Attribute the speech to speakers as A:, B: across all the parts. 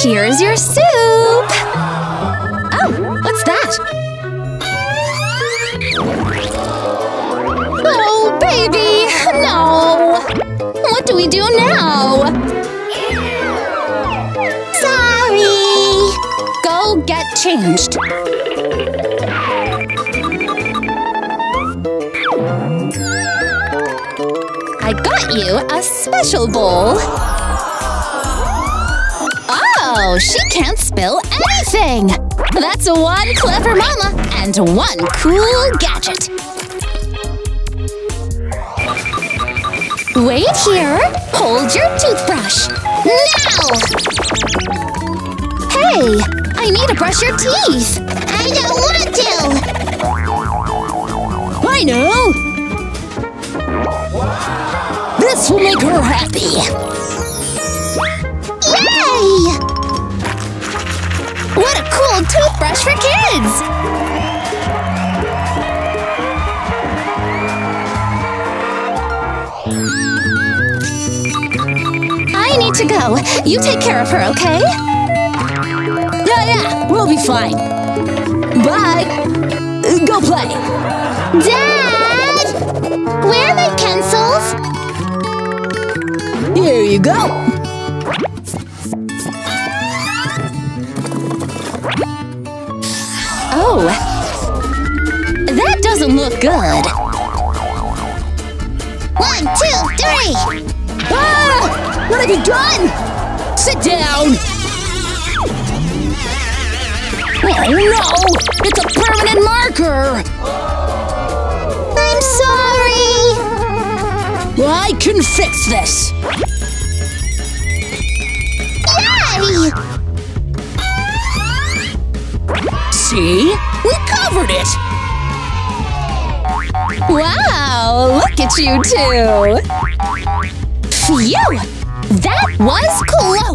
A: Here's your soup! Oh, what's that? Oh, baby! No! What do we do now?
B: Sorry!
A: Go get changed. I got you a special bowl. Oh, she can't spill anything! That's one clever mama and one cool gadget. Wait here. Hold your toothbrush. Now! Hey, I need to brush your teeth.
B: I don't want to!
A: I know! This will make her happy. What a cool toothbrush for kids! I need to go. You take care of her, okay? Yeah, yeah, we'll be fine. Bye. Go play.
B: Dad! Where are my pencils?
A: Here you go. That doesn't look good.
B: One, two, three!
A: Ah! What have you done? Sit down! Oh no! It's a permanent marker!
B: I'm sorry!
A: I can fix this!
B: Yay!
A: See? It! Wow! Look at you two! Phew! That was close!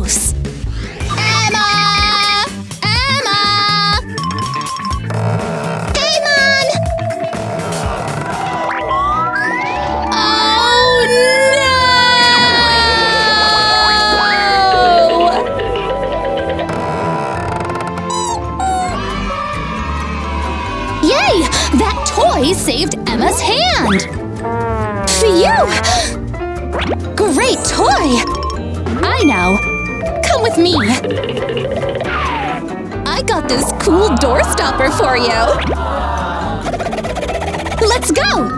A: Got this cool door stopper for you! Let's go!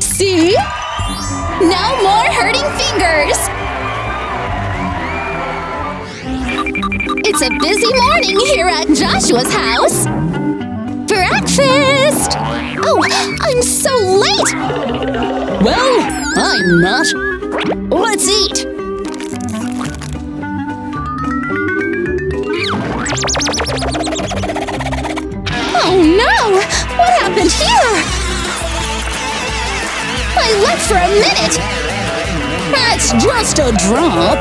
A: See? No more hurting fingers! It's a busy morning here at Joshua's house! Breakfast! Oh, I'm so late! Well, I'm not. Let's eat! No! What happened here? I left for a minute! That's just a drop!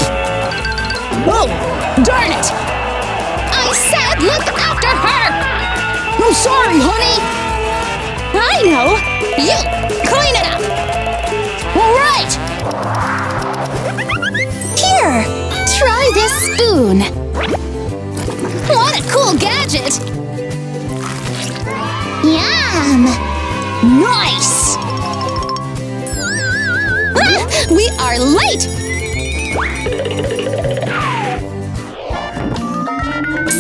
A: Oh, darn it! I said look after her! I'm sorry, honey! I know! You, clean it up! Alright! Here, try this spoon! What a cool gadget!
B: Yum!
A: Nice! Ah, we are late!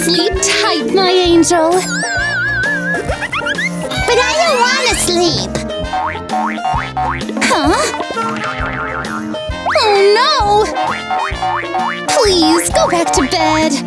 A: Sleep tight, my angel.
B: But I don't want to sleep!
A: Huh? Oh no! Please go back to bed.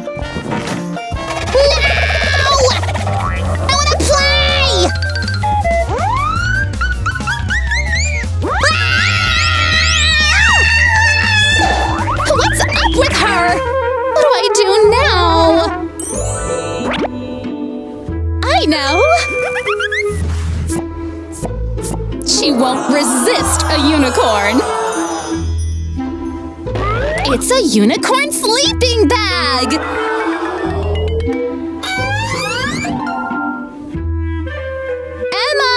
A: Unicorn sleeping bag! Emma!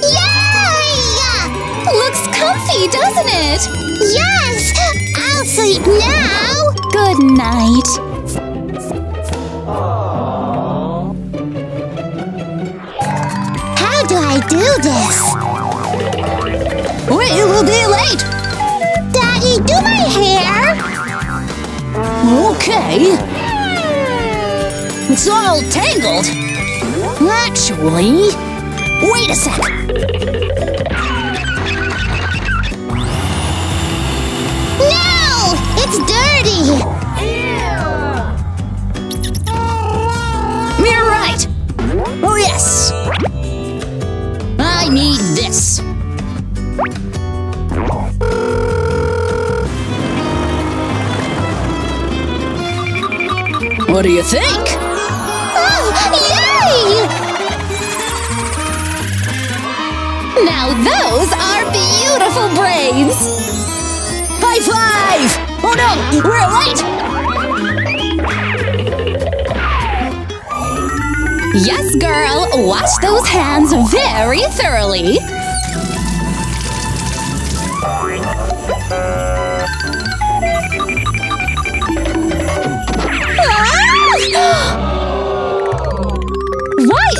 B: Yay!
A: Looks comfy, doesn't it?
B: Yes! I'll sleep now!
A: Good night.
B: How do I do this?
A: We will be late.
B: Do my hair!
A: Okay. It's all tangled. Actually, wait a sec. What do you think?
B: Oh, yay!
A: Now those are beautiful braids! High five! Oh no, we're late! Yes, girl, wash those hands very thoroughly.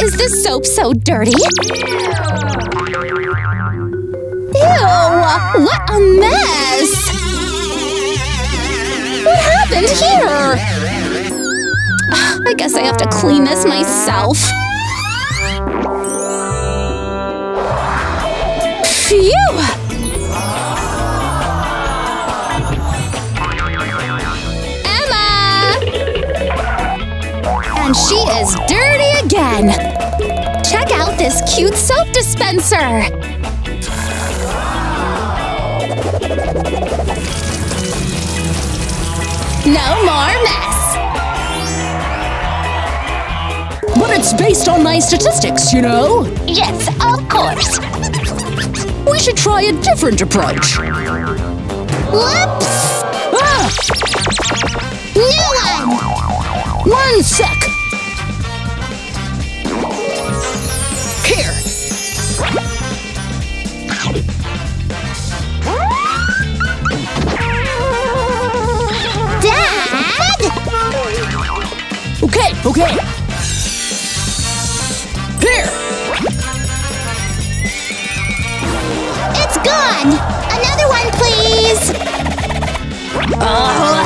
A: Is this soap so dirty? Ew! What a mess! What happened here? I guess I have to clean this myself. Phew! Emma! And she is dirty again. Check out this cute soap dispenser. No more mess. But it's based on my statistics, you know?
B: Yes, of course.
A: We should try a different approach.
B: Whoops!
A: Ah!
B: New one!
A: One sec! Uh,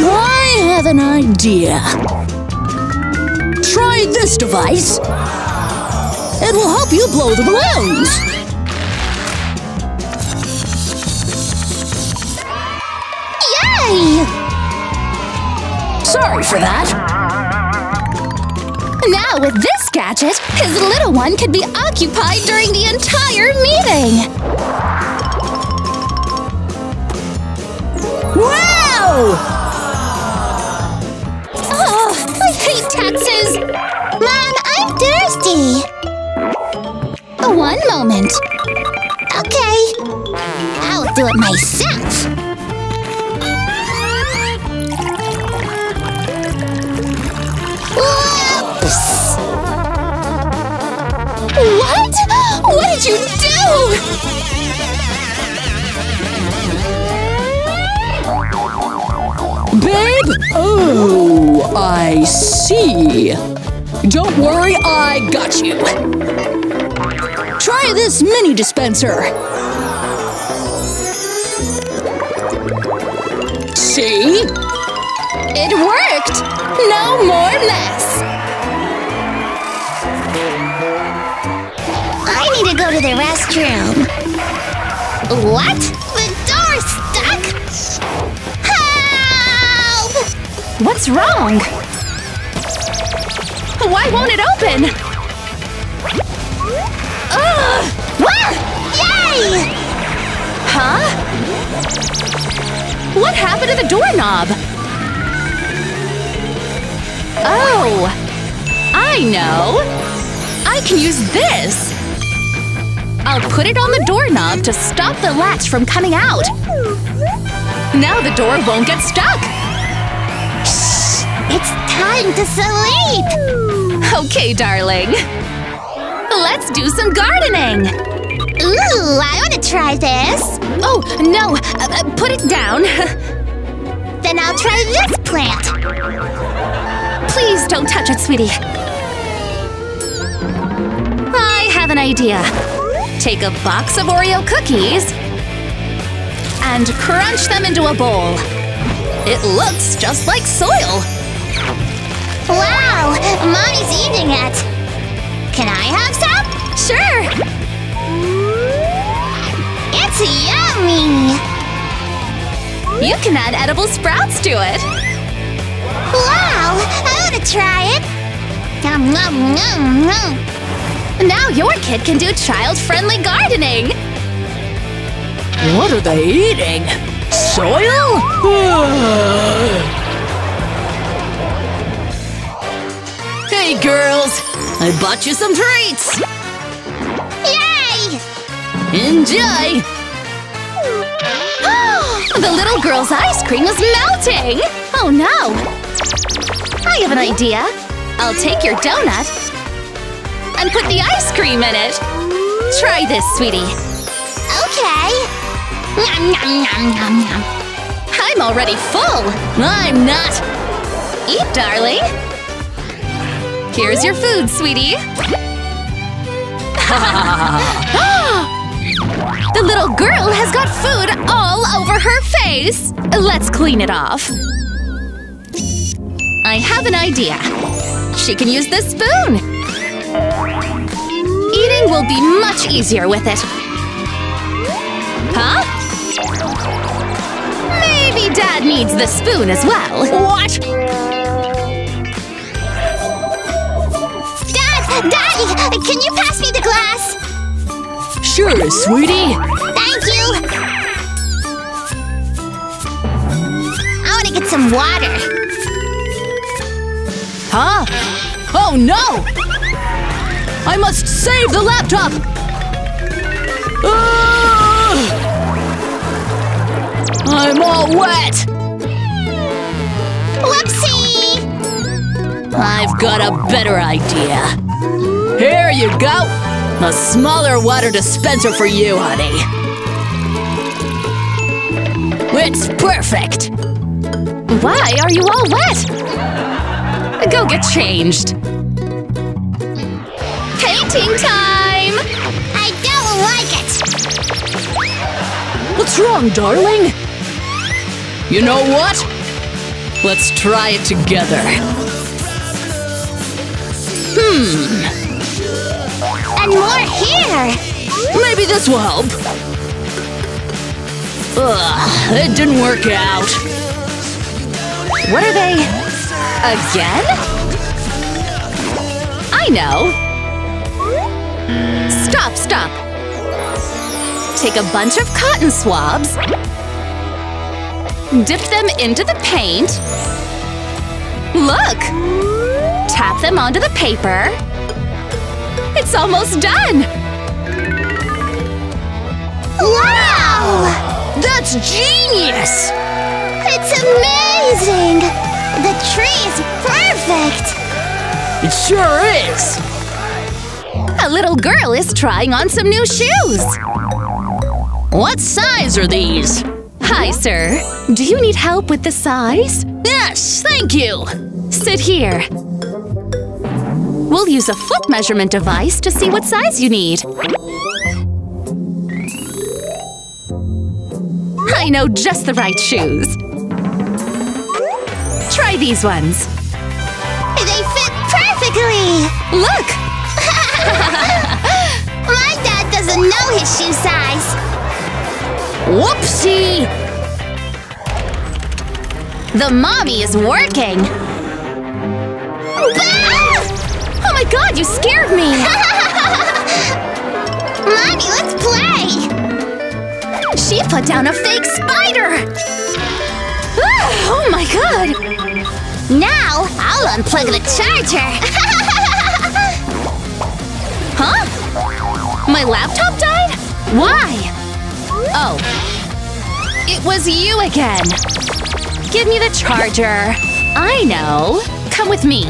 A: I have an idea. Try this device. It will help you blow the balloons.
B: Yay!
A: Sorry for that. Now with this gadget, his little one could be occupied during the entire meeting. Oh, I hate taxes.
B: Mom, I'm thirsty!
A: Oh, one moment.
B: Okay. I'll do it myself.
A: Oh, I see. Don't worry, I got you. Try this mini dispenser. See? It worked! No more mess!
B: I need to go to the restroom. What?
A: What's wrong? Why won't it open? Ugh!
B: Ah! Yay!
A: Huh? What happened to the doorknob? Oh! I know! I can use this! I'll put it on the doorknob to stop the latch from coming out. Now the door won't get stuck!
B: It's time to sleep!
A: Okay, darling. Let's do some gardening!
B: Ooh, I want to try this.
A: Oh, no! Uh, uh, put it down!
B: Then I'll try this plant.
A: Please don't touch it, sweetie. I have an idea. Take a box of Oreo cookies and crunch them into a bowl. It looks just like soil.
B: Wow, Mommy's eating it. Can I have some?
A: Sure.
B: It's yummy.
A: You can add edible sprouts to it.
B: Wow, I want to try it. Nom nom nom nom.
A: Now your kid can do child-friendly gardening.
C: What are they eating? Soil? hey, girls! I bought you some treats!
B: Yay!
C: Enjoy!
A: the little girl's ice cream is melting! Oh no! I have an idea. I'll take your donut and put the ice cream in it. Try this, sweetie.
B: Okay. Nom nom nom nom nom.
A: I'm already full.
C: I'm not!
A: Eat, darling. Here's your food, sweetie. the little girl has got food all over her face. Let's clean it off. I have an idea. She can use this spoon. Eating will be much easier with it. Huh? Maybe Dad needs the spoon as well.
C: What?
B: Daddy, can you pass me the glass?
C: Sure, sweetie!
B: Thank you. I want to get some water.
C: Huh? Oh no! I must save the laptop! Ah! I'm all wet!
B: Whoopsie!
C: I've got a better idea. Here you go! A smaller water dispenser for you, honey. It's perfect!
A: Why are you all wet? Go get changed. Painting time!
B: I don't like it.
C: What's wrong, darling? You know what? Let's try it together. Hmm,
B: And more here.
C: maybe this will help. Ugh, it didn't work out.
A: What are they? Again? I know. Stop, stop. Take a bunch of cotton swabs. Dip them into the paint. Look! Tap them onto the paper. It's almost done!
B: Wow!
C: That's genius!
B: It's amazing! The tree is perfect!
C: It sure is!
A: A little girl is trying on some new shoes.
C: What size are these?
A: Hi, sir. Do you need help with the size?
C: Yes, thank you!
A: Sit here. We'll use a foot measurement device to see what size you need. I know just the right shoes. Try these ones.
B: They fit perfectly!
A: Look!
B: My dad doesn't know his shoe size.
C: Whoopsie!
A: The mommy is working. My god, you scared me!
B: Mommy, let's play!
A: She put down a fake spider! Oh my god!
B: Now, I'll unplug the charger.
A: Huh? My laptop died? Why? Oh. It was you again. Give me the charger. I know. Come with me.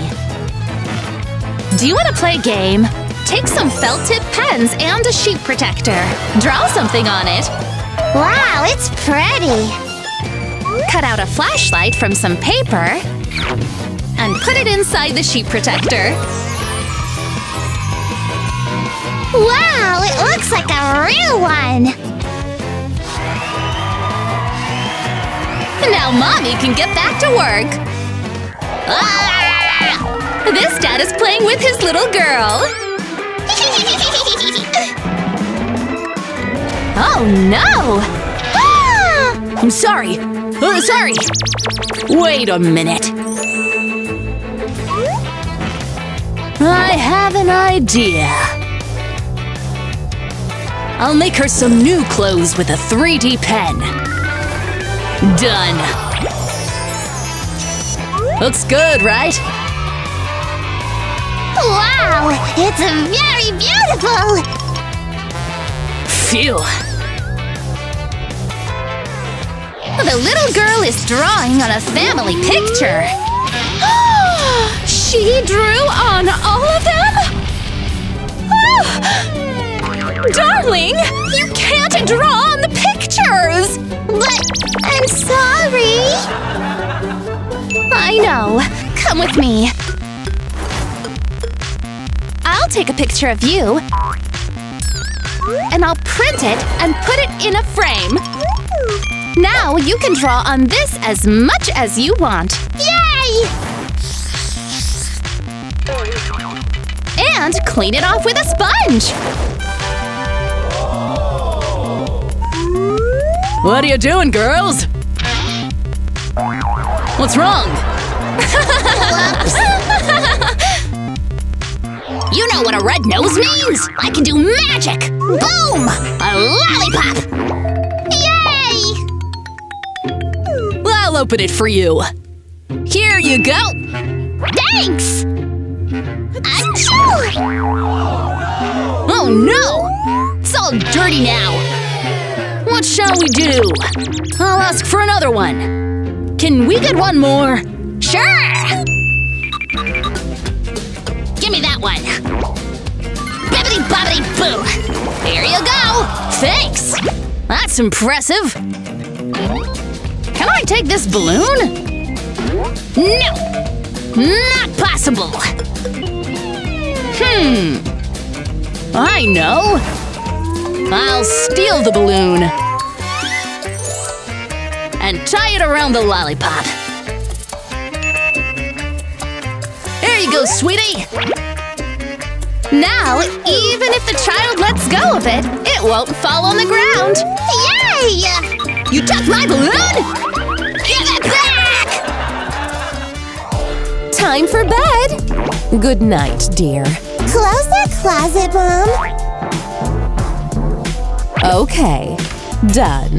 A: Do you want to play a game? Take some felt tip pens and a sheet protector. Draw something on it.
B: wow, it's pretty.
A: Cut out a flashlight from some paper and put it inside the sheet protector.
B: Wow, it looks like a real one!
A: Now Mommy can get back to work! Ah! This dad is playing with his little girl! Oh no!
C: Ah! I'm sorry! Uh, sorry! Wait a minute! I have an idea! I'll make her some new clothes with a 3D pen! Done! Looks good, right?
B: Wow, it's very beautiful!
C: Phew!
A: The little girl is drawing on a family picture. she drew on all of them? Darling, you can't draw on the pictures!
B: But I'm sorry!
A: I know. Come with me. I'll take a picture of you. And I'll print it and put it in a frame. Now you can draw on this as much as you want.
B: Yay!
A: And clean it off with a sponge.
C: What are you doing, girls? What's wrong?
D: You know what a red nose means? I can do magic! Boom! A lollipop!
B: Yay!
C: I'll open it for you. Here you go.
B: Thanks! Achoo!
C: Oh no! It's all dirty now. What shall we do? I'll ask for another one. Can we get one more?
D: Sure! Give me that one! Boo! Here you go!
C: Thanks! That's impressive. Can I take this balloon?
D: No! Not possible!
C: Hmm. I know. I'll steal the balloon. And tie it around the lollipop. There you go, sweetie!
A: Now, even if the child lets go of it, it won't fall on the ground.
B: Yay!
C: You took my balloon?
D: Give it back!
E: Time for bed! Good night, dear.
B: Close that closet, Mom.
E: Okay, done.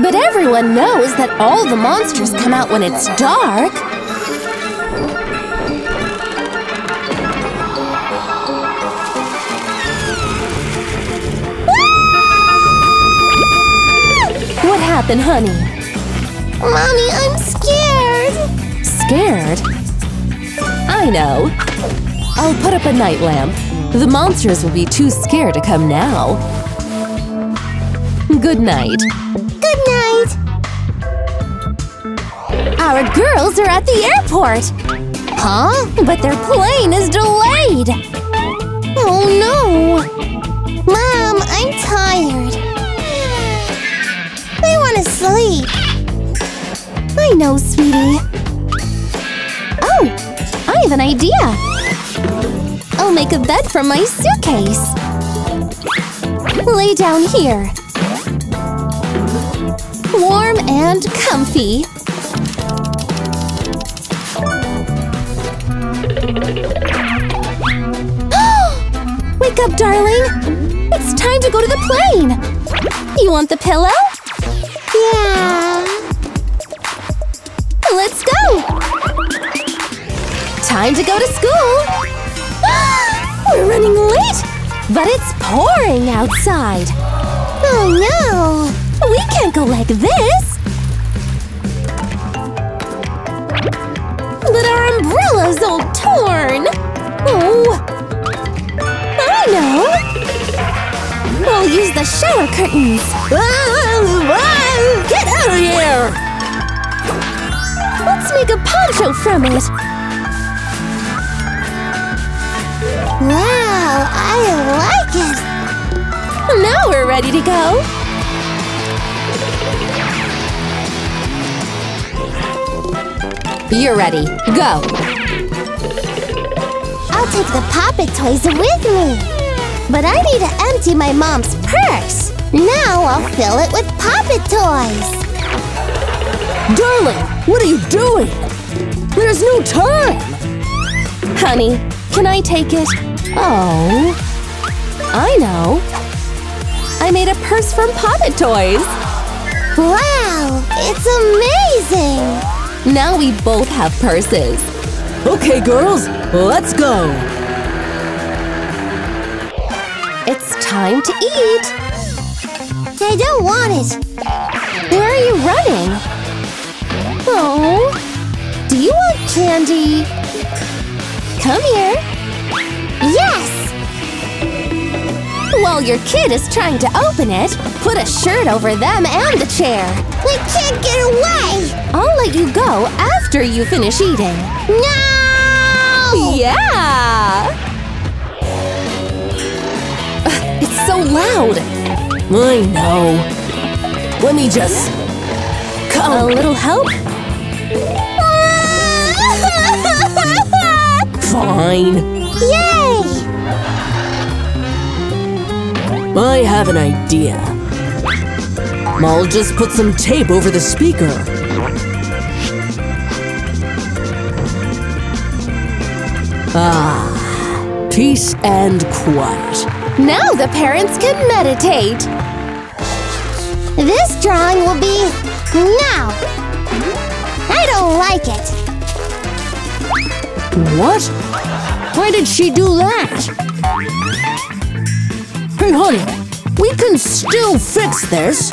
E: But everyone knows that all the monsters come out when it's dark. What happened, honey?
B: Mommy, I'm scared.
E: Scared? I know. I'll put up a night lamp. The monsters will be too scared to come now. Good night.
B: Good night.
E: Our girls are at the airport! Huh? But their plane is delayed!
B: Oh no! Mom, I'm tired. Sleep.
E: I know, sweetie. Oh, I have an idea! I'll make a bed from my suitcase. Lay down here. Warm and comfy. Wake up, darling! It's time to go to the plane! You want the pillow?
B: Yeah.
E: Let's go! Time to go to school! We're running late! But it's pouring outside!
B: Oh no!
E: We can't go like this! But our umbrella's all torn! Oh! I know! We'll use the shower curtains.
C: Get out of here!
E: Let's make a poncho from it.
B: Wow, I like it.
E: Now we're ready to go. You're ready. Go.
B: I'll take the pop it toys with me. But I need to empty my mom's purse. Now I'll fill it with pop it toys.
C: Darling, what are you doing? There's no time!
E: Honey, can I take it? Oh. I know. I made a purse from pop it Toys.
B: Wow, it's amazing.
E: Now we both have purses.
C: Okay, girls, let's go!
E: It's time to eat.
B: I don't want it.
E: Where are you running? Oh. Do you want candy? Come here.
B: Yes!
E: While your kid is trying to open it, put a shirt over them and the chair.
B: We can't get away!
E: I'll let you go after you finish eating.
B: No!
E: Yeah! It's so loud.
C: I know. Let me just… Come!
E: A little help?
C: Fine.
B: Yay!
C: I have an idea. I'll just put some tape over the speaker. Ah, peace and quiet.
E: Now the parents can meditate.
B: This drawing will be now. I don't like it.
C: What? Why did she do that? Hey, honey, we can still fix this.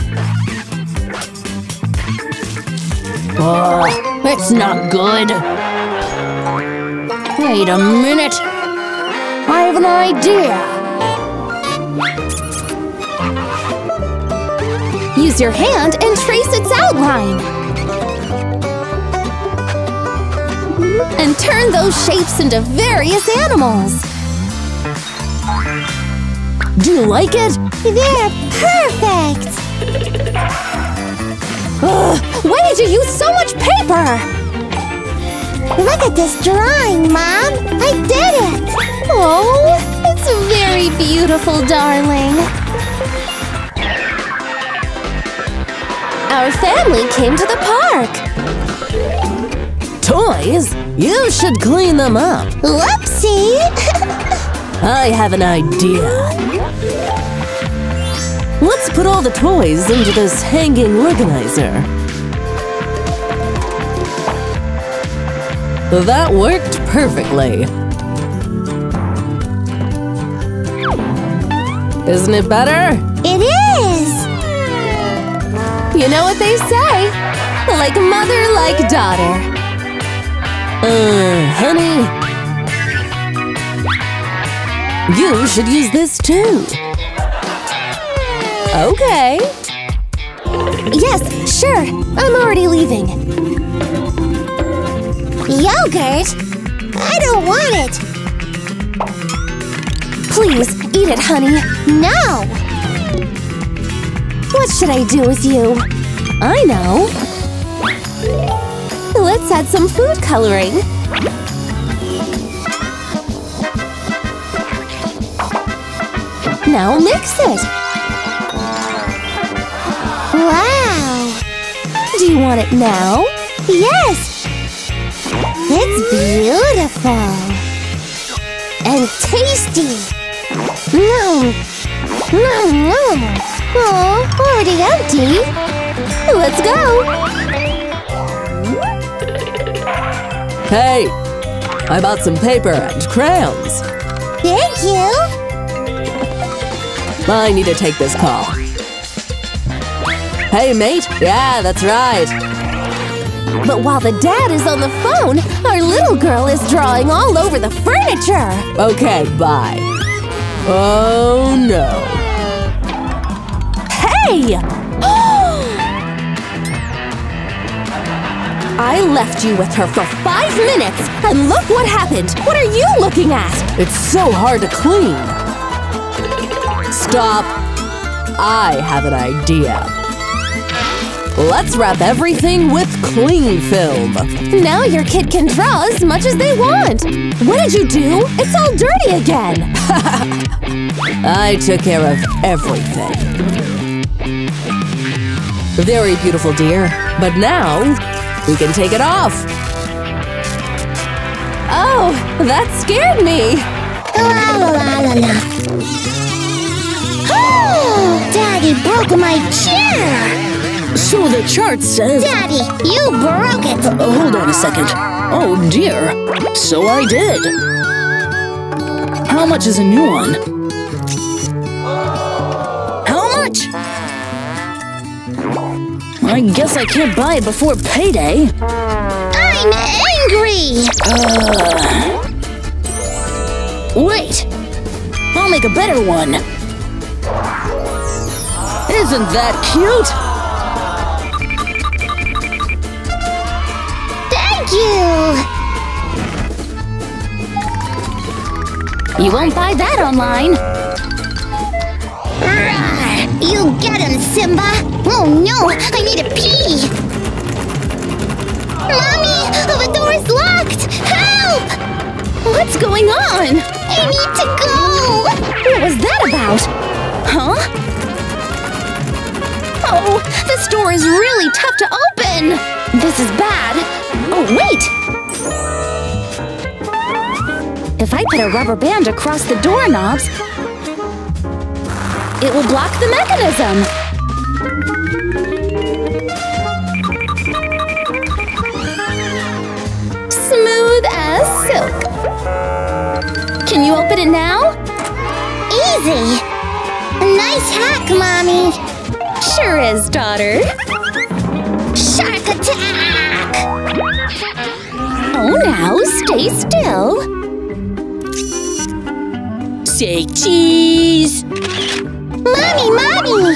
C: Oh, it's not good. Wait a minute. I have an idea.
E: Use your hand and trace its outline. And turn those shapes into various animals.
C: Do you like it?
B: They're perfect.
E: Why did you use so much paper?
B: Look at this drawing, Mom. I did it.
E: Oh, it's very beautiful, darling. Our family came to the park.
C: Toys? You should clean them up.
B: Whoopsie.
C: I have an idea. Let's put all the toys into this hanging organizer. That worked perfectly. Isn't it better?
E: You know what they say? Like mother, like daughter.
C: Uh, honey. You should use this too.
E: Okay. Yes, sure. I'm already leaving.
B: Yogurt? I don't want it.
E: Please, eat it, honey.
B: No.
E: What should I do with you? I know. Let's add some food coloring. Now mix it.
B: Wow.
E: Do you want it now?
B: Yes. It's beautiful. And tasty. Mmm. Mmm, mmm. Oh, already empty.
E: Let's go.
C: Hey, I bought some paper and crayons.
B: Thank you.
C: I need to take this call. Hey, mate. Yeah, that's right.
E: But while the dad is on the phone, our little girl is drawing all over the furniture.
C: Okay, bye. Oh no.
A: I left you with her for five minutes, and look what happened! What are you looking at?
E: It's so hard to clean. Stop. I have an idea. Let's wrap everything with cling film.
A: Now your kid can draw as much as they want! What did you do? It's all dirty again!
E: I took care of everything. Very beautiful, dear. But now, we can take it off.
A: Oh, that scared me!
B: La la la la la. Daddy broke my chair!
C: So the chart says…
B: Daddy, you broke it!
C: Uh, hold on a second. Oh dear. So I did. How much is a new one? I guess I can't buy it before payday.
B: I'm angry! Uh.
C: Wait! I'll make a better one! Isn't that cute?
B: Thank you!
A: You won't buy that online!
B: Rawr! You get him, Simba! Oh no! I need to pee! Mommy! The door's locked! Help!
A: What's going on?
B: I need to go!
A: What was that about? Huh? Oh, this door is really tough to open! This is bad! Oh, wait! If I put a rubber band across the doorknobs, it will block the mechanism! Can you open it now?
B: Easy! Nice hack, Mommy!
A: Sure is, daughter.
B: Shark attack!
A: Oh, now stay still.
C: Say cheese!
B: Mommy, Mommy!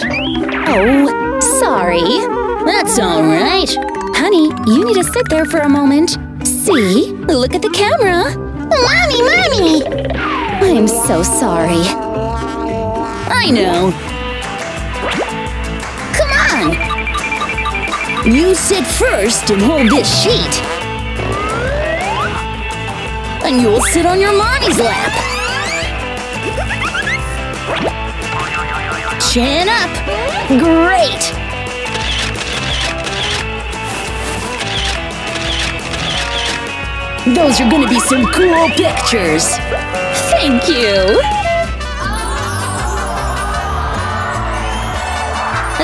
A: Oh, sorry.
C: That's alright.
A: Honey, you need to sit there for a moment. See? Look at the camera.
B: Mommy, Mommy!
A: I'm so sorry.
C: I know. Come on! You sit first and hold this sheet. And you'll sit on your mommy's lap. Chin up. Great. Those are gonna be some cool pictures.
A: Thank you.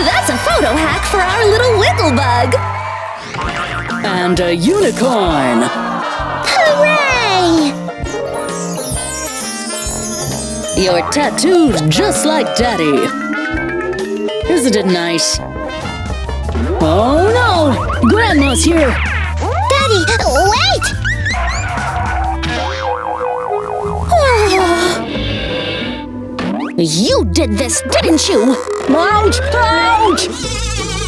A: That's a photo hack for our little wiggle bug.
C: And a unicorn.
B: Hooray!
C: You're tattooed just like Daddy. Isn't it nice? Oh no! Grandma's here!
A: You did this, didn't you?
C: Ouch! Ouch!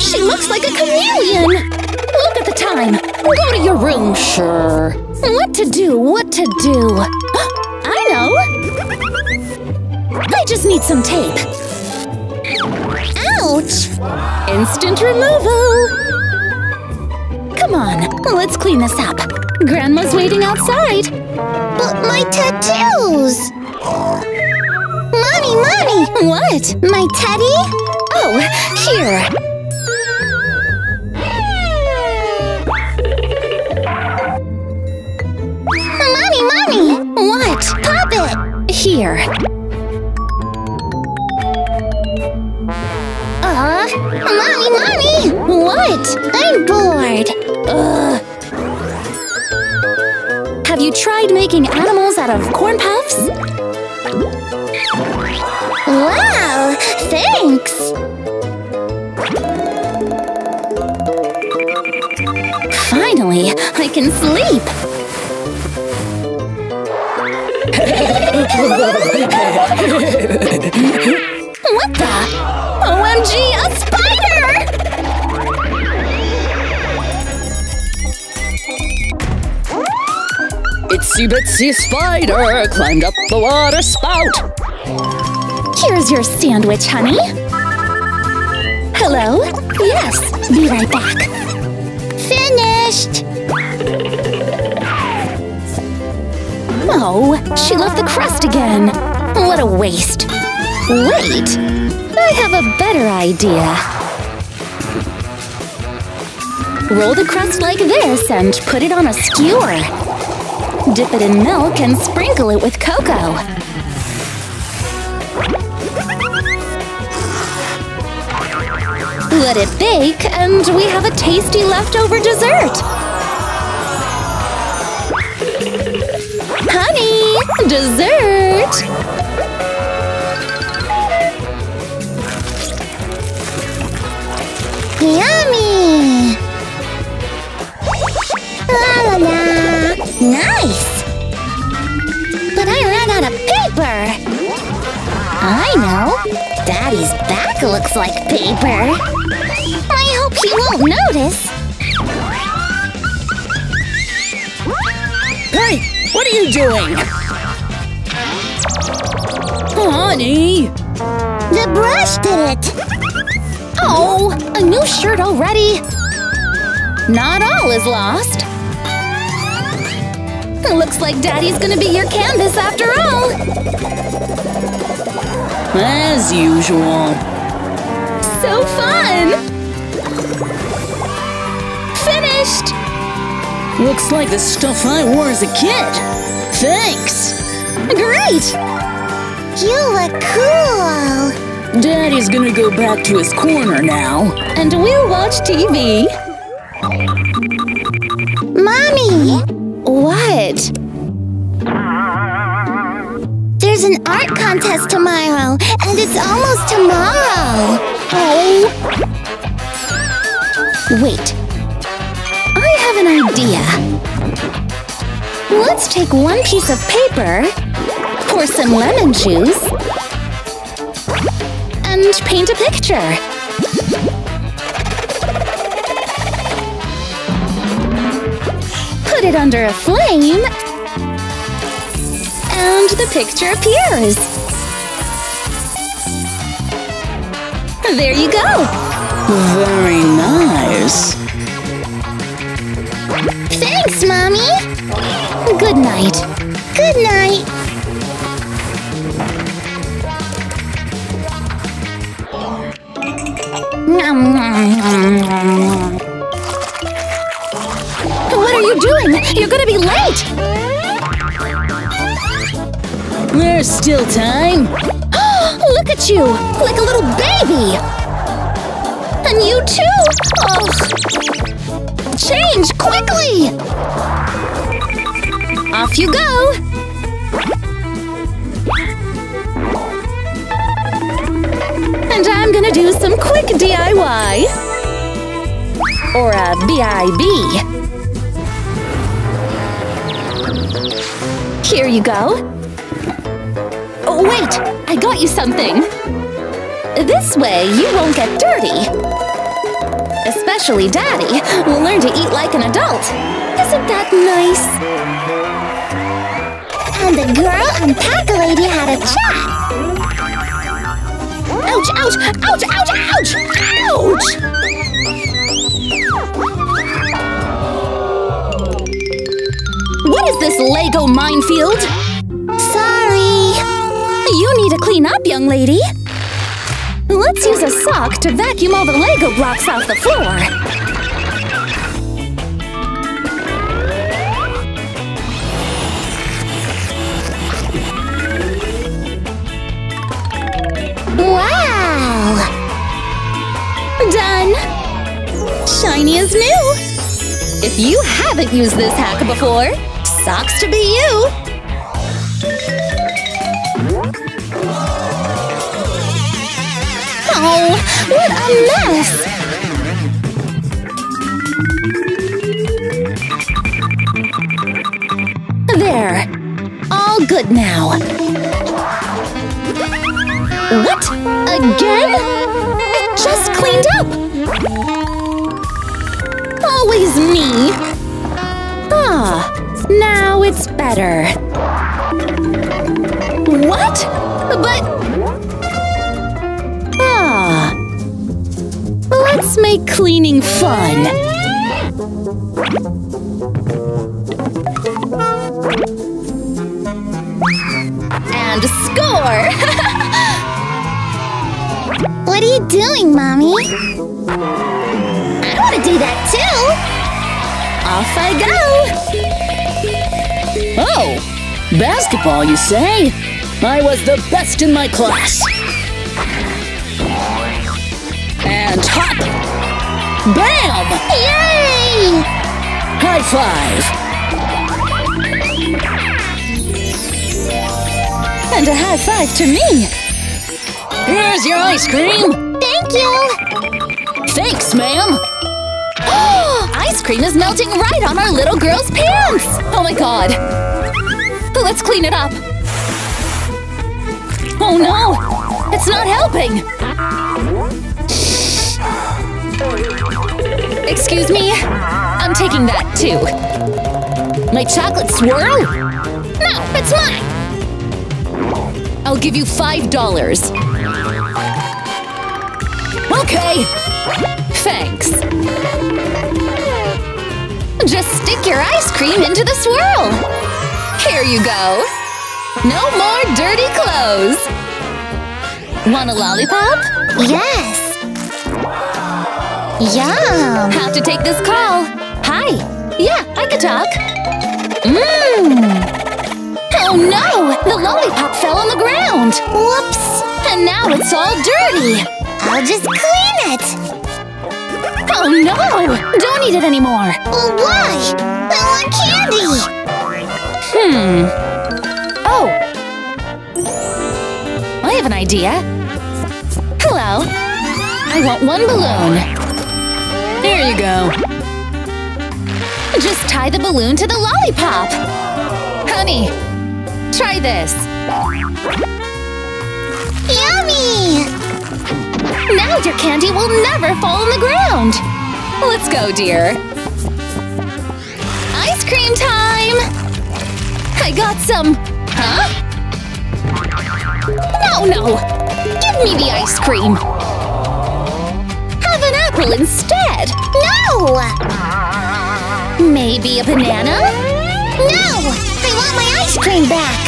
A: She looks like a chameleon. Look at the time. Go to your room.
C: Sure.
A: What to do? What to do? I know. I just need some tape.
B: Ouch!
A: Instant removal. Come on, let's clean this up. Grandma's waiting outside.
B: But my tattoos!
A: What?
B: My teddy?
A: Oh, here.
B: Mommy, Mommy!
A: What?
B: Pop it!
A: Here.
B: Uh, Mommy, Mommy!
A: What?
B: I'm bored.
A: Ugh. Have you tried making animals out of corn puffs?
B: Wow! Thanks!
A: Finally, I can sleep! what the? OMG, a spider!
C: Itsy Bitsy Spider climbed up the water spout!
A: Here's your sandwich, honey. Hello? Yes, be right back.
B: Finished!
A: Oh, she left the crust again. What a waste. Wait, I have a better idea. Roll the crust like this and put it on a skewer. Dip it in milk and sprinkle it with cocoa. Let it bake and we have a tasty leftover dessert. Honey, dessert!
B: Yummy! La la la! Nice! But I ran out of paper! I know! Daddy's back looks like paper! Won't notice!
C: Hey, what are you doing? Honey!
B: The brush did it!
A: Oh, a new shirt already? Not all is lost. Looks like Daddy's gonna be your canvas after all.
C: As usual.
A: So fun!
C: Looks like the stuff I wore as a kid. Thanks!
A: Great!
B: You look cool!
C: Daddy's gonna go back to his corner now.
A: And we'll watch TV.
B: Mommy!
A: What?
B: There's an art contest tomorrow, and it's almost tomorrow!
A: Oh. Wait. Let's take one piece of paper, pour some lemon juice, and paint a picture. Put it under a flame, and the picture appears. There you go.
C: Very nice.
B: Thanks, Mommy!
A: Good night.
B: Good night!
A: What are you doing? You're gonna be late!
C: There's still time.
A: Look at you! Like a little baby! And you too! Ugh. Change quickly! Off you go! And I'm gonna do some quick DIY. Or a BIB. Here you go. Oh, wait! I got you something! This way you won't get dirty. Especially Daddy will learn to eat like an adult. Isn't that nice?
B: And the girl and Pack Lady had a chat!
A: Ouch, ouch, ouch, ouch, ouch! Ouch! What is this Lego minefield?
B: Sorry!
A: You need to clean up, young lady. Let's use a sock to vacuum all the Lego blocks off the floor. Shiny as new! If you haven't used this hack before, socks to be you! Oh, what a mess! There. All good now. What? Again? It just cleaned up! Always me! Ah, now it's better. What? But... Ah. Let's make cleaning fun. And score!
B: What are you doing, Mommy? To do that too!
A: Off I go!
C: Oh, basketball, you say? I was the best in my class. And hop! Bam!
B: Yay!
C: High five!
A: And a high five to me!
C: Here's your ice cream!
B: Thank you!
C: Thanks, ma'am!
A: Ice cream is melting right on our little girl's pants! Oh my god! Let's clean it up! Oh no! It's not helping! Excuse me? I'm taking that too. My chocolate swirl? No, it's mine! I'll give you five dollars.
C: Okay!
A: Thanks. Just stick your ice cream into the swirl. Here you go. No more dirty clothes. Want a lollipop?
B: Yes! Yum!
A: Have to take this call. Hi. Yeah, I could talk. Mmm. Oh no! The lollipop fell on the ground.
B: Whoops!
A: And now it's all dirty.
B: I'll just clean it!
A: Oh no! Don't eat it anymore.
B: Well, why? I want candy!
A: Hmm. Oh. I have an idea. Hello. I want one balloon.
C: There you go.
A: Just tie the balloon to the lollipop. Honey, try this.
B: Yummy!
A: Now your candy will never fall on the ground. Let's go, dear. Ice cream time! I got some. Huh? No, no! Give me the ice cream! Have an apple instead!
B: No!
A: Maybe a banana?
B: No! I want my ice cream back!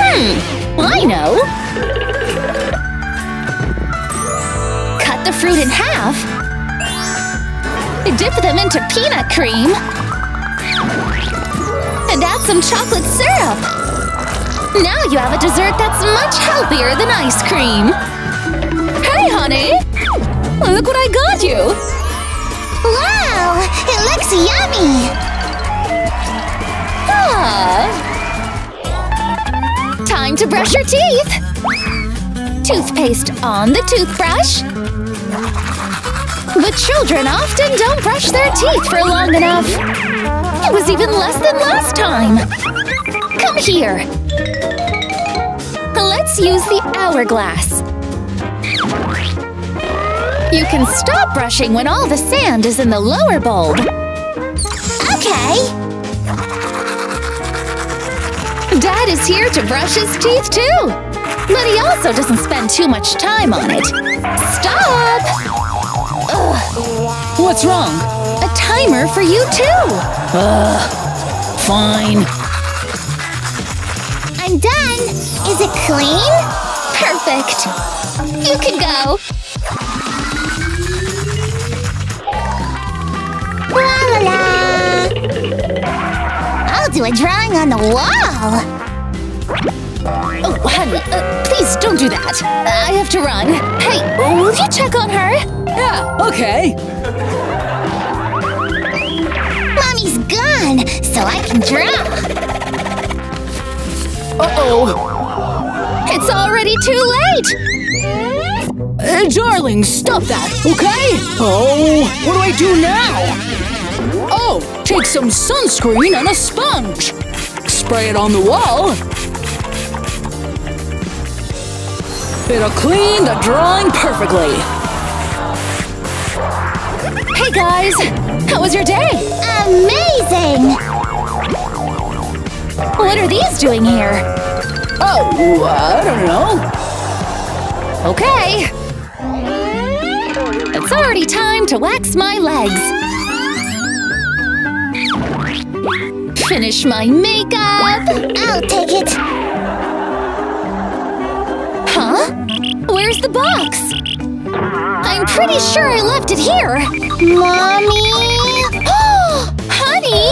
A: Hmm, I know. The fruit in half. Dip them into peanut cream. And add some chocolate syrup. Now you have a dessert that's much healthier than ice cream. Hey, honey! Look what I got you!
B: Wow! It looks yummy!
A: Ah. Time to brush your teeth! Toothpaste on the toothbrush. But children often don't brush their teeth for long enough. It was even less than last time. Come here. Let's use the hourglass. You can stop brushing when all the sand is in the lower bulb.
B: Okay!
A: Dad is here to brush his teeth too! But he also doesn't spend too much time on it. Stop!
C: What's wrong?
A: A timer for you too!
C: Uh fine.
B: I'm done! Is it clean?
A: Perfect! You can go!
B: La la la! I'll do a drawing on the wall!
A: Oh, honey, uh, please don't do that. I have to run. Hey, will you check on her?
C: Yeah, okay.
B: Mommy's so I can draw!
C: Uh-oh.
A: It's already too late!
C: Uh, darling, stop that, okay? Oh, what do I do now? Oh, take some sunscreen and a sponge. Spray it on the wall. It'll clean the drawing perfectly.
A: Hey guys! How was your day?
B: Amazing!
A: What are these doing here?
C: Oh, I don't know.
A: Okay. It's already time to wax my legs. Finish my makeup.
B: I'll take it.
A: Huh? Where's the box? I'm pretty sure I left it here.
B: Mommy?
A: Oh, honey!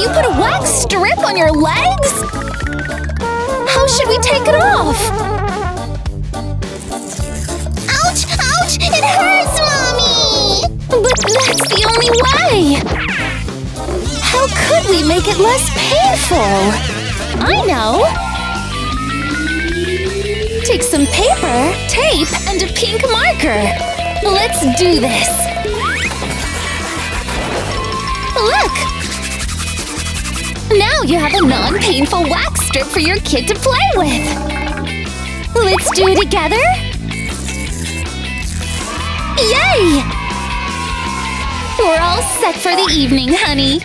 A: You put a wax strip on your legs? How should we take it off?
B: Ouch! Ouch! It hurts, Mommy!
A: But that's the only way! How could we make it less painful? I know! Take some paper, tape, and a pink marker. Let's do this. Look! Now you have a non-painful wax strip for your kid to play with. Let's do it together. Yay! We're all set for the evening, honey.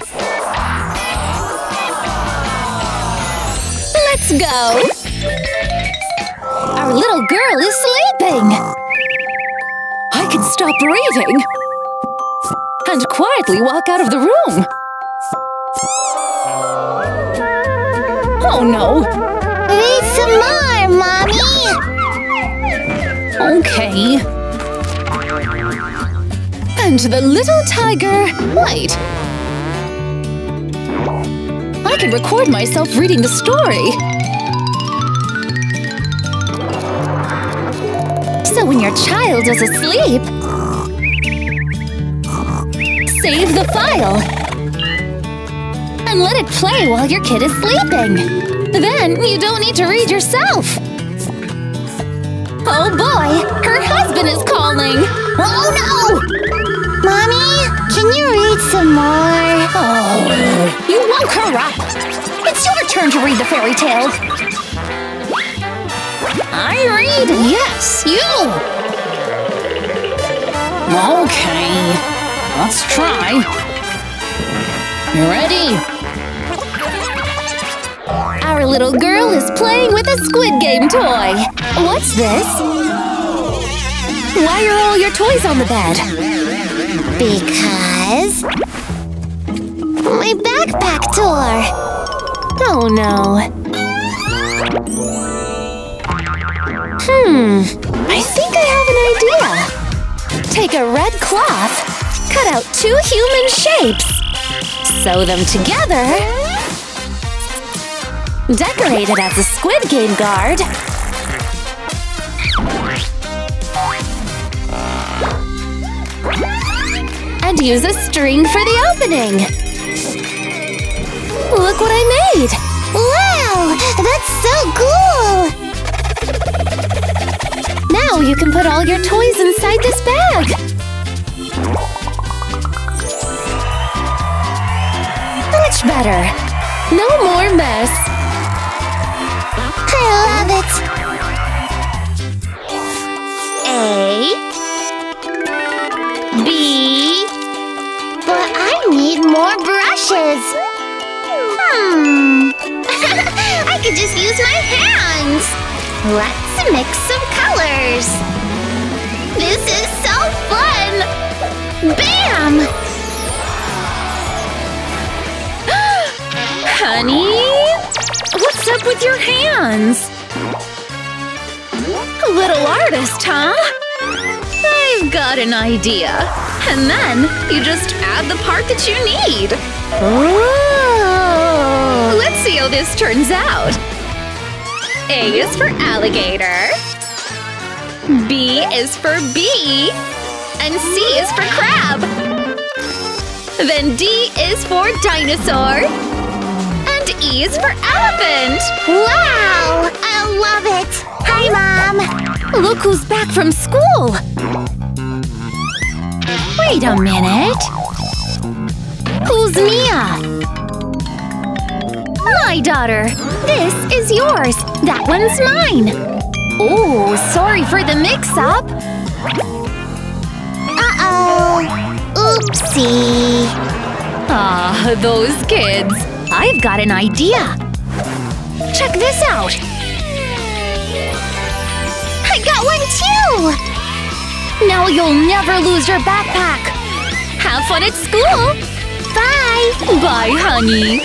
A: Let's go! Our little girl is sleeping! Stop reading! And quietly walk out of the room! Oh no!
B: Read some more, Mommy!
A: Okay. And the little tiger… Wait! I can record myself reading the story. So when your child is asleep, save the file. And let it play while your kid is sleeping. Then you don't need to read yourself. Oh boy, her husband is calling. Oh no!
B: Mommy, can you read some more?
A: Oh, you woke her up! It's your turn to read the fairy tale! I read, yes, you!
C: Okay, let's try. You ready?
A: Our little girl is playing with a Squid Game toy! What's this? Why are all your toys on the bed?
B: Because… My backpack tore!
A: Oh no. Hmm, I think I have an idea. Take a red cloth, cut out two human shapes, sew them together, decorate it as a Squid Game guard, and use a string for the opening. Look what I made!
B: Wow! That's so cool!
A: Now you can put all your toys inside this bag! Much better! No more mess!
B: I love it! A B But I need more brushes! Hmm… I could just use my hands! Let's mix some colors! This is so fun! Bam!
A: Honey? What's up with your hands? A little artist, huh? I've got an idea. And then you just add the part that you need.
B: Oh!
A: Let's see how this turns out. A is for alligator. B is for bee. And C is for crab. Then D is for dinosaur. E is for elephant.
B: Wow! I love it! Hi, Mom!
A: Look who's back from school! Wait a minute! Who's Mia? My daughter! This is yours! That one's mine! Oh, sorry for the mix-up!
B: Uh-oh! Oopsie!
A: Ah, those kids. I've got an idea. Check this out.
B: I got one too!
A: Now you'll never lose your backpack. Have fun at school.
B: Bye!
A: Bye, honey.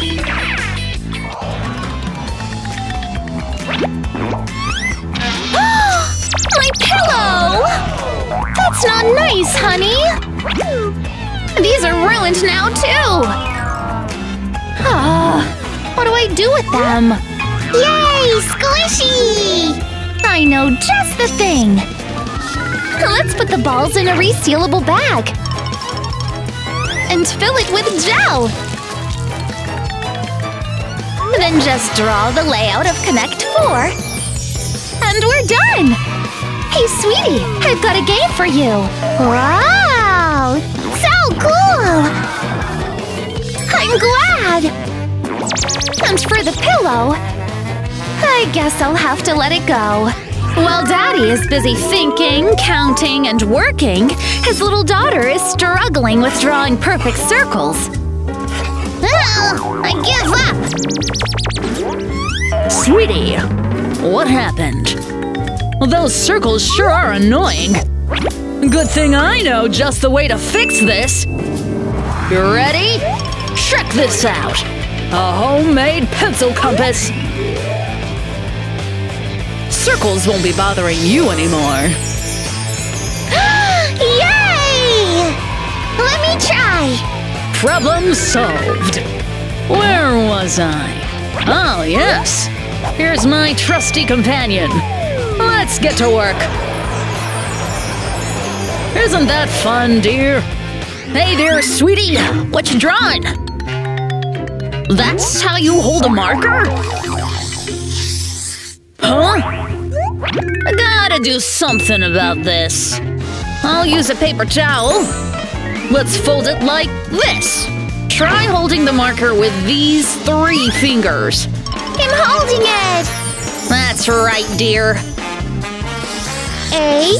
B: My pillow!
A: That's not nice, honey. These are ruined now, too. Ah, what do I do with them?
B: Yay! Squishy!
A: I know just the thing. Let's put the balls in a resealable bag. And fill it with gel. Then just draw the layout of Connect 4. And we're done! Hey, sweetie, I've got a game for you.
B: Wow! So cool!
A: I'm glad! And for the pillow, I guess I'll have to let it go. While Daddy is busy thinking, counting, and working, his little daughter is struggling with drawing perfect circles.
B: I give up!
C: Sweetie, what happened? Those circles sure are annoying. Good thing I know just the way to fix this. You ready? Check this out. A homemade pencil compass. Circles won't be bothering you anymore.
B: Yay! Let me try!
C: Problem solved. Where was I? Oh, yes. Here's my trusty companion. Let's get to work. Isn't that fun, dear? Hey, dear sweetie, what you drawing? That's how you hold a marker? Huh? I gotta do something about this. I'll use a paper towel. Let's fold it like this. Try holding the marker with these three fingers.
B: I'm holding it!
C: That's right, dear.
B: A,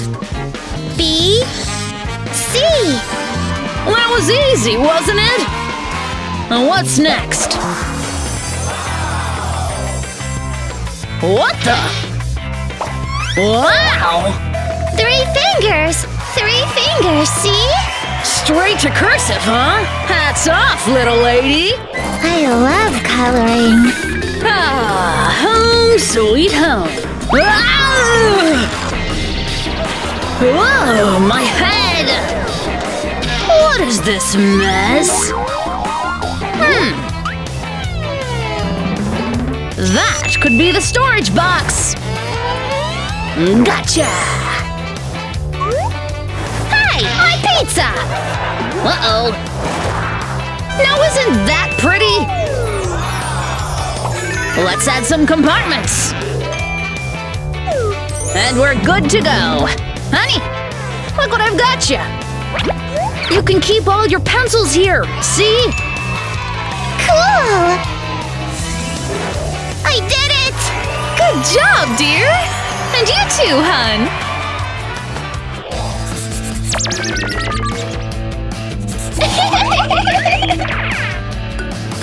B: B, C.
C: Well, that was easy, wasn't it? Now what's next? What the? Wow!
B: Three fingers! Three fingers, see?
C: Straight to cursive, huh? Hats off, little lady!
B: I love coloring.
C: Ah, home sweet home. Ah! Whoa, my head! What is this mess? Hmm. That could be the storage box. Gotcha! Hey, my pizza! Uh-oh. Now isn't that pretty? Let's add some compartments. And we're good to go. Honey, look what I've got you. You can keep all your pencils here, see?
B: Cool! I did it!
A: Good job, dear! And you too, hun!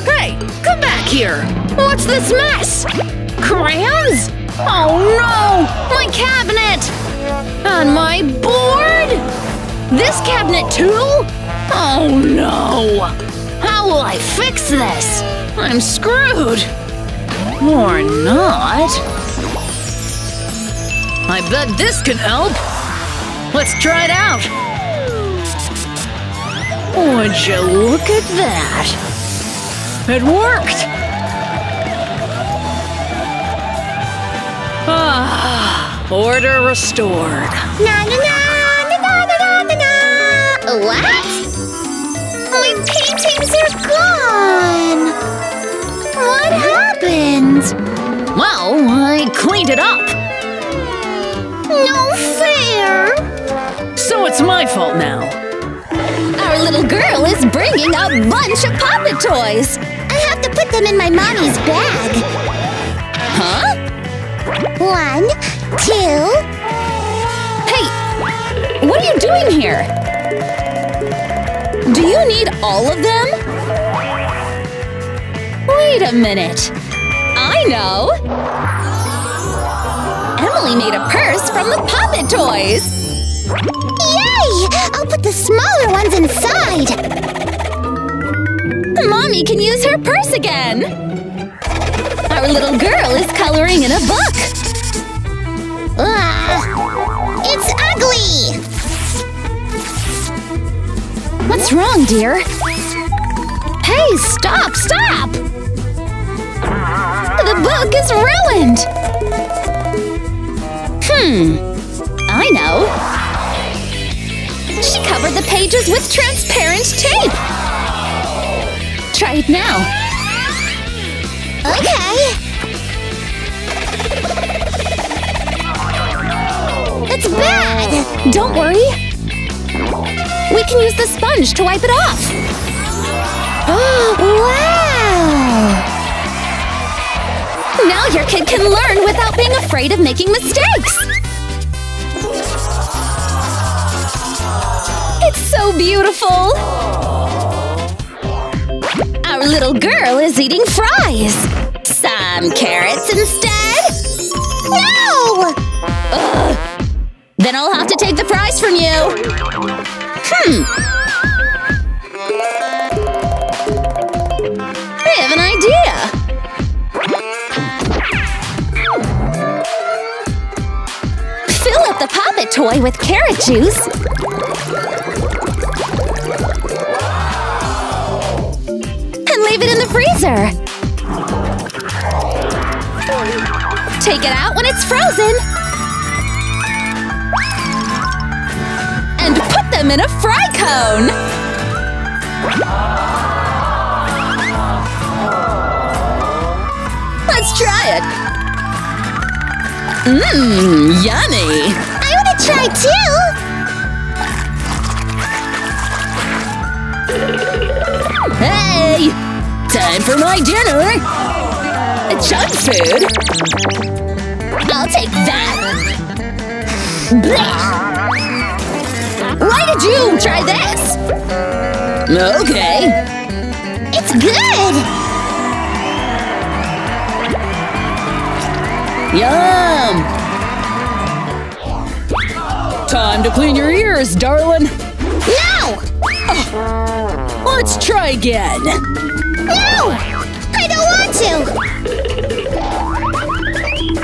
C: Hey, come back here! What's this mess? Crayons? Oh no! My cabinet! On my board? This cabinet too? Oh no! How will I fix this? I'm screwed! Or not. I bet this can help. Let's try it out. Would you look at that? It worked! Ah, order restored.
B: Na na na na na na na na. What? My paintings are gone. What happened?
C: Well, I cleaned it up,
B: No fair.
C: so it's my fault now.
D: Our little girl is bringing a bunch of pop it toys.
B: I have to put them in my mommy's bag.
D: Huh?
B: One, two.
D: Hey, what are you doing here? Do you need all of them?
A: Wait a minute. I know! Emily made a purse from the pop it toys!
B: Yay! I'll put the smaller ones inside.
A: Mommy can use her purse again! Our little girl is coloring in a book!
B: Ugh. It's ugly.
A: What's wrong, dear? Hey, stop, stop! The book is ruined! Hmm, I know. She covered the pages with transparent tape! Try it now.
B: Okay. It's bad.
A: Don't worry. We can use the sponge to wipe it off.
B: wow.
A: Now your kid can learn without being afraid of making mistakes. It's so beautiful. Our little girl is eating fries. Some carrots instead?
B: No.
A: Then I'll have to take the fries from you. Hmm. I have an idea. Fill up the pop it toy with carrot juice. And leave it in the freezer. Take it out when it's frozen. Them in a fry cone. Let's try it. Mmm, yummy.
B: I want to try too.
C: Hey! Time for my dinner! Junk food?
A: I'll take that.
C: Why did you try this? Okay.
B: It's good.
C: Yum! Time to clean your ears, darling.
B: No. Oh.
C: Let's try again.
B: No. I don't want to.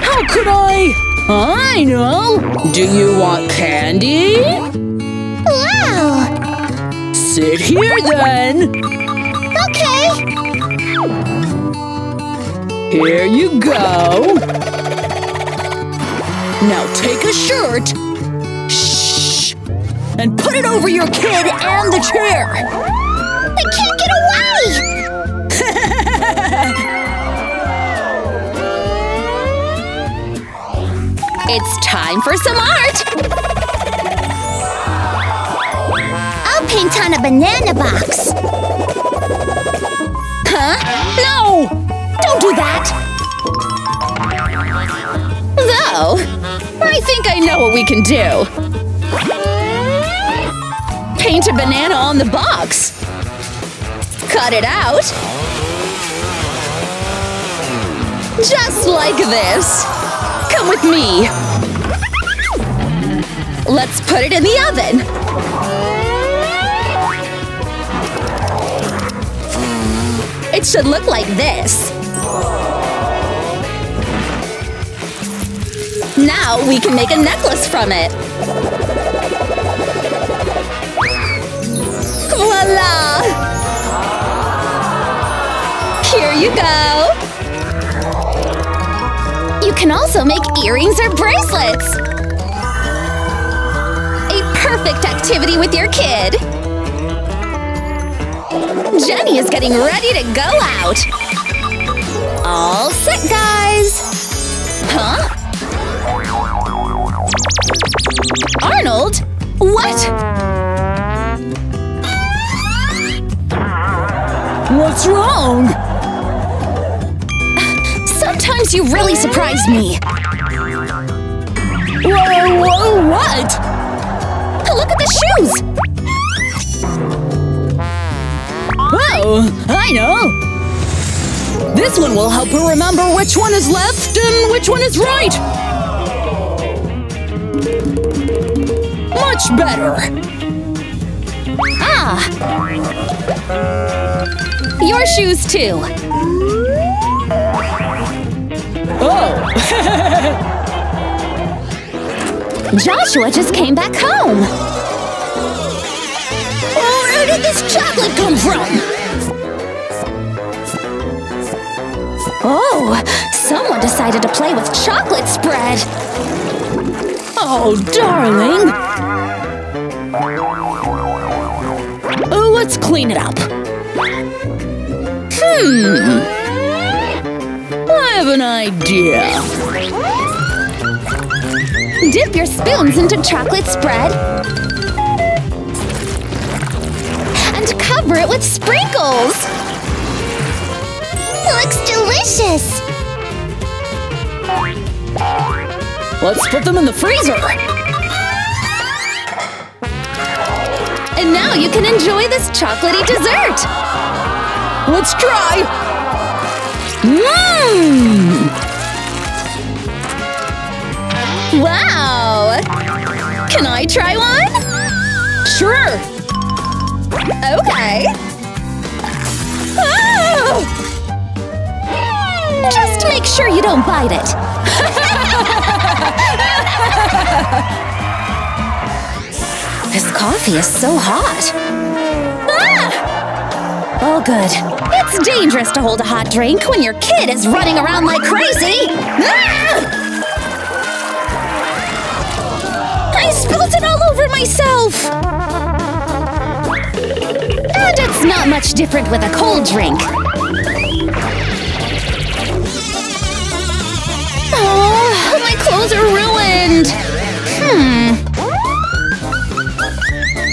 C: How could I? I know. Do you want candy? Sit here then.
B: Okay.
C: Here you go. Now take a shirt. Shh. And put it over your kid and the chair.
B: I can't get away.
A: It's time for some art.
B: Paint on a banana box.
A: Huh? No! Don't do that! Though, I think I know what we can do. Paint a banana on the box. Cut it out. Just like this. Come with me. Let's put it in the oven. Should look like this. Now we can make a necklace from it. Voila! Here you go. You can also make earrings or bracelets. A perfect activity with your kid. Jenny is getting ready to go out. All set, guys. Huh? Arnold? What?
C: What's wrong?
A: Sometimes you really surprise me.
C: Whoa, whoa, what?
A: Look at the shoes!
C: Oh, I know! This one will help her remember which one is left and which one is right! Much better!
A: Ah! Your shoes too!
C: Oh!
A: Joshua just came back home!
D: Where did this chocolate come from?
A: Oh, someone decided to play with chocolate spread!
C: Oh, darling! Oh, let's clean it up. Hmm. I have an idea.
A: Dip your spoons into chocolate spread and cover it with sprinkles!
B: Looks delicious!
C: Let's put them in the freezer.
A: And now you can enjoy this chocolatey dessert!
C: Let's try. Mmm.
A: Wow! Can I try one?
C: Sure.
A: Okay. Just make sure you don't bite it. this coffee is so hot. Ah! Oh, good. It's dangerous to hold a hot drink when your kid is running around like crazy. Ah! I spilled it all over myself! And it's not much different with a cold drink. Oh, my clothes are ruined! Hmm.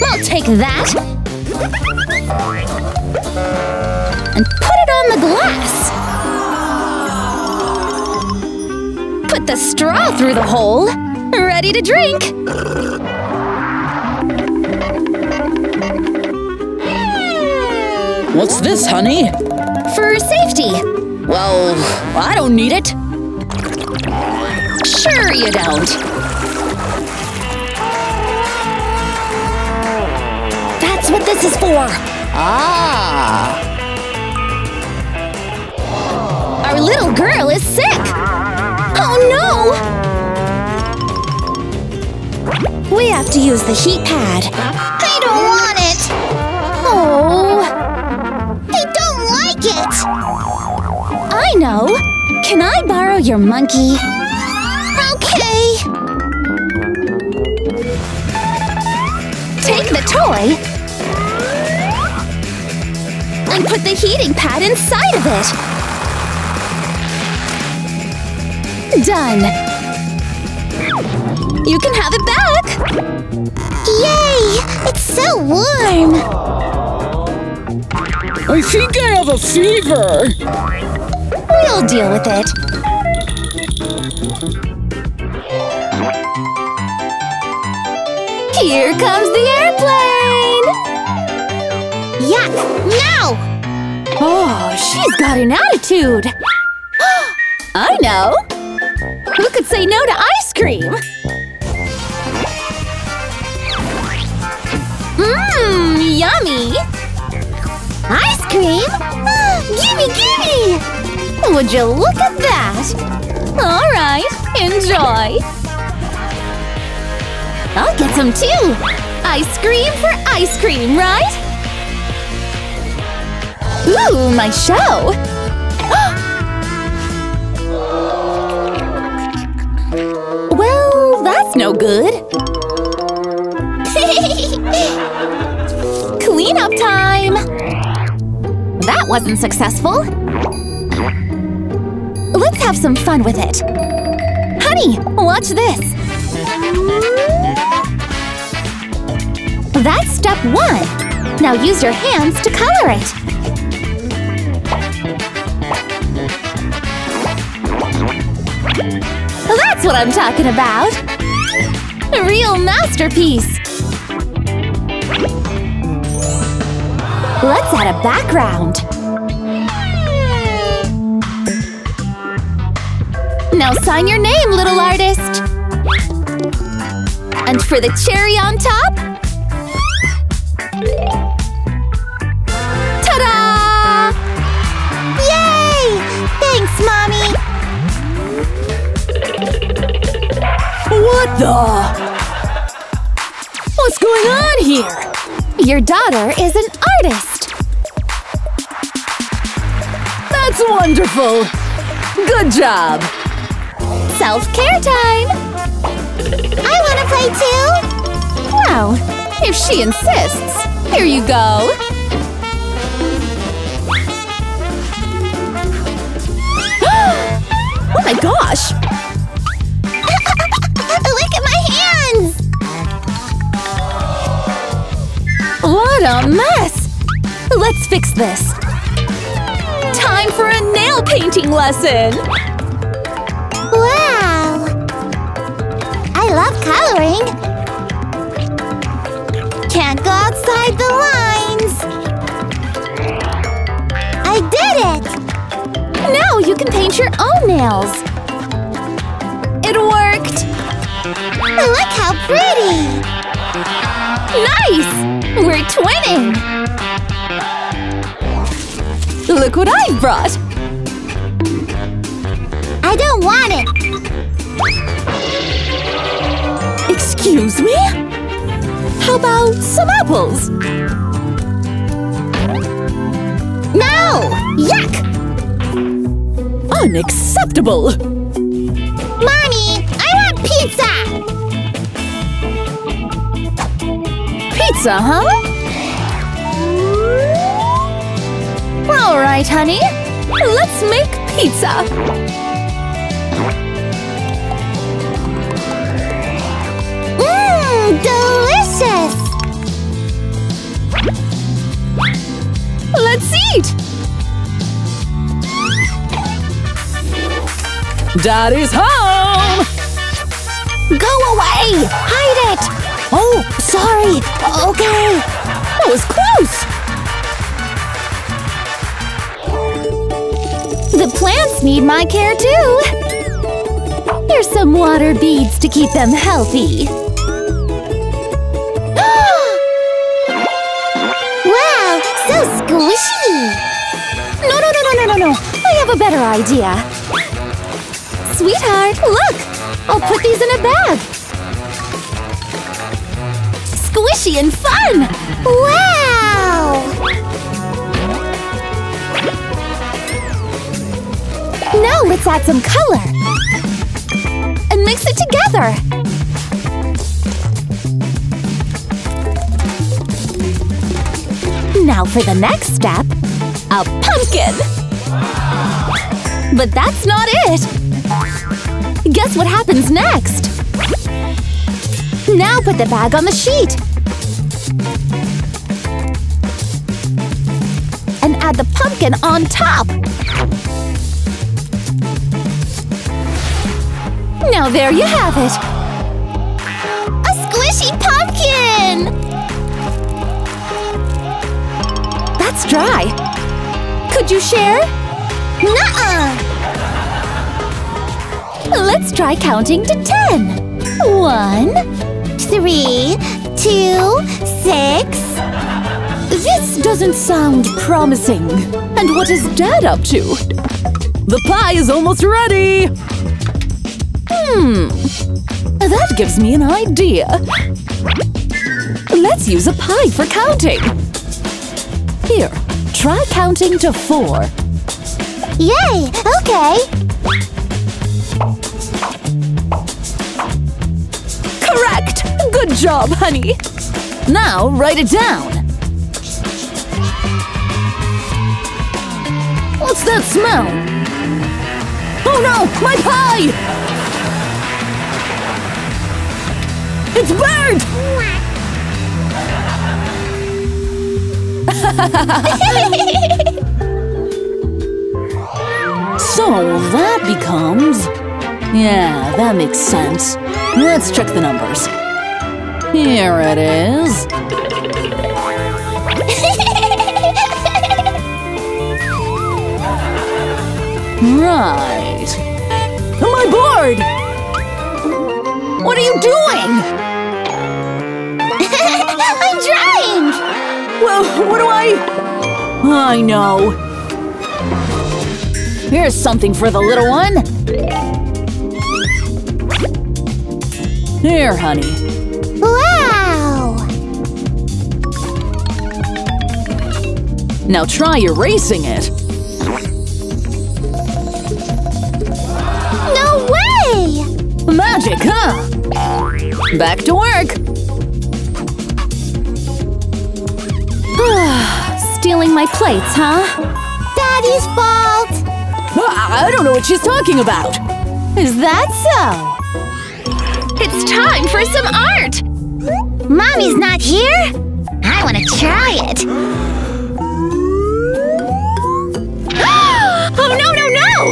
A: I'll take that. And put it on the glass. Put the straw through the hole. Ready to drink.
C: What's this, honey?
A: For safety.
C: Well, I don't need it.
A: You. That's what this is for.
C: Ah.
A: Our little girl is sick. Oh no! We have to use the heat pad.
B: I don't want it!
A: Oh,
B: I don't like it!
A: I know. Can I borrow your monkey? Toy and put the heating pad inside of it. Done. You can have it back.
B: Yay! It's so warm!
C: I think I have a fever.
A: We'll deal with it. Here comes the airplane!
B: Yuck! No!
A: Oh, she's got an attitude! I know! Who could say no to ice cream? Mmm, yummy!
B: Ice cream? gimme, gimme!
A: Would you look at that? All right, enjoy. I'll get some too. Ice cream for ice cream, right? Ooh, my show. well, that's no good. Cleanup time. That wasn't successful. Let's have some fun with it. Honey, watch this. Step one. Now use your hands to color it. That's what I'm talking about. A real masterpiece. Let's add a background. Now sign your name, little artist! And for the cherry on top…
B: Thanks, Mommy!
C: What the? What's going on here?
A: Your daughter is an artist!
C: That's wonderful! Good job!
A: Self-care time!
B: I want to play too!
A: Well, if she insists, here you go! Oh my gosh!
B: Look at my hands!
A: What a mess! Let's fix this! Time for a nail painting lesson!
B: Wow! I love coloring! Can't go outside the lines!
A: Now you can paint your own nails! It worked!
B: Look how pretty!
A: Nice! We're twinning! Look what I brought!
B: I don't want it!
A: Excuse me? How about some apples?
B: No! Yuck!
C: Unacceptable!
B: Mommy, I want pizza!
A: Pizza, huh? All right, honey. Let's make pizza.
B: Mmm, delicious!
A: Let's eat.
C: Daddy's home!
B: Go away! Hide it! Oh, sorry! Okay!
A: That was close. The plants need my care too. Here's some water beads to keep them healthy.
B: wow, so squishy!
A: No, no, no, no, no, no, no. I have a better idea. Sweetheart, look! I'll put these in a bag. Squishy and fun!
B: Wow!
A: Now let's add some color. And mix it together. Now for the next step, a pumpkin! But that's not it! What happens next? Now put the bag on the sheet. And add the pumpkin on top. Now there you have it!
B: A squishy pumpkin!
A: That's dry. Could you share? Let's try counting to ten. One.
B: Three, two, six…
C: This doesn't sound promising. And what is Dad up to? The pie is almost ready! Hmm. That gives me an idea. Let's use a pie for counting. Here, try counting to four.
B: Yay! Okay!
C: Job, honey! Now write it down. What's that smell? Oh no! My pie! It's burned! so that becomes… Yeah, that makes sense. Let's check the numbers. Here it is. right. My board! What are you doing?
B: I'm trying!
C: Well, what do I… I know. Here's something for the little one. Here, honey.
B: Wow!
C: Now try erasing it.
B: No way!
C: Magic, huh? Back to work.
A: Stealing my plates, huh?
B: Daddy's fault!
C: I don't know what she's talking about.
A: Is that so? It's time for some art!
B: Mommy's not here? I want to try it.
A: oh no, no, no!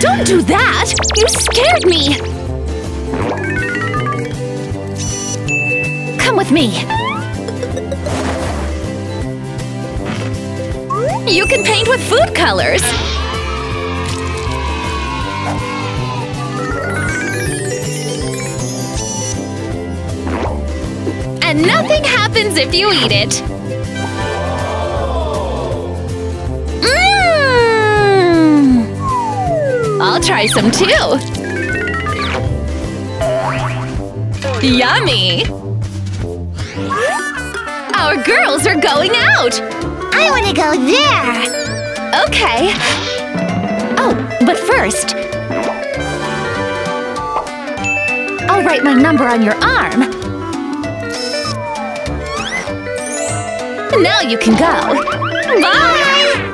A: Don't do that! You scared me! Come with me. You can paint with food colors. And nothing happens if you eat it. Mmm! I'll try some too. Yummy! Our girls are going out!
B: I want to go there.
A: Okay. Oh, but first… I'll write my number on your arm. Now you can go. Bye!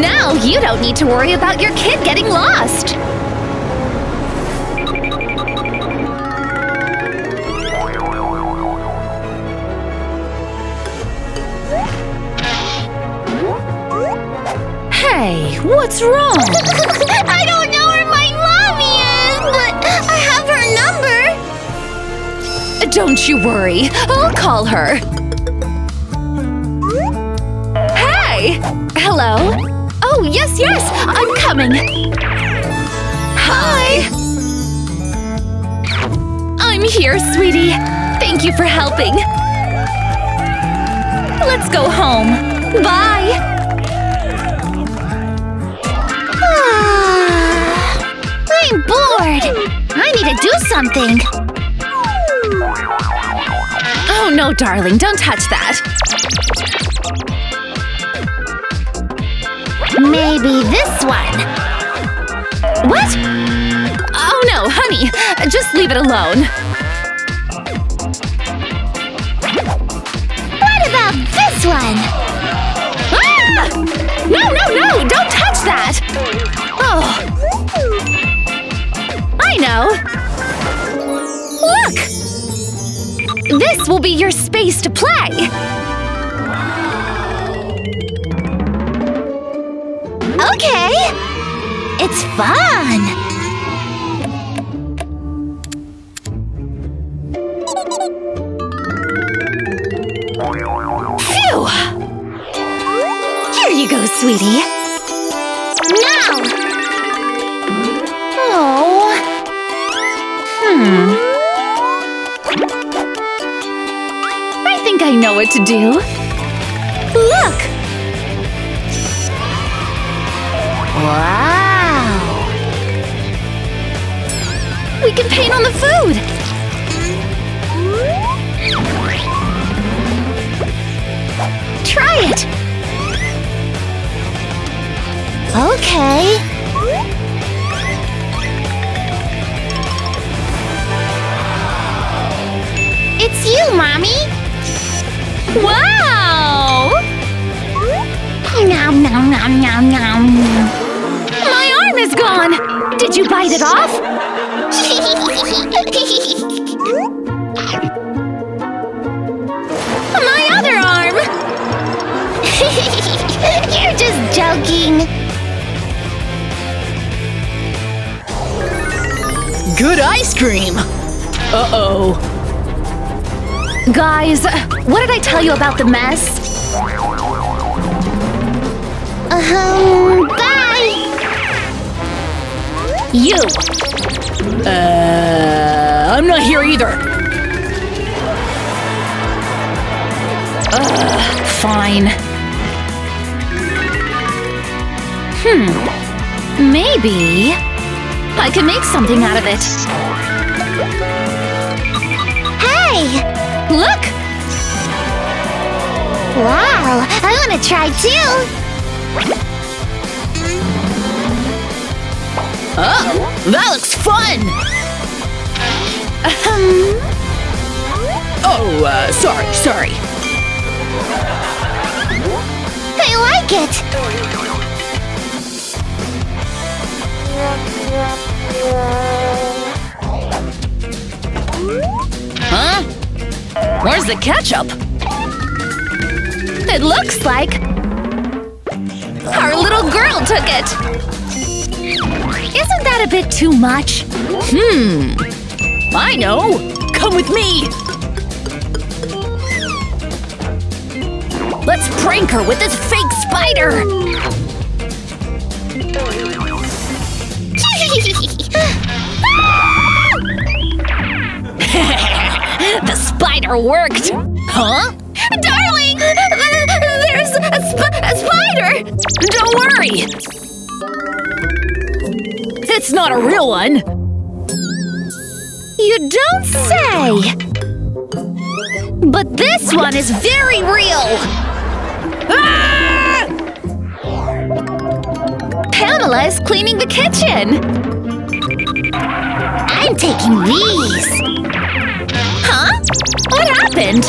A: Now you don't need to worry about your kid getting lost. Hey, what's wrong?
B: Don't
A: you worry, I'll call her. Hey! Hello? Oh, yes, yes, I'm coming. Hi! I'm here, sweetie. Thank you for helping. Let's go home. Bye!
B: Ah, I'm bored. I need to do something.
A: Oh, no, darling, don't touch that.
B: Maybe this one.
A: What? Oh, no, honey, just leave it alone.
B: What about this one?
A: Ah! No, no, no! Don't touch that! Oh. I know! This will be your space to play!
B: Okay. It's fun.
C: Good ice cream! Uh-oh.
A: Guys, what did I tell you about the mess?
B: Um, bye!
A: You!
C: Uh, I'm not here either. Ugh, fine.
A: Hmm. Maybe I can make something out of it.
B: Hey!
A: Look!
B: Wow, I want to try too!
C: Oh, that looks fun!
A: Ahem.
C: Oh, uh, sorry, sorry.
B: I like it!
C: Huh? Where's the ketchup?
A: It looks like our little girl took it. Isn't that a bit too much?
C: Hmm. I know. Come with me. Let's prank her with this fake spider. the spider worked. Huh?
A: Darling! There's a, sp- a spider!
C: Don't worry. It's not a real one.
A: You don't say! But this one is very real!
C: Ah!
A: Pamela is cleaning the kitchen!
B: I'm taking these!
A: Happened?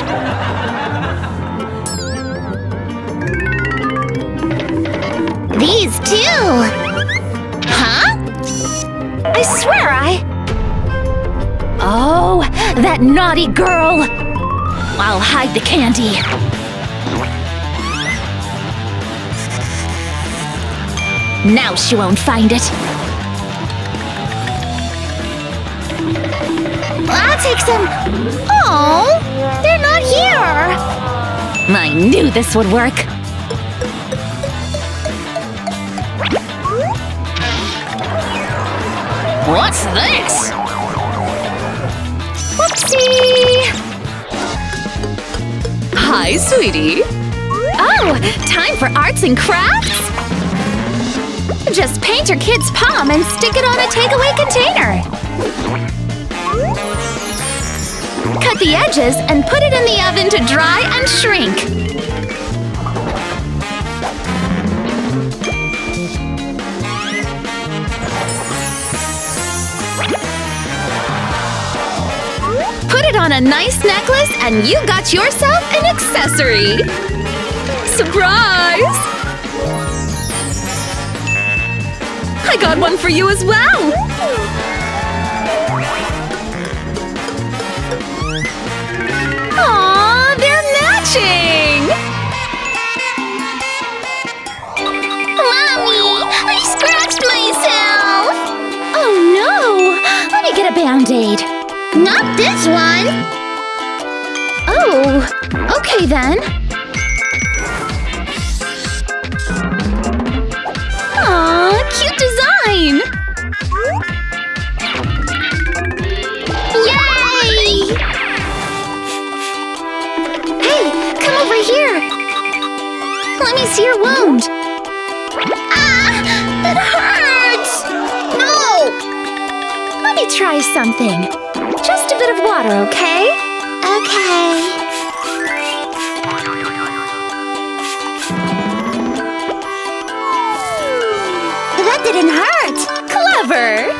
B: These too!
A: Huh? I swear I. Oh, that naughty girl! I'll hide the candy. Now she won't find it.
B: I'll take some. Oh!
A: I knew this would work.
C: What's this?
A: Whoopsie! Hi, sweetie. Oh, time for arts and crafts? Just paint your kid's palm and stick it on a takeaway container. Cut the edges and put it in the oven to dry and shrink. Put it on a nice necklace and you got yourself an accessory! Surprise! I got one for you as well!
B: Not this one!
A: Oh, okay then. Aw, cute design!
B: Yay!
A: Hey, come over here! Let me see your wound.
B: Ah! It hurts! No!
A: Let me try something. Bit of water, okay?
B: Okay. That didn't hurt!
A: Clever!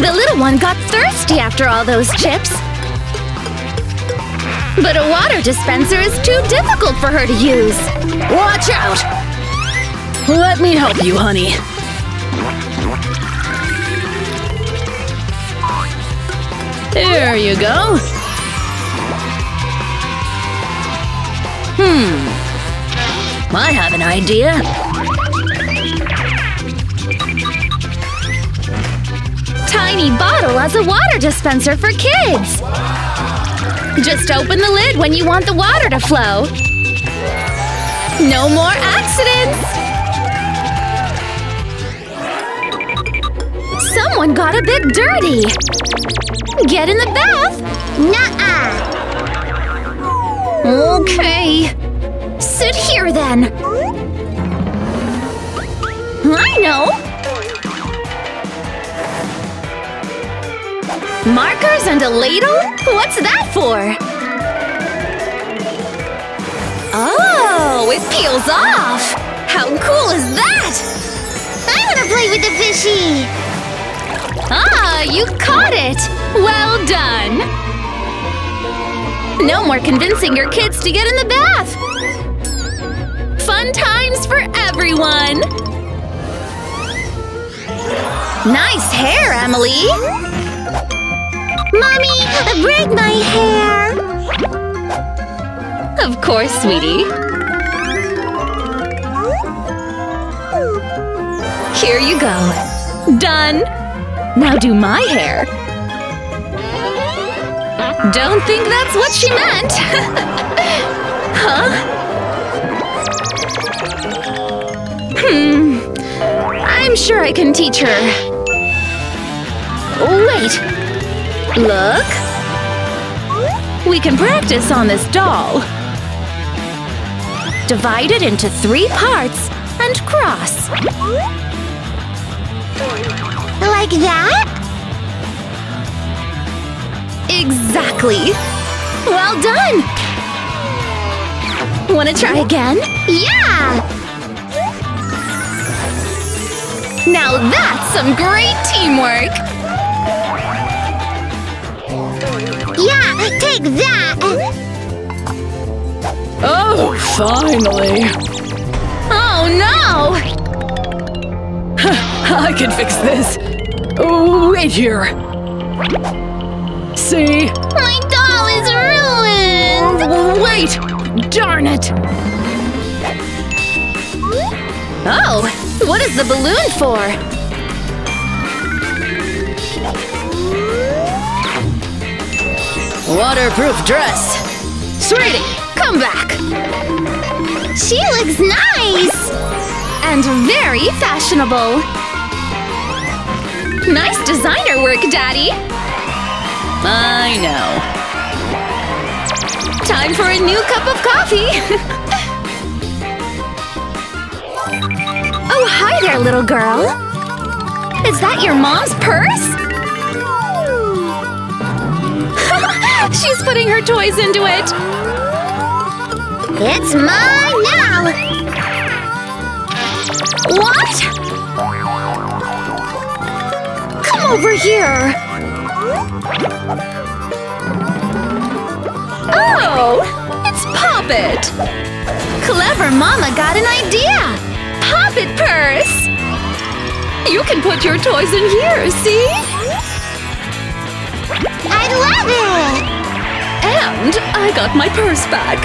A: The little one got thirsty after all those chips. But a water dispenser is too difficult for her to use.
C: Watch out! Let me help you, honey. There you go. Hmm. I have an idea.
A: Tiny bottle as a water dispenser for kids. Just open the lid when you want the water to flow. No more accidents! Someone got a bit dirty! Get in the bath!
B: Nuh-uh.
A: Okay. Sit here then. I know! Markers and a ladle? What's that for? Oh, it peels off! How cool is that?
B: I want to play with the fishy.
A: Ah, you caught it! Well done! No more convincing your kids to get in the bath! Fun times for everyone! Nice hair, Emily!
B: Mommy, braid my hair.
A: Of course, sweetie. Here you go. Done! Now do my hair. Don't think that's what she meant! huh? Hmm. I'm sure I can teach her. Wait. Look. We can practice on this doll. Divide it into three parts and cross.
B: Like that?
A: Exactly! Well done! Wanna try again?
B: Yeah.
A: Now that's some great teamwork!
B: Yeah, take that.
C: Oh, finally.
A: Oh no!
C: I can fix this. Oh, wait here. See?
B: My doll is ruined.
C: Wait! Darn it!
A: Oh, what is the balloon for?
C: Waterproof dress.
A: Sweetie, come back!
B: She looks nice.
A: And very fashionable! Nice designer work, Daddy!
C: I know.
A: Time for a new cup of coffee! oh, hi there, little girl! Is that your mom's purse? She's putting her toys into it!
B: It's mine now.
A: What? Come over here! Oh! It's Pop It! Clever Mama got an idea! Pop It Purse! You can put your toys in here, see?
B: I love it.
A: And I got my purse back!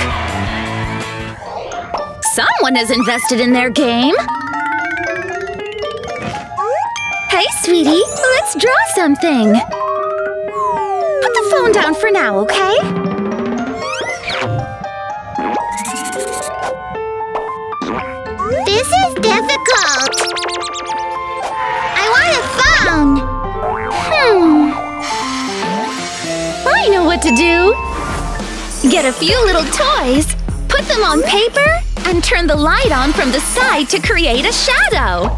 A: Someone has invested in their game! Hey, sweetie, let's draw something! Down for now, okay?
B: This is difficult. I want a phone.
A: Hmm. I know what to do! Get a few little toys, put them on paper, and turn the light on from the side to create a shadow!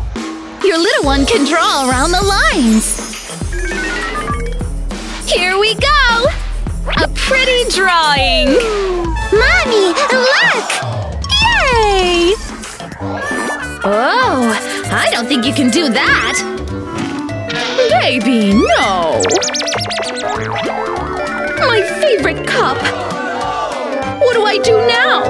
A: Your little one can draw around the lines! Here we go! A pretty drawing!
B: Mommy, look!
A: Yay! Oh, I don't think you can do that! Baby, no! My favorite cup! What do I do now?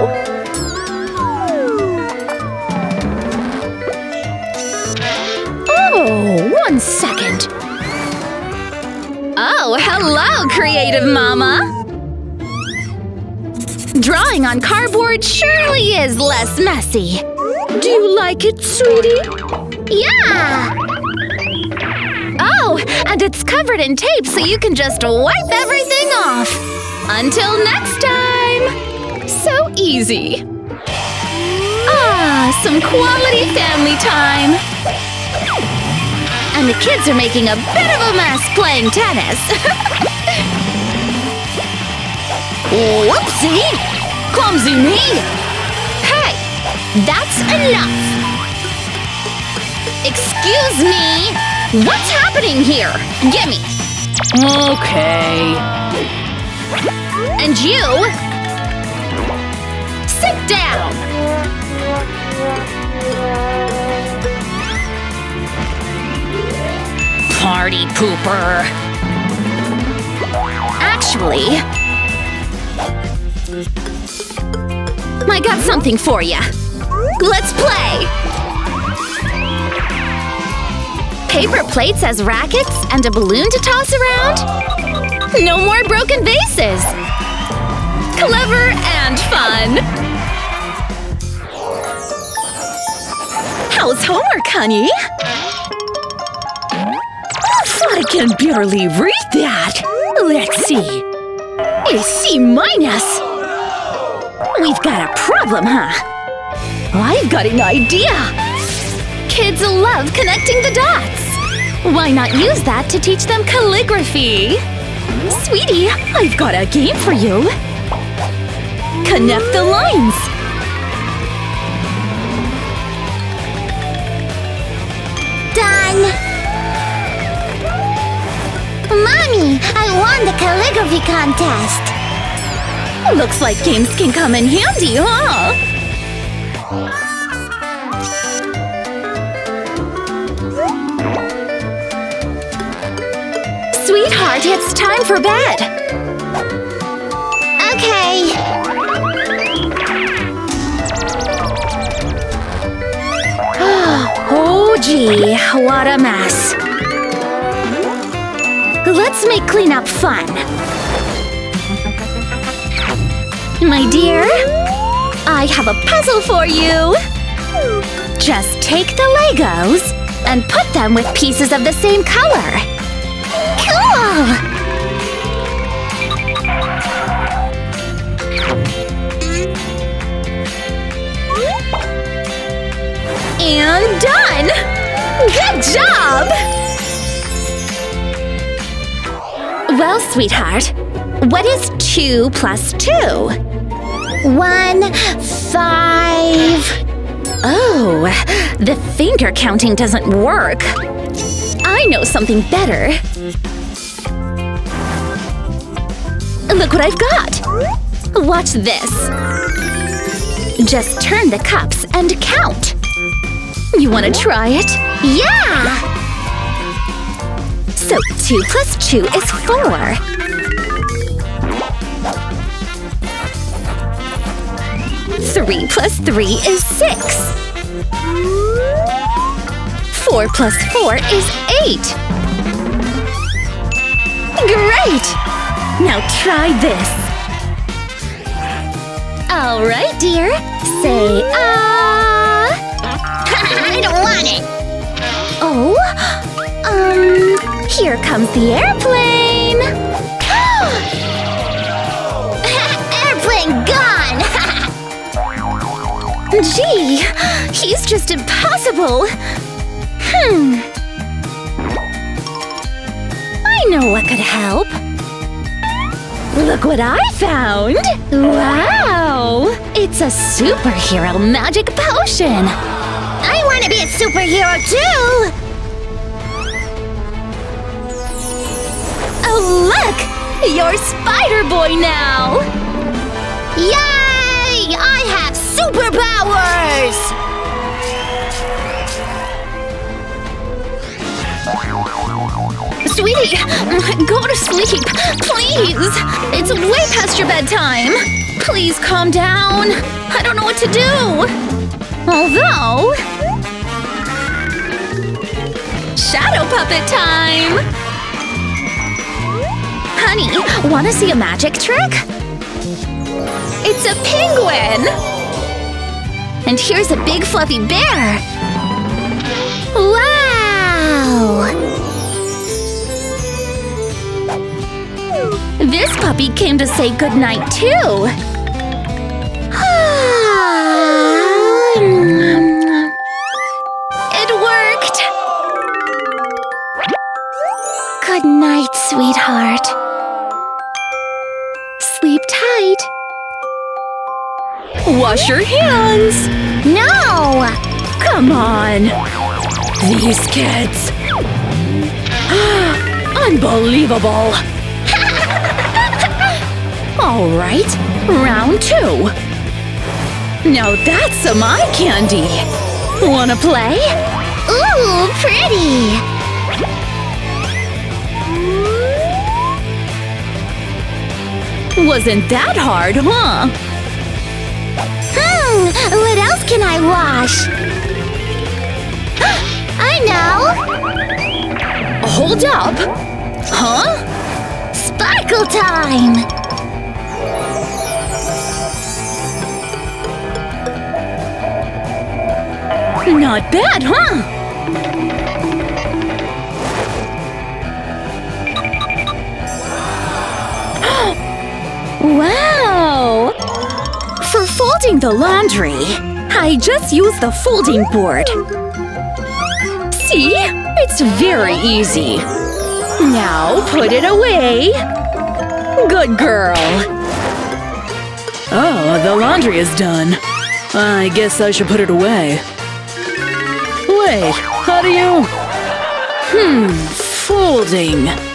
A: Oh, one second. Oh, hello, creative mama! Drawing on cardboard surely is less messy. Do you like it, sweetie?
B: Yeah.
A: Oh, and it's covered in tape so you can just wipe everything off. Until next time! So easy. Ah, some quality family time! And the kids are making a bit of a mess playing tennis.
C: Whoopsie! Clumsy me!
A: hey! That's enough! Excuse me! What's happening here? Gimme!
C: Okay.
A: And you… Sit down!
C: Party pooper.
A: Actually… I got something for you. Let's play! Paper plates as rackets and a balloon to toss around? No more broken vases! Clever and fun! How's homework, honey?
C: I can barely read that. Let's see.
A: A C minus! We've got a problem, huh? I've got an idea! Kids love connecting the dots! Why not use that to teach them calligraphy? Sweetie, I've got a game for you! Connect the lines!
B: Won the calligraphy contest!
A: Looks like games can come in handy, huh? Sweetheart, it's time for bed!
B: Okay.
A: Oh gee, what a mess. Let's make cleanup fun. My dear, I have a puzzle for you. Just take the Legos and put them with pieces of the same color. Cool! And done! Good job! Well, sweetheart, what is two plus two?
B: One, five.
A: Oh, the finger counting doesn't work. I know something better. Look what I've got! Watch this. Just turn the cups and count. You want to try it?
B: Yeah!
A: So two plus two is four. Three plus three is six. Four plus four is eight. Great! Now try this. All right, dear. Say ah.
B: I don't want it!
A: Oh, um, here comes the airplane.
B: Airplane gone!
A: Gee, he's just impossible. Hmm. I know what could help. Look what I found! Wow! It's a superhero magic potion!
B: I want to be a superhero too!
A: Look! You're Spider Boy now!
B: Yay! I have superpowers!
A: Sweetie, go to sleep, please! It's way past your bedtime! Please calm down! I don't know what to do! Although… Shadow puppet time! Honey, wanna see a magic trick? It's a penguin! And here's a big fluffy bear! Wow! This puppy came to say goodnight too!
B: It worked! Good night, sweetheart.
A: Wash your hands!
B: No!
A: Come on! These kids! Unbelievable! Alright, round two. Now that's some eye candy! Wanna play?
B: Ooh, pretty!
A: Wasn't that hard, huh?
B: Hmm, what else can I wash? I know!
A: Hold up! Huh?
B: Sparkle time!
A: Not bad, huh? wow! Folding the laundry, I just use the folding board. See? It's very easy. Now put it away. Good girl.
C: Oh, the laundry is done. I guess I should put it away. Wait, how do you… Hmm, folding.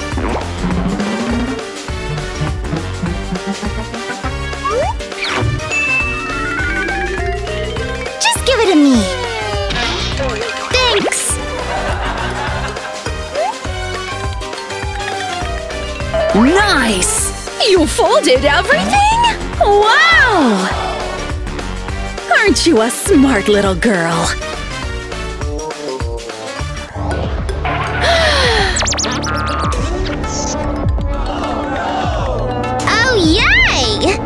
A: Folded everything? Wow! Aren't you a smart little girl?
B: Oh, yay!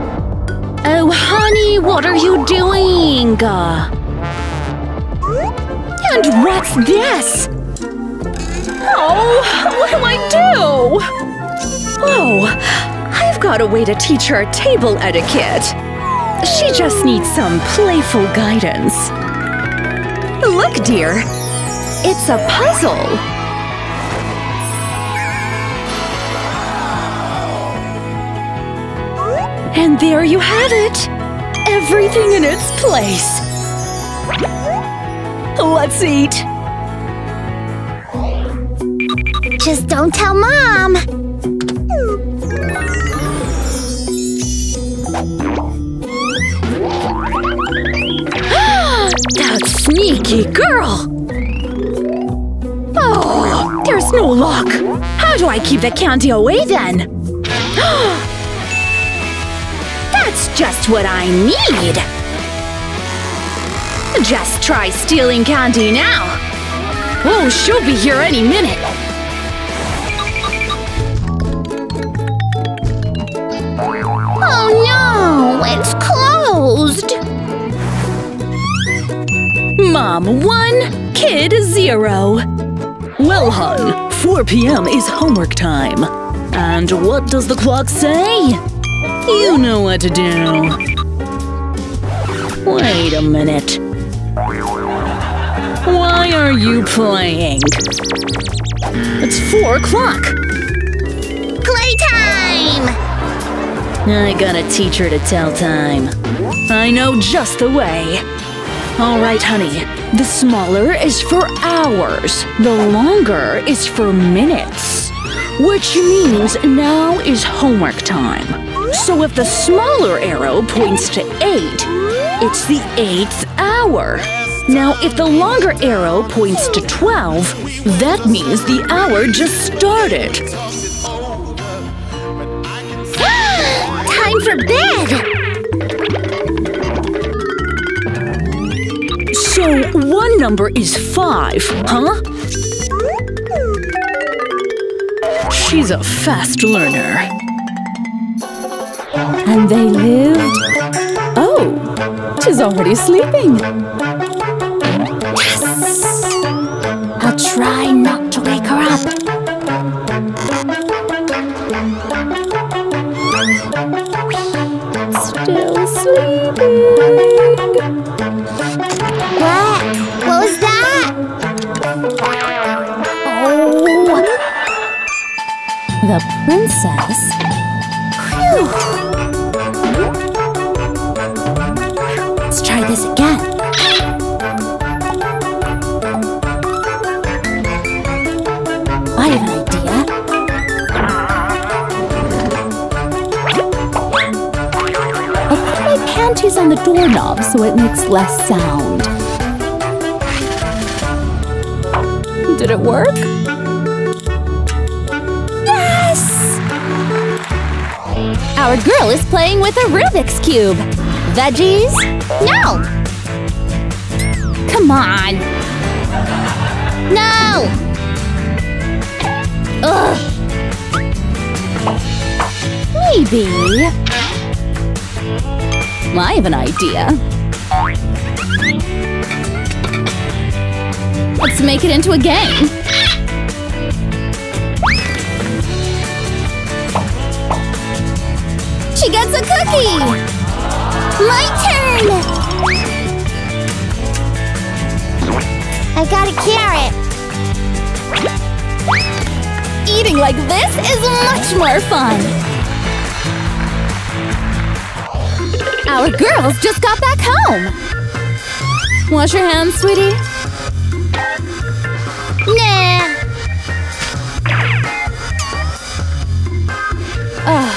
A: Oh, honey, what are you doing? And what's this? Oh, what do I do? Oh, got a way to teach her table etiquette. She just needs some playful guidance. Look, dear, it's a puzzle. And there you have it! Everything in its place! Let's eat!
B: Just don't tell Mom!
A: Sneaky girl! Oh, there's no lock! How do I keep the candy away then? That's just what I need! Just try stealing candy now! Oh, she'll be here any minute! Mom one, kid zero.
C: Well, hun, 4 p.m. is homework time. And what does the clock say? You know what to do. Wait a minute. Why are you playing? It's 4 o'clock.
B: Playtime!
C: I gotta teach her to tell time. I know just the way. All right, honey. The smaller is for hours. The longer is for minutes. Which means now is homework time. So if the smaller arrow points to 8, it's the 8th hour. Now, if the longer arrow points to 12, that means the hour just started. One number is 5, huh? She's a fast learner.
A: And they lived. Oh, she's already sleeping. Makes less sound. Did it work? Yes! Our girl is playing with a Rubik's Cube. Veggies? No! Come on! No! Ugh! Maybe... I have an idea. Let's make it into a game. She gets a cookie!
B: My turn! I got a carrot.
A: Eating like this is much more fun! Our girls just got back home! Wash your hands, sweetie.
B: Nah.
A: Ah.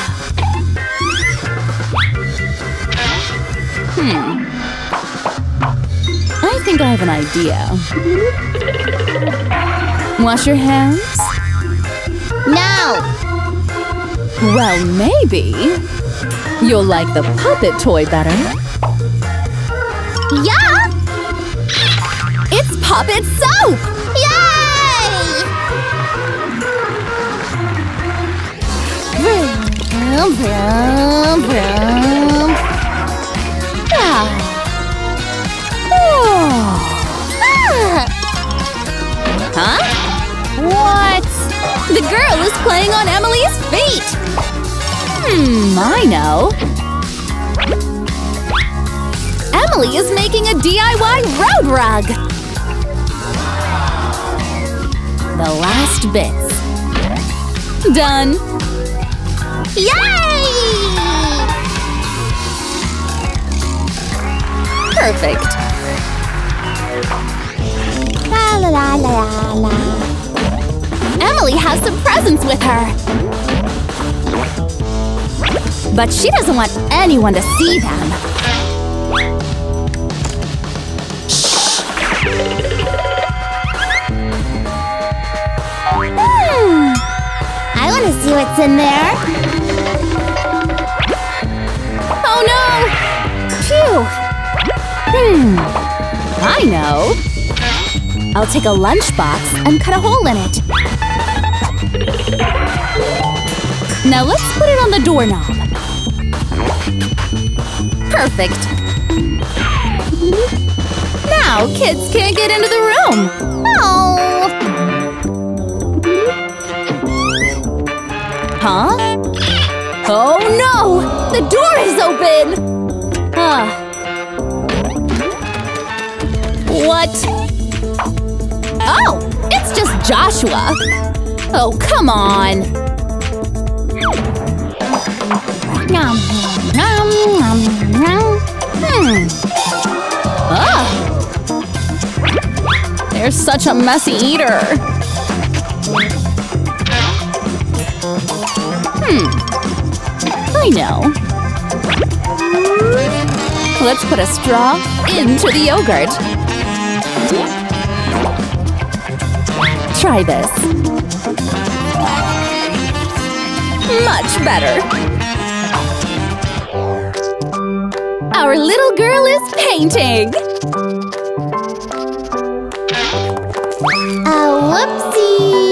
A: Hmm. I think I have an idea. Wash your hands?
B: No.
A: Well, maybe. You'll like the puppet toy better.
B: Yeah.
A: It's puppet soap!
B: Vroom, vroom.
A: Ah. Oh.
B: Ah,
A: Huh? What? The girl is playing on Emily's feet! Hmm, I know. Emily is making a DIY road rug! The last bits. Done!
B: Yay!
A: Perfect.
B: La la la la la.
A: Emily has some presents with her. But she doesn't want anyone to see them.
B: Hmm. I want to see what's in there.
A: Hmm. I know. I'll take a lunchbox and cut a hole in it. Now let's put it on the doorknob. Perfect. Now kids can't get into the room.
B: Oh.
A: Huh? Oh no! The door is open! Ah. What? Oh! It's just Joshua! Oh, come on!
B: Nom, nom, nom, nom.
A: Hmm. Ah! You're such a messy eater! Hmm. I know. Let's put a straw into the yogurt. Try this. Much better. Our little girl is painting.
B: A whoopsie.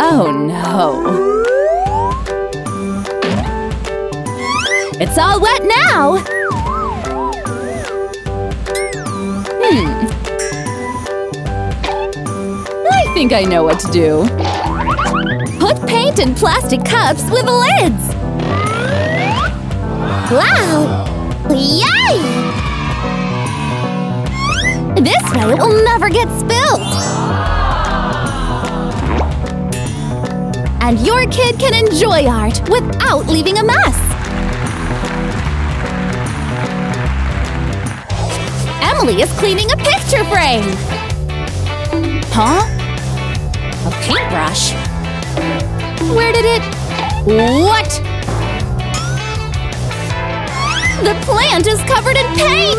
A: Oh no. It's all wet now! Think I know what to do. Put paint in plastic cups with lids!
B: Wow. Yay!
A: This way it will never get spilled! And your kid can enjoy art without leaving a mess. Emily is cleaning a picture frame. Huh? A paintbrush? Where did it… What? The plant is covered in paint!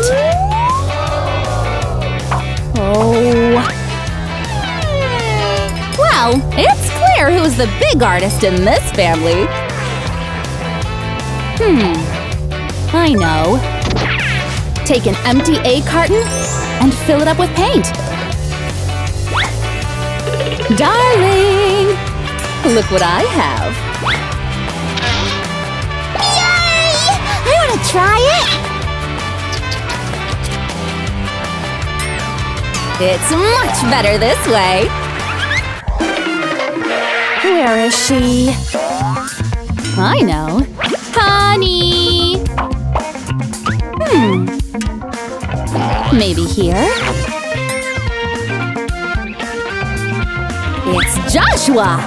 A: Oh… Well, it's clear who's the big artist in this family. Hmm… I know. Take an empty egg carton and fill it up with paint. Darling! Look what I have.
B: Yay! I want to try it!
A: It's much better this way. Where is she? I know. Honey! Hmm. Maybe here? Joshua!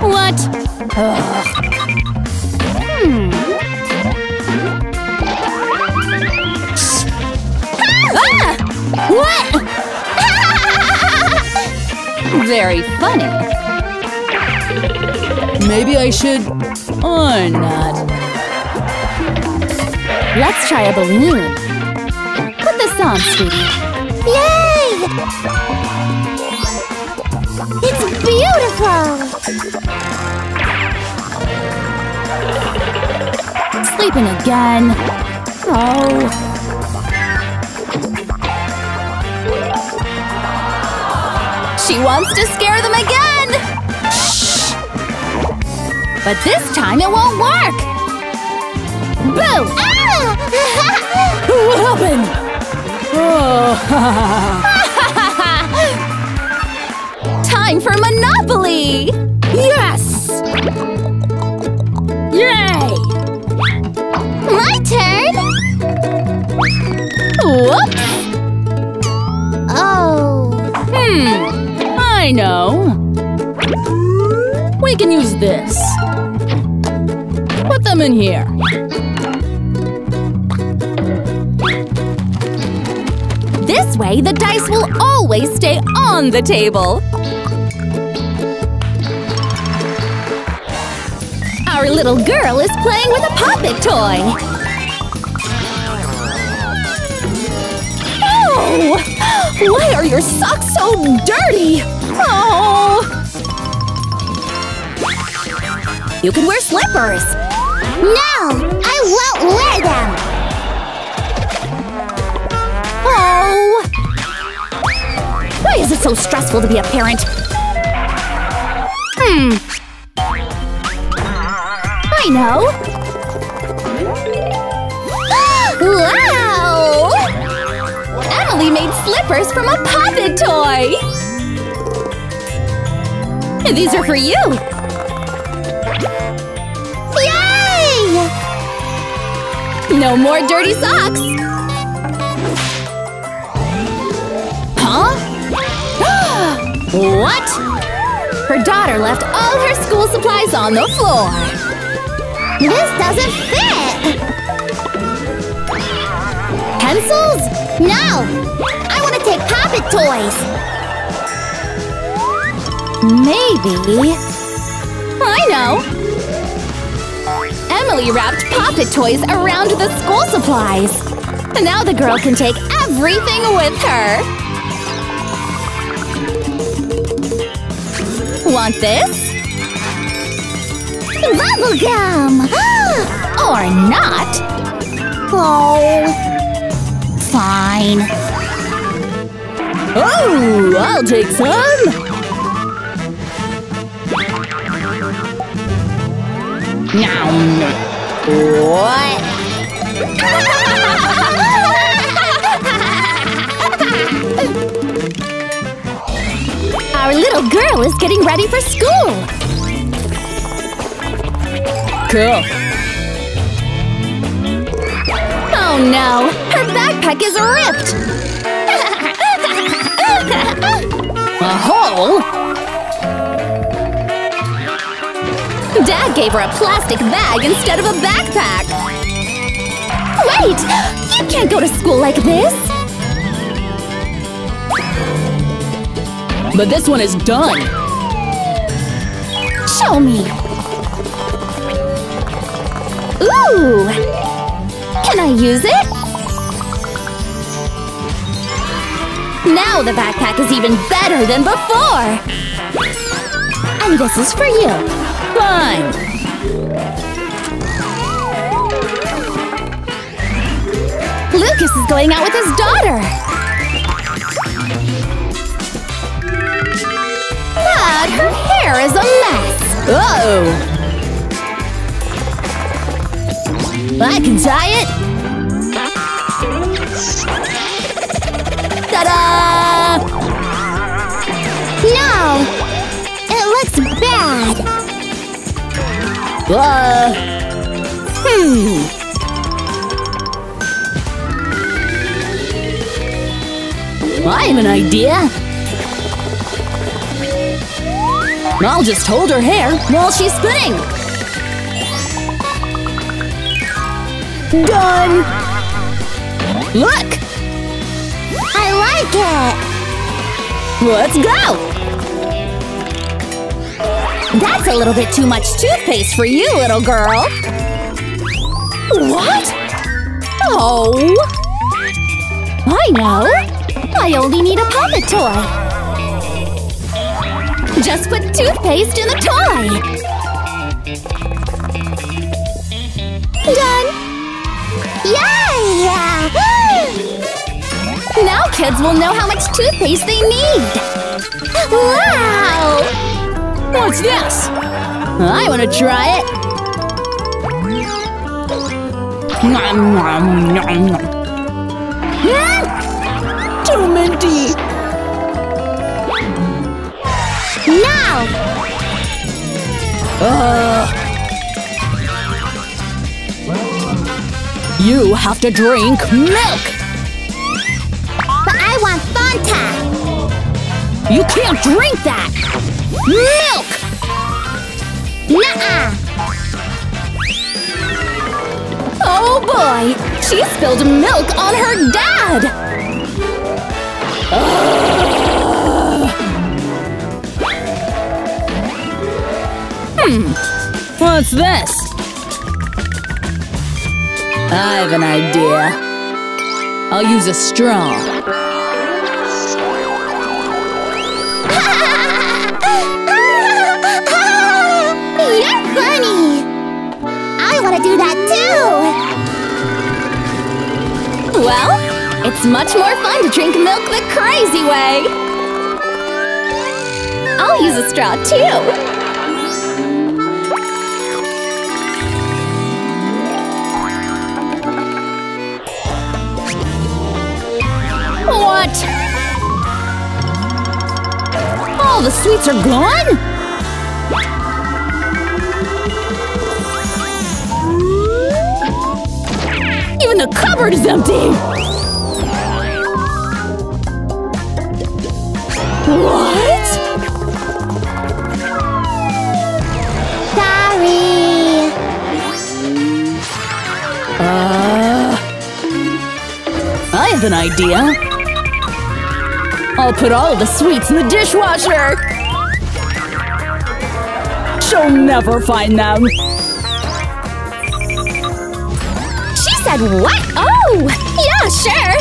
A: What? Ugh. Hmm. Ah! What? Very funny.
C: Maybe I should… or not.
A: Let's try a balloon. Put this on, sweetie.
B: Yay! It's beautiful!
A: Sleeping again. Oh. She wants to scare them again! Shh! But this time it won't work! Boo!
B: Ah!
C: What happened? Oh,
A: Time for Monopoly!
C: yes! Yay!
B: My turn!
A: Whoops!
B: Oh…
C: Hmm, I know. We can use this. Put them in here.
A: This way, the dice will always stay on the table. Little girl is playing with a pop it toy. Oh! Why are your socks so dirty? Oh! You can wear slippers.
B: No! I won't wear them!
A: Oh! Why is it so stressful to be a parent? Hmm. Know. wow! Emily made slippers from a pop it toy! These are for you!
B: Yay!
A: No more dirty socks! Huh? what? Her daughter left all her school supplies on the floor.
B: This doesn't fit!
A: Pencils?
B: No! I want to take pop it toys!
A: Maybe. I know. Emily wrapped pop it toys around the school supplies. Now the girl can take everything with her. Want this?
B: Bubblegum!
A: Or not?
B: oh… Fine.
C: Oh, I'll take some!
A: Now, What? Our little girl is getting ready for school.
C: Cool.
A: Oh no, her backpack is ripped.
C: A hole?
A: Dad gave her a plastic bag instead of a backpack! Wait! You can't go to school like this!
C: But this one is done!
A: Show me! Ooh! Can I use it? Now the backpack is even better than before! And this is for you.
C: Fine!
A: Lucas is going out with his daughter! But her hair is a mess!
C: Uh-oh! I can tie it! Ta-da!
B: No! It looks bad.
C: Uh, hmm. I have an idea. I'll just hold her hair while she's spinning. Done! Look!
B: I like it.
C: Let's go!
A: That's a little bit too much toothpaste for you, little girl!
C: What?
A: Oh! I know! I only need a pop it toy! Just put toothpaste in the toy!
B: Done.
A: Now kids will know how much toothpaste they need!
B: Wow!
C: What's this? I want to try it. Nom, nom, nom, nom. Hmm? Too minty.
B: Now!
C: Uh. You have to drink milk. You can't drink that. Milk.
B: Nuh-uh!
A: Oh boy! She spilled milk on her dad!
C: Hmm, What's this? I have an idea. I'll use a straw.
B: Do that too!
A: Well, it's much more fun to drink milk the crazy way! I'll use a straw too!
C: What? All the sweets are gone? The cupboard is empty! What?
B: Sorry!
C: Uh, I have an idea. I'll put all the sweets in the dishwasher. She'll never find them.
A: Said what? Oh! Yeah, sure!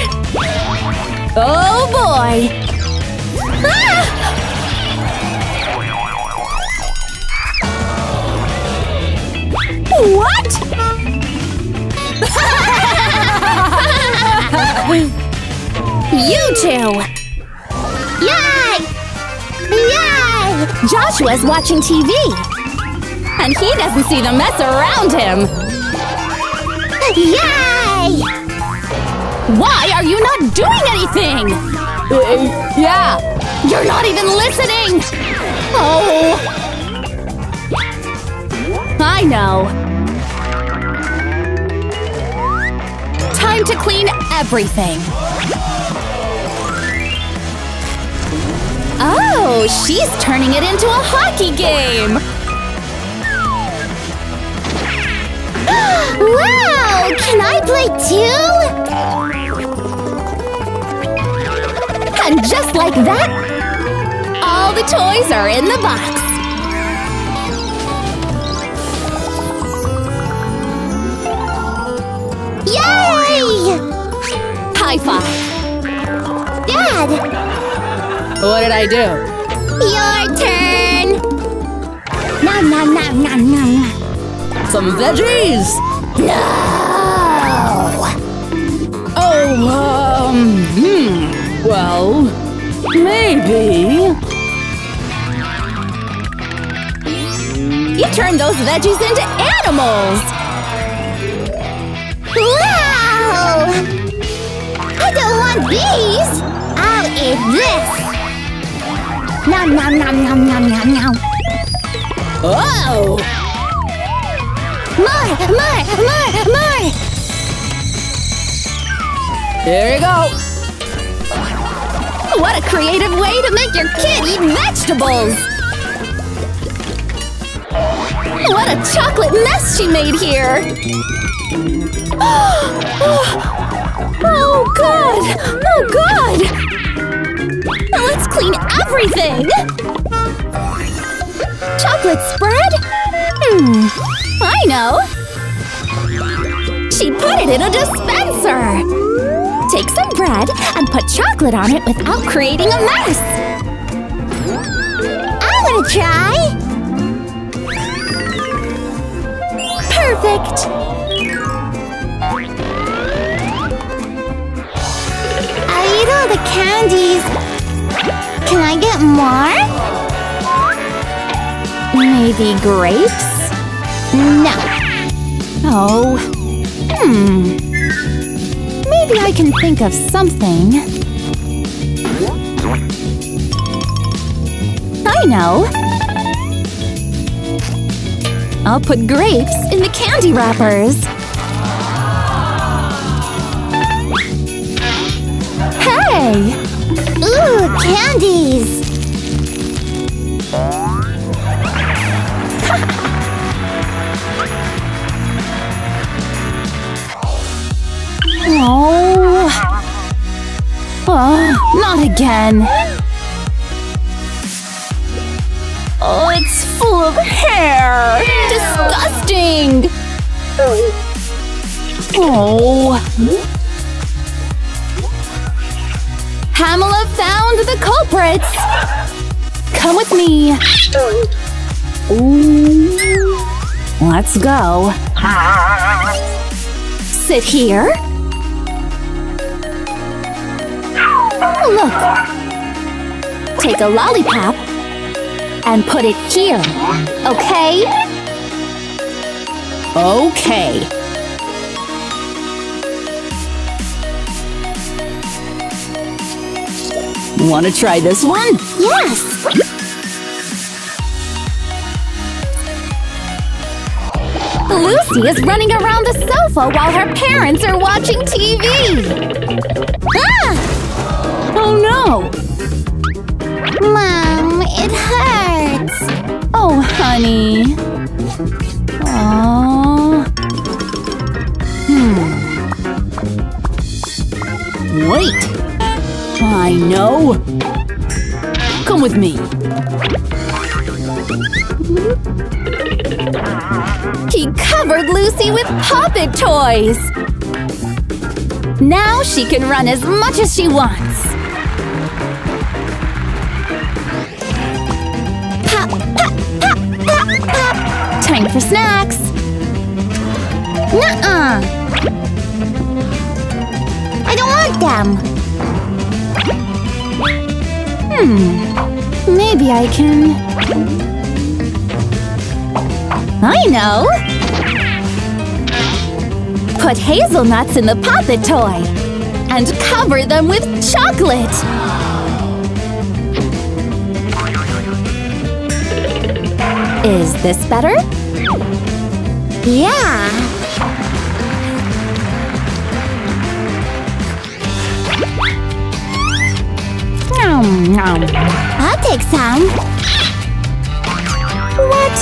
C: Oh boy!
A: Ah! What? you two!
B: Yay! Yay!
A: Joshua's watching TV. And he doesn't see the mess around him.
B: Yay!
A: Why are you not doing anything?
C: Uh, uh, yeah.
A: You're not even listening! Oh! I know. Time to clean everything. Oh, she's turning it into a hockey game! wow!
B: Can I play too?
A: And just like that, all the toys are in the box.
B: Yay!
A: High five.
B: Dad,
C: What did I do?
B: your turn. Nom nom nom nom nom.
C: Some veggies!
B: No!
C: Oh, um, hmm. Well, maybe.
A: You turned those veggies into animals.
B: Wow! I don't want these. I'll eat this. Nom nom nom nom nom nom nom.
C: Oh!
B: More, more, more, more.
C: Here you go!
A: What a creative way to make your kid eat vegetables! What a chocolate mess she made here! Oh god! Oh god! Let's clean everything! Chocolate spread? Hmm, I know! She put it in a dispenser! Take some bread and put chocolate on it without creating a mess!
B: I want to try.
A: Perfect!
B: I ate all the candies. Can I get more?
A: Maybe grapes?
B: No.
A: Oh. Hmm. Maybe I can think of something. I know. I'll put grapes in the candy wrappers. Hey!
B: Ooh, candies.
A: Not again. Oh, it's full of hair. Disgusting. Oh. Pamela found the culprits. Come with me. Ooh. Let's go. Sit here. Take a lollipop and put it here. Okay?
C: Okay. Want to try this one?
B: Yes.
A: Lucy is running around the sofa while her parents are watching TV.
B: Ah!
C: Oh no!
B: Mom, it hurts.
A: Oh, honey. Oh.
C: Hmm. Wait! I know! Come with me.
A: He covered Lucy with pop it toys. Now she can run as much as she wants. Time for snacks.
B: Nuh-uh. I don't want them.
A: Hmm. Maybe I can. I know! Put hazelnuts in the pop it toy and cover them with chocolate! Is this better?
B: Yeah.
A: Nom, nom.
B: I'll take some.
A: What?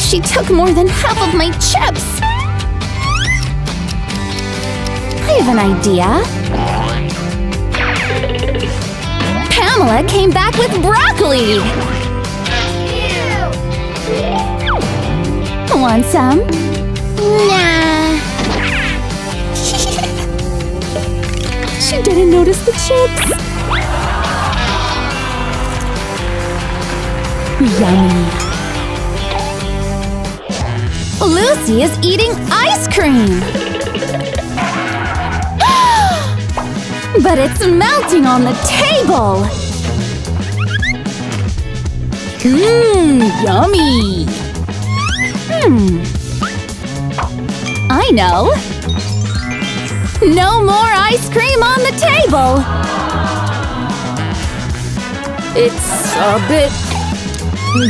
A: She took more than half of my chips! I have an idea. Pamela came back with broccoli! Want some?
B: Nah.
A: She didn't notice the chips. Yummy. Lucy is eating ice cream. but it's melting on the table.
C: Mmm, yummy!
A: Hmm. I know. No more ice cream on the table.
C: It's a bit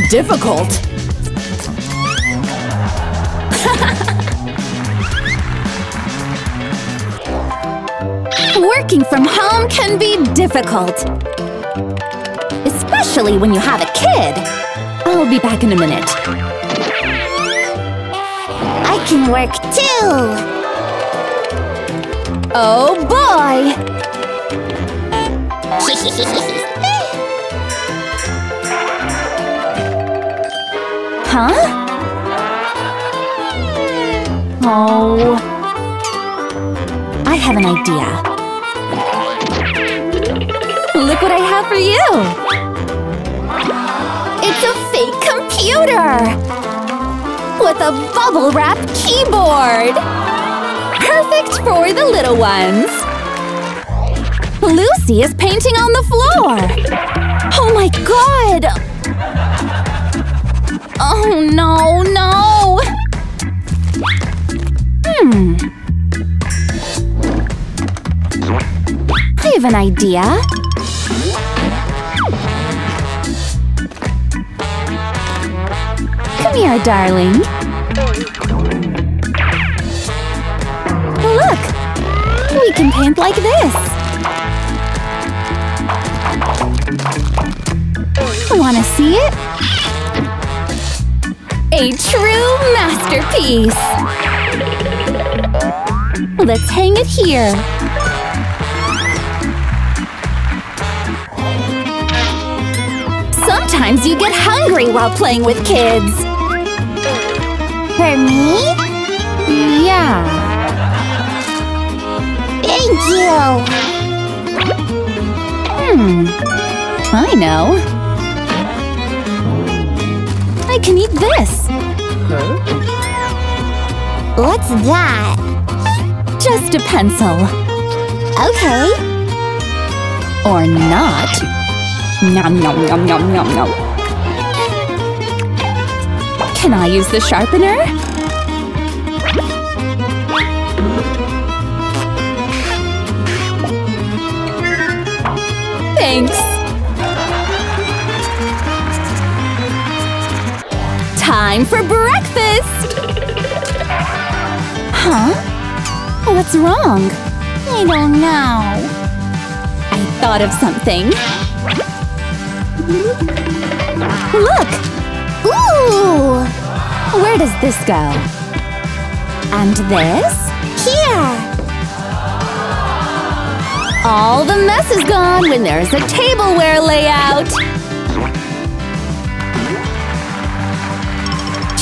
C: difficult.
A: Working from home can be difficult. Especially when you have a kid. I'll be back in a minute.
B: Can work too.
A: Oh boy! Huh? Oh. I have an idea. Look what I have for you! It's a fake computer! With a bubble wrap keyboard! Perfect for the little ones! Lucy is painting on the floor! Oh my god! Oh no, no! Hmm. I have an idea. Come here, darling. Can paint like this. Wanna see it? A true masterpiece! Let's hang it here. Sometimes you get hungry while playing with kids.
B: For me?
A: Yeah. Hmm. I know. I can eat this.
B: What's that?
A: Just a pencil.
B: Okay.
A: Or not. Nom nom nom nom nom nom. Can I use the sharpener? Time for breakfast! Huh? What's wrong?
B: I don't know.
A: I thought of something. Look!
B: Ooh!
A: Where does this go? And this?
B: Here!
A: All the mess is gone when there's a tableware layout!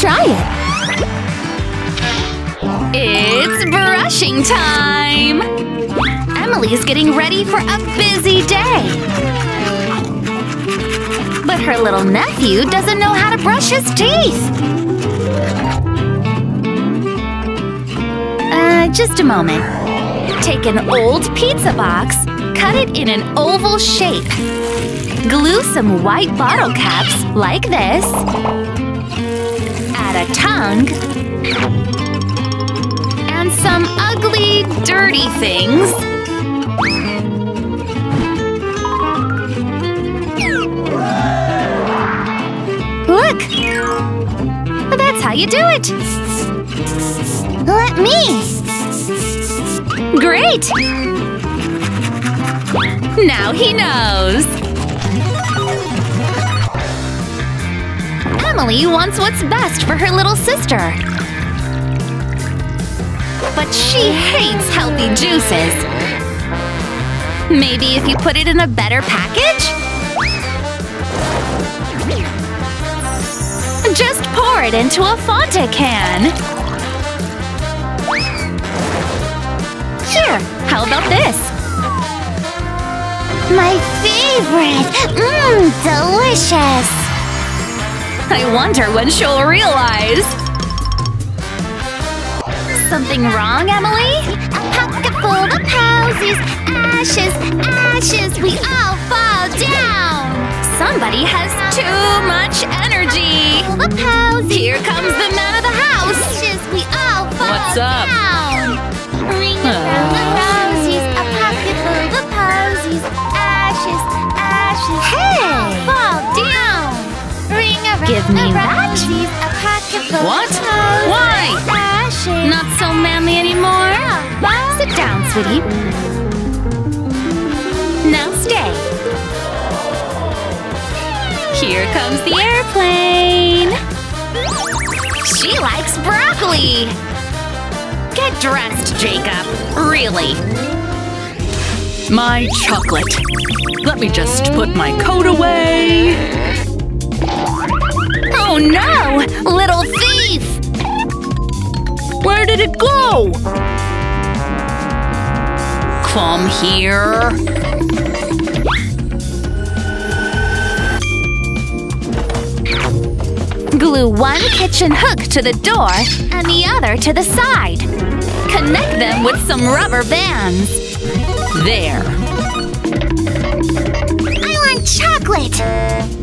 A: Try it! It's brushing time! Emily's getting ready for a busy day! But her little nephew doesn't know how to brush his teeth! Uh, just a moment. Take an old pizza box, cut it in an oval shape. Glue some white bottle caps like this. Tongue. And some ugly, dirty things. Look! That's how you do it!
B: Let me!
A: Great! Now he knows! Emily wants what's best for her little sister. But she hates healthy juices. Maybe if you put it in a better package? Just pour it into a Fanta can. Here, how about this?
B: My favorite! Mmm, delicious!
A: I wonder when she'll realize. Something wrong, Emily?
B: A pocket full of posies, ashes, ashes, we all fall down!
A: Somebody has too much energy.
B: Full posies,
A: Here comes the man of the house.
B: ashes, we all fall
C: What's up?
B: down! Ring around the rosies, a pocket full of posies, ashes, ashes,
A: Hey! Give me that.
B: rosies, a pocket full
C: What? Why?
A: Not so manly anymore. Sit down, sweetie. Now stay. Here comes the airplane. She likes broccoli. Get dressed, Jacob. Really.
C: My chocolate. Let me just put my coat away.
A: Oh no! Little thief!
C: Where did it go? Come here.
A: Glue one kitchen hook to the door and the other to the side. Connect them with some rubber bands.
C: There.
B: I want chocolate!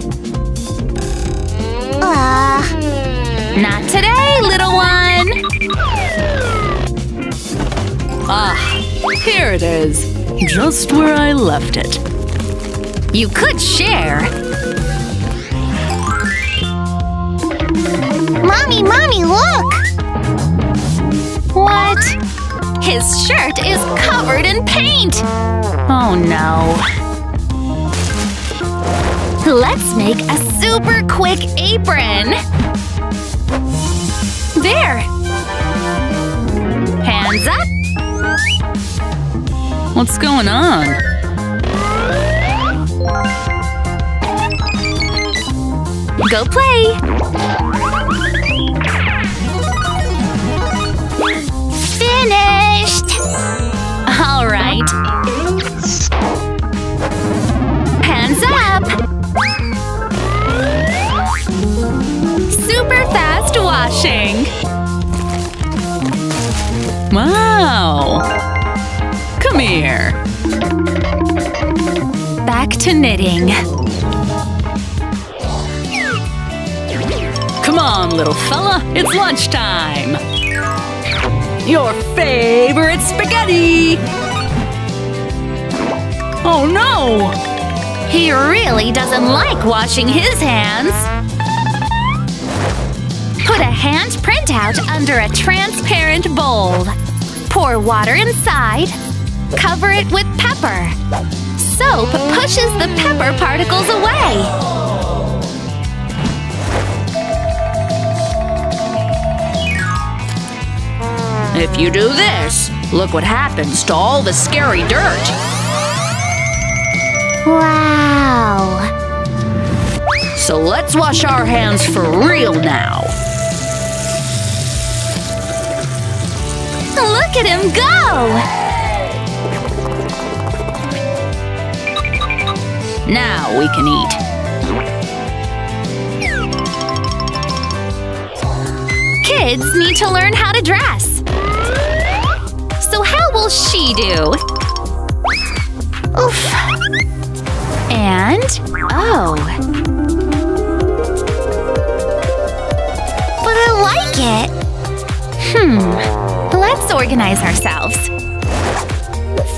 B: Ah,
A: Not today, little one!
C: Ah, here it is. Just where I left it.
A: You could share.
B: mommy, mommy, look!
A: What? His shirt is covered in paint! Oh no. Let's make a super quick apron! There! Hands up!
C: What's going on?
A: Go play! Washing!
C: Wow. Come here.
A: Back to knitting.
C: Come on, little fella. It's lunchtime. Your favorite spaghetti. Oh no!
A: He really doesn't like washing his hands. Hand printout under a transparent bowl. Pour water inside. Cover it with pepper. Soap pushes the pepper particles away.
C: If you do this, look what happens to all the scary dirt.
B: Wow!
C: So let's wash our hands for real now.
A: Look at him go!
C: Now we can eat.
A: Kids need to learn how to dress. So how will she do? Oof. And oh.
B: But I like it!
A: Organize ourselves.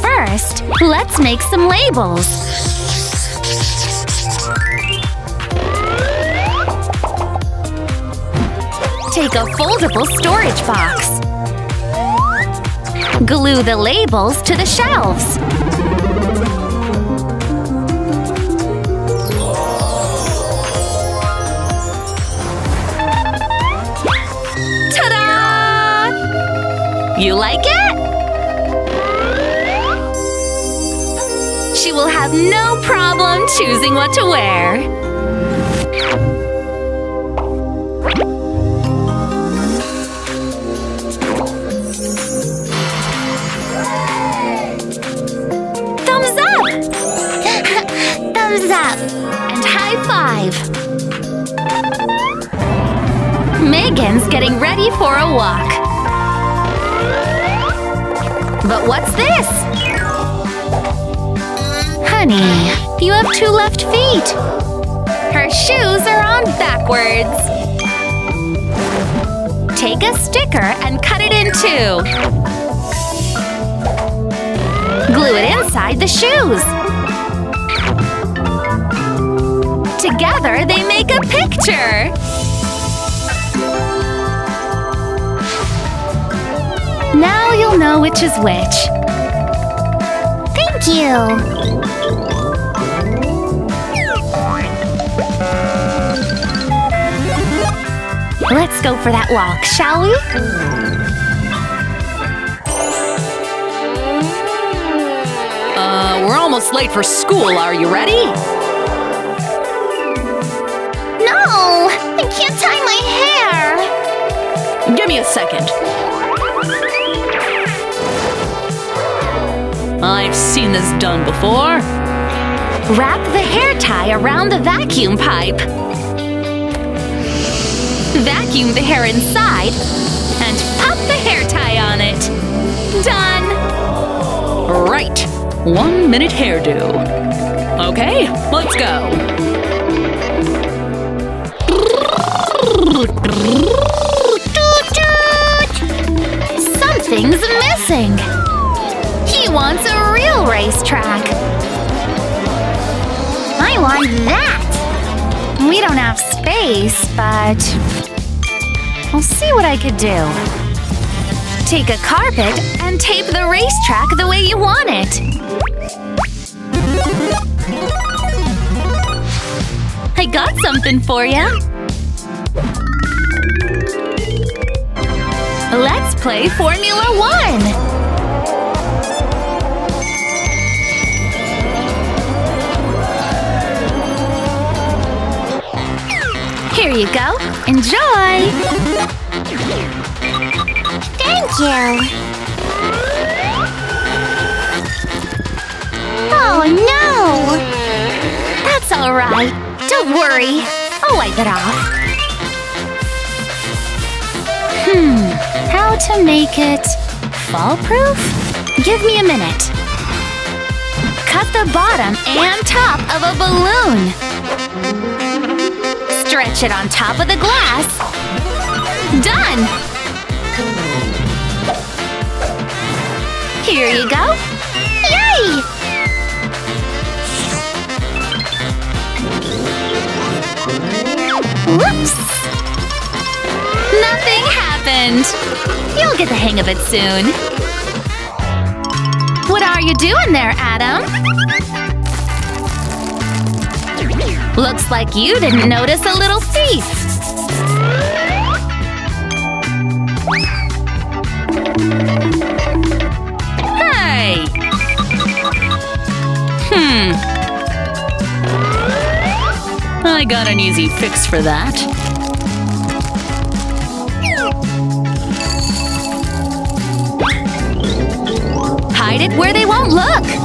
A: First, let's make some labels. Take a foldable storage box. Glue the labels to the shelves. You like it? She will have no problem choosing what to wear. Thumbs up!
B: Thumbs up.
A: And high five! Megan's getting ready for a walk. But what's this? Honey, you have two left feet. Her shoes are on backwards. Take a sticker and cut it in two. Glue it inside the shoes. Together, they make a picture! Now you'll know which is which.
B: Thank you.
A: Let's go for that walk, shall we?
C: Uh, we're almost late for school. Are you ready?
B: No, I can't tie my hair.
C: Give me a second. I've seen this done before.
A: Wrap the hair tie around the vacuum pipe. Vacuum the hair inside and pop the hair tie on it. Done!
C: Right. One minute hairdo. Okay, let's go.
A: Something's missing. Wants a real racetrack. I want that. We don't have space, but I'll see what I could do. Take a carpet and tape the racetrack the way you want it. I got something for you. Let's play Formula One! Here you go. Enjoy!
B: Thank you. Oh no!
A: That's all right. Don't worry. I'll wipe it off. Hmm, how to make it fall proof? Give me a minute. Cut the bottom and top of a balloon. Stretch it on top of the glass. Done! Here you go.
B: Yay!
A: Whoops! Nothing happened. You'll get the hang of it soon. What are you doing there, Adam? Looks like you didn't notice a little thief. Hey! Hmm.
C: I got an easy fix for that.
A: Hide it where they won't look.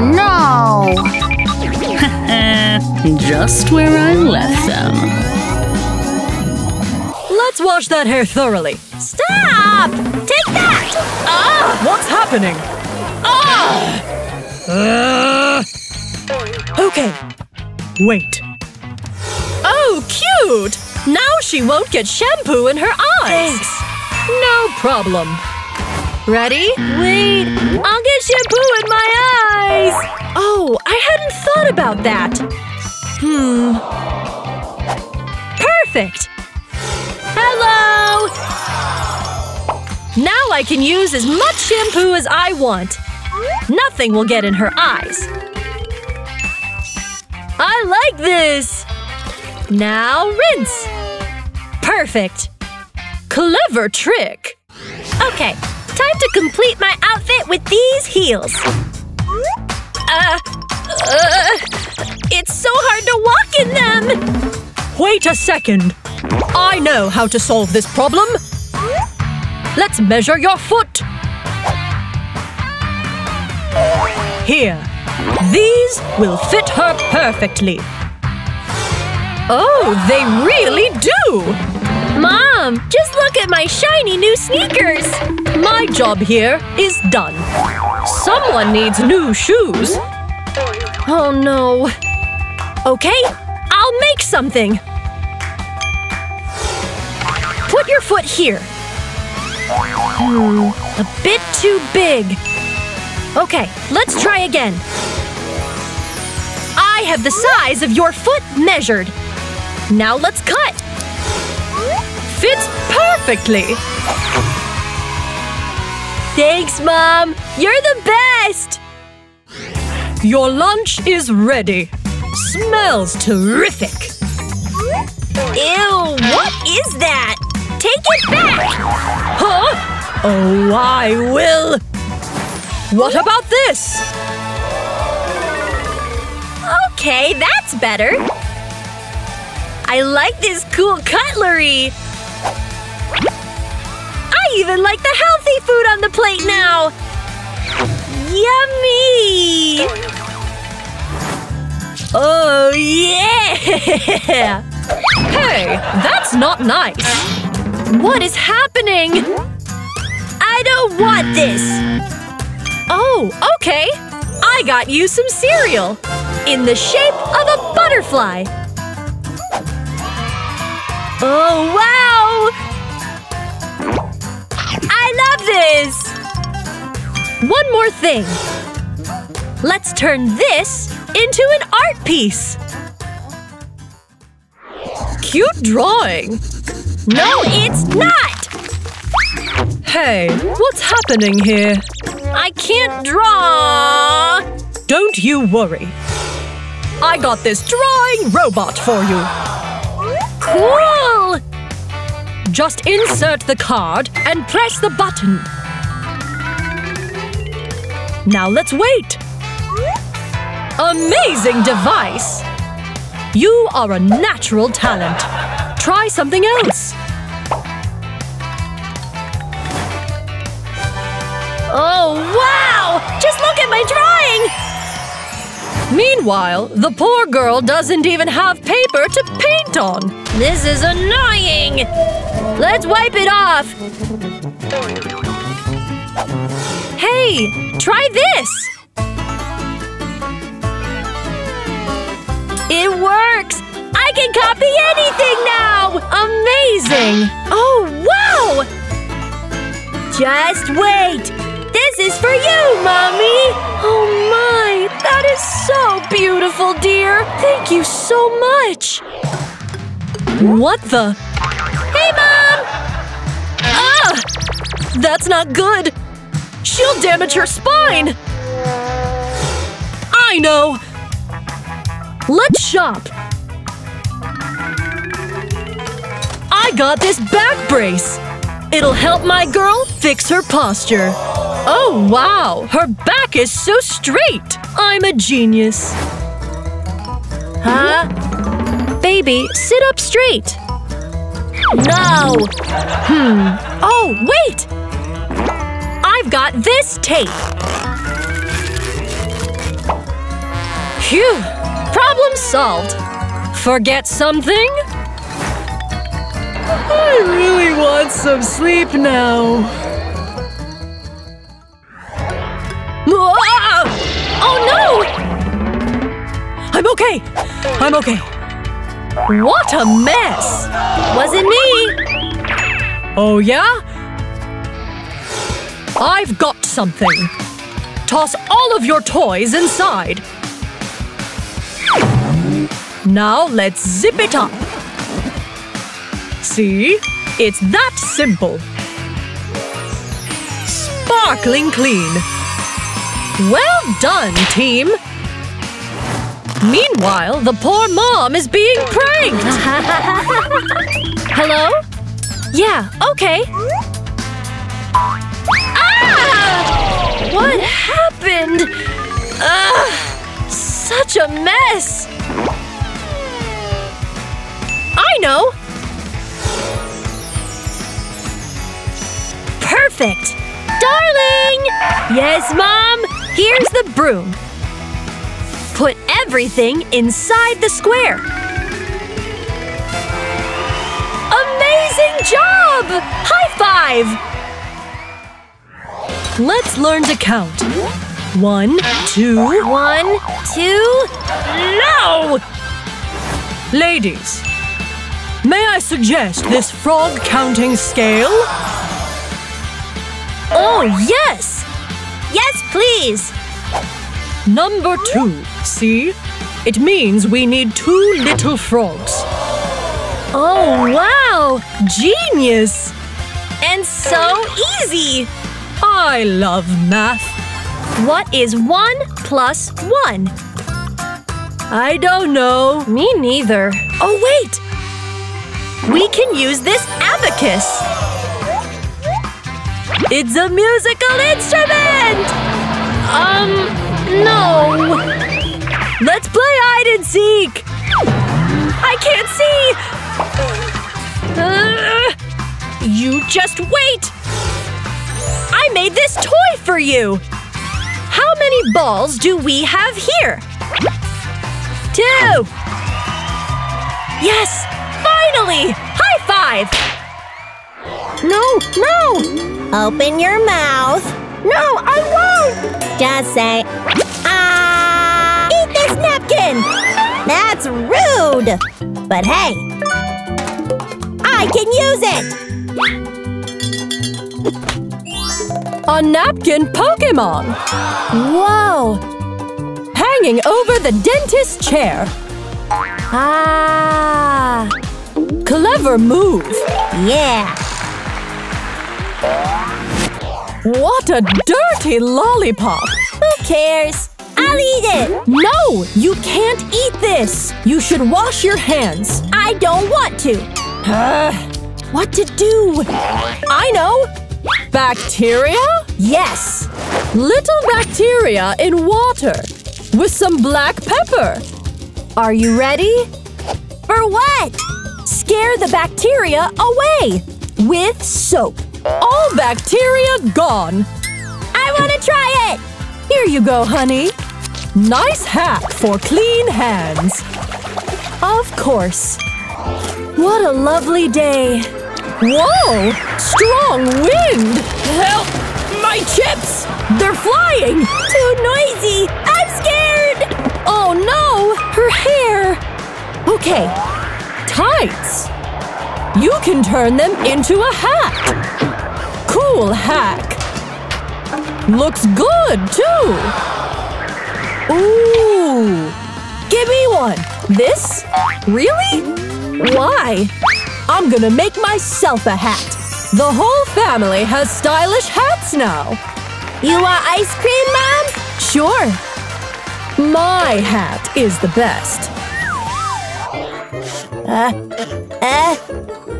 A: Oh no!
C: Just where I left them.
F: Let's wash that hair thoroughly.
A: Stop! Take that! Ah!
F: What's happening? Ah! okay. Wait. Oh, cute! Now she won't get shampoo in her eyes. Thanks. No problem. Ready? Wait, I'll get shampoo in my eyes. Oh, I hadn't thought about that. Hmm. Perfect. Hello! Now I can use as much shampoo as I want. Nothing will get in her eyes. I like this! Now rinse! Perfect! Clever trick!
A: Okay, time to complete my outfit with these heels. Uh, uh, it's so hard to walk in them!
F: Wait a second! I know how to solve this problem! Let's measure your foot! Here. These will fit her perfectly. Oh, they really do!
A: Mom, just look at my shiny new sneakers!
F: My job here is done. Someone needs new shoes. Oh no. Okay, I'll make something. Put your foot here. Hmm, a bit too big. Okay, let's try again. I have the size of your foot measured. Now let's cut. Fits perfectly.
A: Thanks, Mom! You're the best!
F: Your lunch is ready. Smells terrific.
A: Ew, what is that? Take it back!
F: Huh? Oh, I will. What about this?
A: Okay, that's better. I like this cool cutlery. Even like the healthy food on the plate now. Yummy! Oh, yeah!
F: Hey, that's not nice.
A: What is happening? I don't want this!
F: Oh, okay. I got you some cereal. In the shape of a butterfly.
A: Oh, wow! Love this!
F: One more thing. Let's turn this into an art piece. Cute drawing.
A: No, it's not!
F: Hey, what's happening here?
A: I can't draw!
F: Don't you worry. I got this drawing robot for you.
A: Cool!
F: Just insert the card and press the button. Now let's wait. Amazing device! You are a natural talent. Try something else.
A: Oh, wow! Just look at my drawing!
F: Meanwhile, the poor girl doesn't even have paper to paint on.
A: This is annoying! Let's wipe it off!
F: Hey, try this!
A: It works! I can copy anything now!
F: Amazing!
A: Oh, wow! Just wait! This is for you, Mommy!
F: Oh my! That is so beautiful, dear! Thank you so much! What the?
A: Hey, Mom!
F: Ah! That's not good! She'll damage her spine! I know! Let's shop! I got this back brace! It'll help my girl fix her posture. Oh, wow! Her back is so straight! I'm a genius. Huh? Baby, sit up straight. No! Hmm. Oh, wait! I've got this tape. Phew! Problem solved. Forget something? I really want some sleep now. Oh no! I'm okay. I'm okay. What a mess!
A: Wasn't me!
F: Oh yeah? I've got something. Toss all of your toys inside. Now let's zip it up. See? It's that simple. Sparkling clean. Well done, team! Meanwhile, the poor mom is being pranked! Hello? Yeah, okay. Ah! What happened? Ugh! Such a mess! I know! Perfect! Darling! Yes, Mom? Here's the broom. Put everything inside the square. Amazing job! High five! Let's learn to count. One, two…
A: One, two…
F: No! Ladies, may I suggest this frog counting scale? Oh, yes!
A: Yes, please!
F: Number two, see? It means we need two little frogs. Oh, wow! Genius!
A: And so easy!
F: I love math.
A: What is one plus one?
F: I don't know.
A: Me neither.
F: Oh, wait! We can use this abacus! It's a musical instrument! Um, no. Let's play hide and seek! I can't see! Uh, you just wait! I made this toy for you! How many balls do we have here? Two! Yes! Finally! High five!
B: No, no! Open your mouth. No, I won't! Just say, ah! Eat this napkin! That's rude! But hey, I can use it!
F: A napkin Pokemon! Whoa! Hanging over the dentist chair. Ah! Clever move!
B: Yeah!
F: What a dirty lollipop!
B: Who cares? I'll eat it!
F: No! You can't eat this! You should wash your hands.
B: I don't want to!
F: Uh, what to do? I know! Bacteria? Yes! Little bacteria in water with some black pepper. Are you ready?
B: For what?
F: Scare the bacteria away with soap. All bacteria gone.
B: I want to try it!
F: Here you go, honey. Nice hack for clean hands. Of course. What a lovely day. Whoa! Strong wind! Help! My chips! They're flying!
B: Too noisy! I'm scared!
F: Oh no! Her hair! Okay. Tights. You can turn them into a hat. Cool hack. Looks good, too. Ooh. Give me one. This? Really? Why? I'm gonna make myself a hat. The whole family has stylish hats now.
B: You want ice cream, Mom?
F: Sure. My hat is the best.
B: Uh, uh,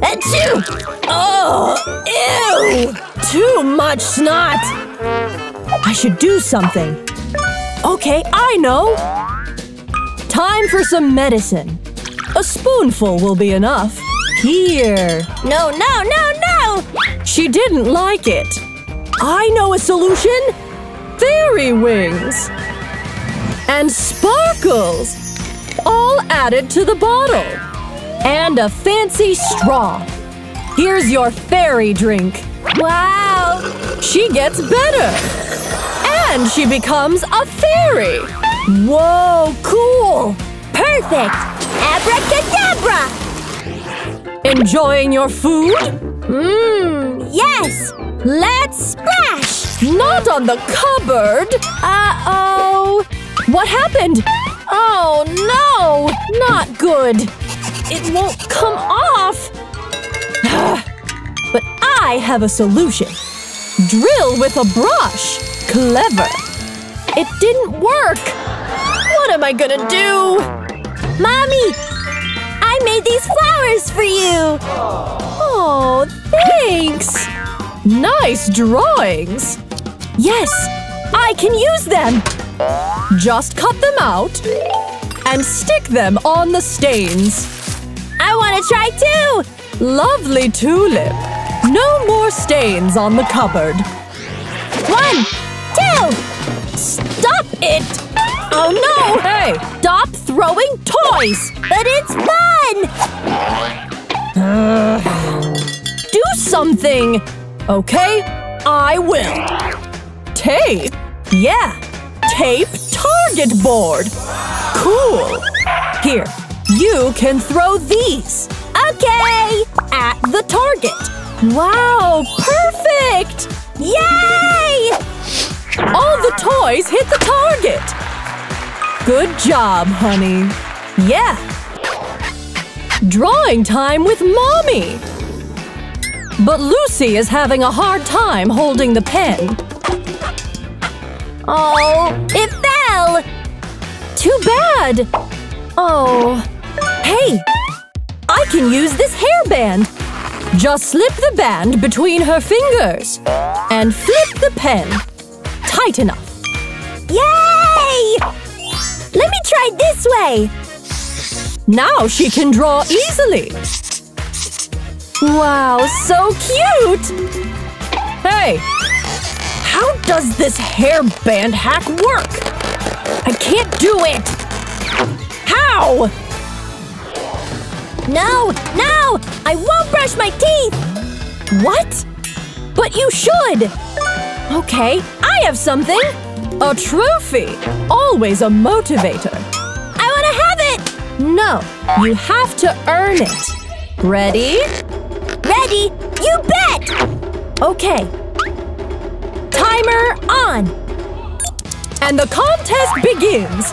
B: achoo! Oh, ew!
F: Too much snot! I should do something. Okay, I know! Time for some medicine. A spoonful will be enough. Here.
B: No, no, no, no!
F: She didn't like it. I know a solution! Fairy wings! And sparkles! All added to the bottle. And a fancy straw. Here's your fairy drink.
B: Wow!
F: She gets better! And she becomes a fairy! Whoa, cool!
B: Perfect! Abracadabra!
F: Enjoying your food?
B: Mmm, yes! Let's splash!
F: Not on the cupboard! Uh-oh! What happened? Oh no! Not good! It won't come off! but I have a solution. Drill with a brush. Clever. It didn't work! What am I gonna do?
E: Mommy! I made these flowers for you!
F: Oh, thanks! Nice drawings! Yes, I can use them! Just cut them out and stick them on the stains.
E: I want to try too!
F: Lovely tulip! No more stains on the cupboard.
E: One, two!
F: Stop it! Oh no! Hey! Stop throwing toys!
E: But it's fun!
F: Do something! Okay, I will. Tape? Yeah, tape target board. Cool. Here, you can throw these.
E: Okay!
F: At the target. Wow, perfect!
E: Yay!
F: All the toys hit the target. Good job, honey. Yeah. Drawing time with mommy. But Lucy is having a hard time holding the pen.
E: Oh, it fell!
F: Too bad! Oh. Hey! I can use this hairband! Just slip the band between her fingers. And flip the pen. Tight enough.
E: Yay! Let me try this way!
F: Now she can draw easily. Wow, so cute! Hey! How does this hairband hack work? I can't do it! How?
E: No, no! I won't brush my teeth!
F: What? But you should! Okay, I have something! A trophy! Always a motivator.
E: I want to have it!
F: No, you have to earn it. Ready?
E: Ready? You bet!
F: Okay. Timer on! And the contest begins!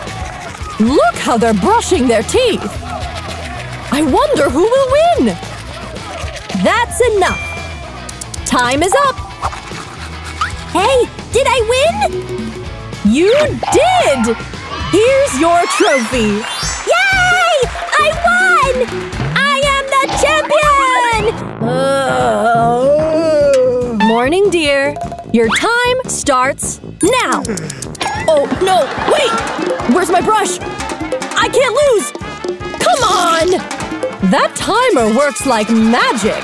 F: Look how they're brushing their teeth! I wonder who will win! That's enough! Time is up!
E: Hey, did I win?
F: You did! Here's your trophy!
E: Yay! I won! I am the champion! Oh.
F: Morning, dear. Your time starts now. Oh, no, wait! Where's my brush? I can't lose! Come on! That timer works like magic.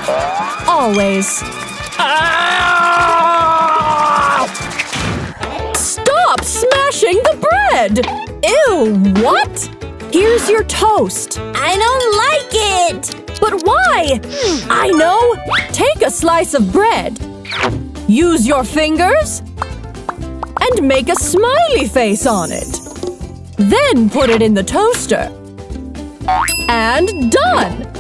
F: Always. Stop smashing the bread! Ew, what? Here's your toast.
E: I don't like it!
F: But why? I know! Take a slice of bread. Use your fingers. And make a smiley face on it. Then put it in the toaster. And done!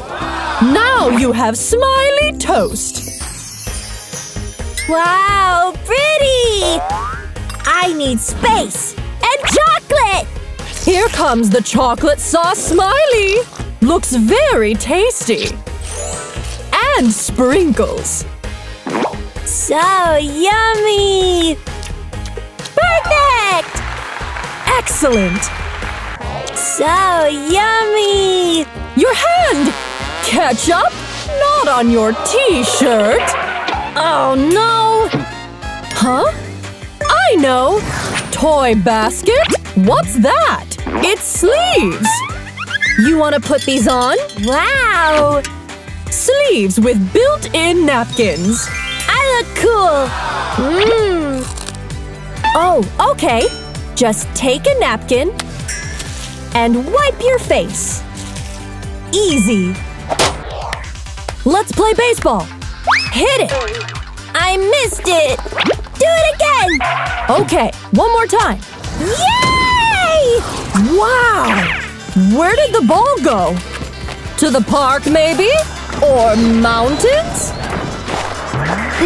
F: Now you have smiley toast.
E: Wow, pretty! I need space and chocolate!
F: Here comes the chocolate sauce smiley. Looks very tasty. And sprinkles.
E: So yummy! Perfect!
F: Excellent.
E: So yummy!
F: Your hand! Ketchup? Not on your t-shirt! Oh no! Huh? I know! Toy basket? What's that? It's sleeves! You want to put these on?
E: Wow!
F: Sleeves with built-in napkins.
E: I look cool! Mmm!
F: Oh, okay. Just take a napkin and wipe your face. Easy. Let's play baseball. Hit it.
E: I missed it! Do it again!
F: Okay, one more time.
E: Yay!
F: Wow! Where did the ball go? To the park, maybe? Or mountains?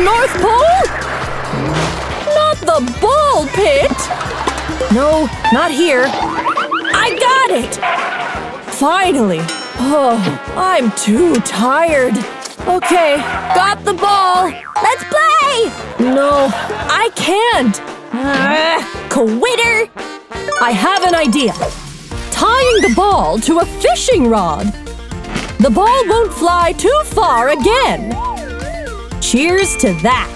F: North Pole? Not the ball pit! No, not here. Got it! Finally! Oh, I'm too tired. Okay, got the ball.
E: Let's play!
F: No, I can't. Uh, quitter! I have an idea. Tying the ball to a fishing rod. The ball won't fly too far again. Cheers to that.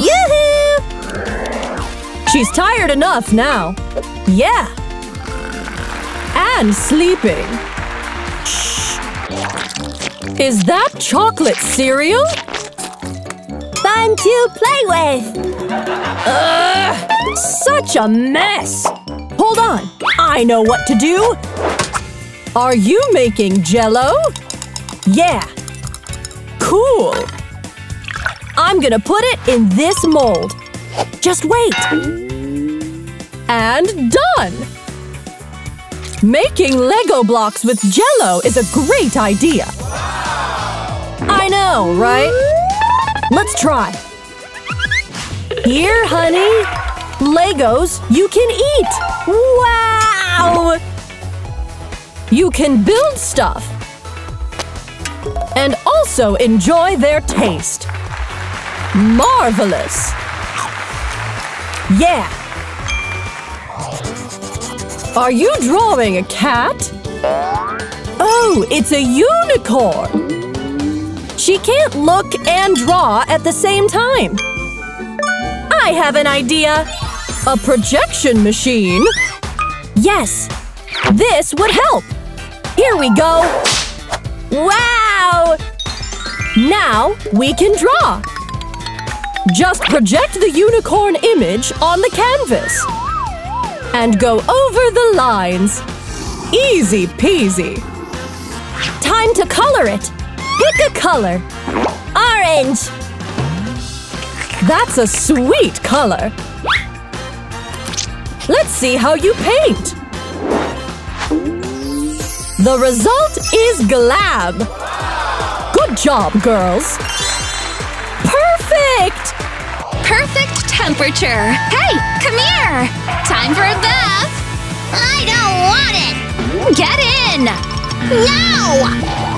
F: Yoo-hoo! She's tired enough now. Yeah. And sleeping. Shh. Is that chocolate cereal?
B: Fun to play with!
F: Ugh, such a mess! Hold on, I know what to do! Are you making jello? Yeah. Cool. I'm gonna put it in this mold. Just wait. And done! Making Lego blocks with jello is a great idea. I know, right? Let's try. Here, honey. Legos you can eat. Wow! You can build stuff. And also enjoy their taste. Marvelous! Yeah! Are you drawing a cat? Oh, it's a unicorn! She can't look and draw at the same time. I have an idea! A projection machine? Yes! This would help! Here we go! Wow! Now we can draw! Just project the unicorn image on the canvas. And go over the lines. Easy peasy. Time to color it. Pick a color. Orange! That's a sweet color. Let's see how you paint. The result is glab. Good job, girls. Perfect!
A: Perfect temperature. Hey, come here! Time for a bath!
B: I don't want it!
A: Get in!
B: No!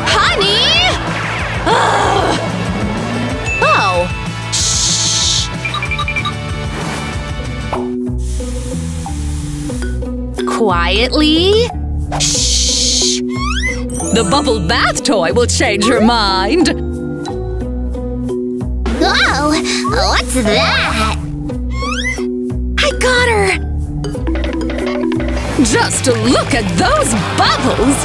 A: Honey! Ugh. Oh. Shh. Quietly. Shh. The bubble bath toy will change your mind.
B: Oh! What's that?
A: I got her! Just look at those bubbles!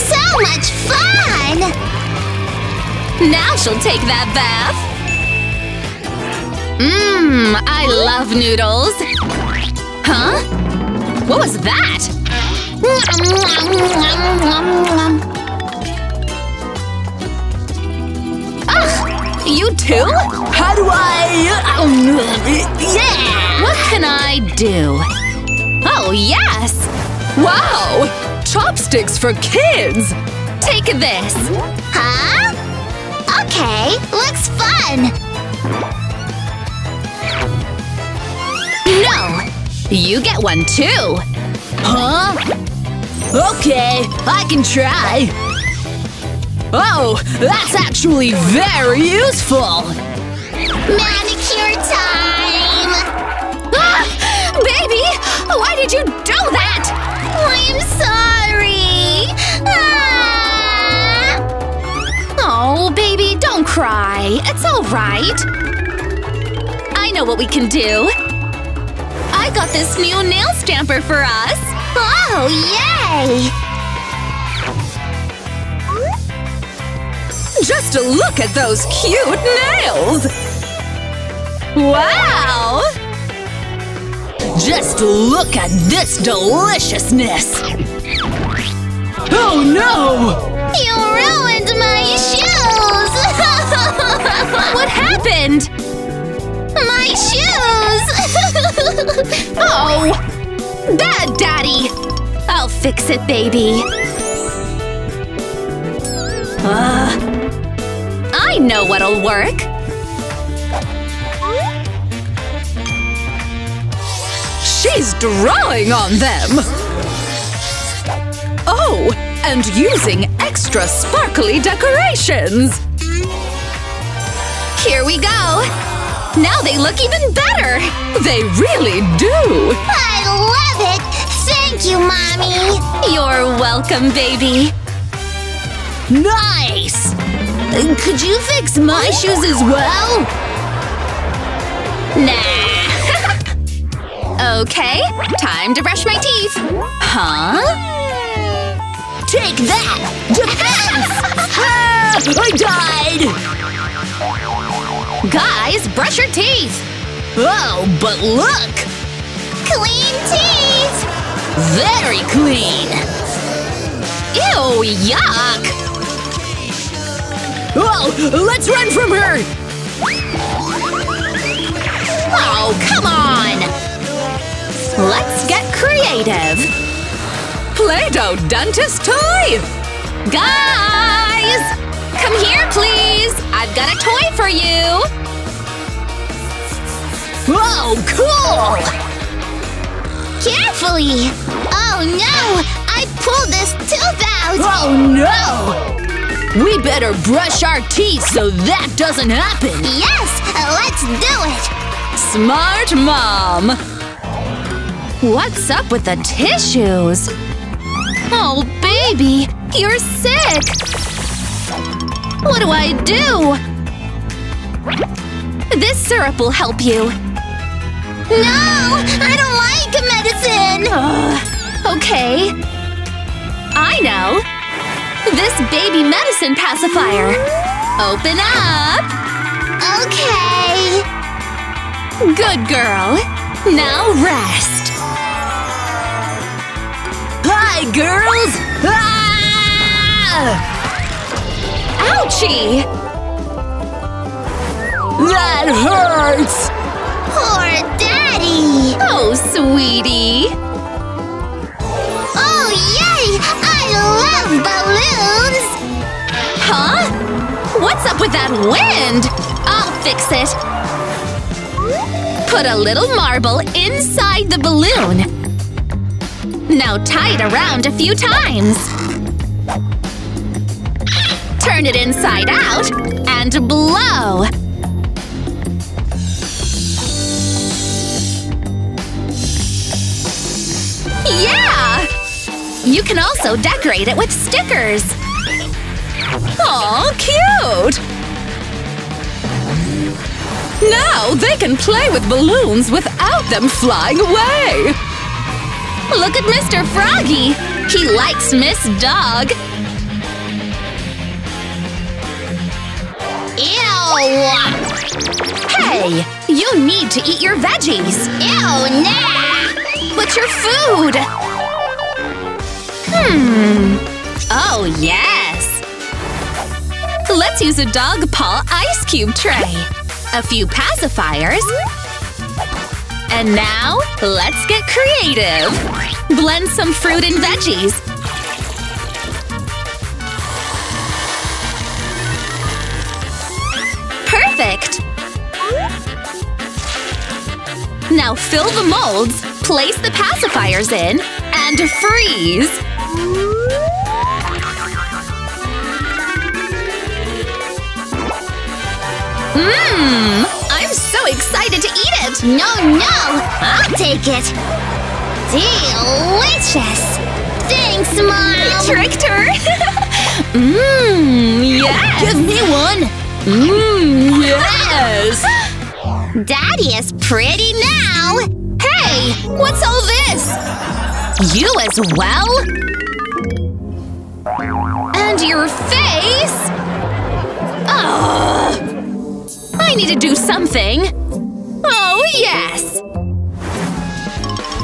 B: So much fun!
A: Now she'll take that bath! Mmm, I love noodles! Huh? What was that? Ugh, you too? How do I… Uh, yeah! What can I do? Oh, yes! Wow! Chopsticks for kids! Take this!
B: Huh? Okay, looks fun!
A: No! You get one too! Huh? Okay, I can try! Oh, that's actually very useful!
B: Manicure time!
A: Ah! Baby! Why did you do that?
B: I'm sorry! Ah!
A: Oh, baby, don't cry. It's all right. I know what we can do. I got this new nail stamper for us.
B: Oh, yay!
A: Just look at those cute nails! Wow! Just look at this deliciousness! Oh no!
B: You ruined my shoes!
A: What happened?
B: my shoes!
A: Oh! Bad daddy! I'll fix it, baby. Know what'll work. She's drawing on them! Oh, and using extra sparkly decorations! Here we go! Now they look even better! They really do!
B: I love it! Thank you, Mommy!
A: You're welcome, baby!
C: Nice! Could you fix my shoes as well?
A: Nah! okay, time to brush my teeth. Huh?
C: Take that! Defense! ah, I died!
A: Guys, brush your teeth!
C: Oh, but look!
B: Clean teeth!
C: Very clean!
A: Ew, yuck!
C: Oh, let's run from her!
A: Oh, come on! Let's get creative! Play-Doh dentist toy! Guys! Come here, please! I've got a toy for you!
C: Oh, cool!
B: Carefully! Oh no! I pulled this tooth out!
C: Oh no! We better brush our teeth so that doesn't happen!
B: Yes! Let's do it!
A: Smart mom! What's up with the tissues? Oh, baby! You're sick! What do I do? This syrup will help you.
B: No! I don't like medicine!
A: Ugh, okay. I know! This baby medicine pacifier! Open up!
B: Okay.
A: Good girl! Now rest!
C: Hi, girls! Ah!
A: Ouchie!
C: That hurts!
B: Poor Daddy!
A: Oh, sweetie!
B: I love balloons!
A: Huh? What's up with that wind? I'll fix it! Put a little marble inside the balloon. Now tie it around a few times. Turn it inside out and blow. You can also decorate it with stickers. Aw, cute! Now they can play with balloons without them flying away! Look at Mr. Froggy! He likes Miss Dog!
B: Ew!
A: Hey! You need to eat your veggies!
B: Ew, nah!
A: What's your food? Hmm… Oh, yes! Let's use a dog paw ice cube tray. A few pacifiers. And now, let's get creative! Blend some fruit and veggies. Perfect! Now fill the molds, place the pacifiers in, and freeze! Mmm! I'm so excited to eat it!
B: No, no! I'll take it! Delicious! Thanks, Mom!
A: Tricked her! Mmm, yes!
C: Give me one!
A: Mmm, yes!
B: Daddy is pretty now!
A: Hey! What's all this? You as well? And your face? Ugh! I need to do something. Oh, yes!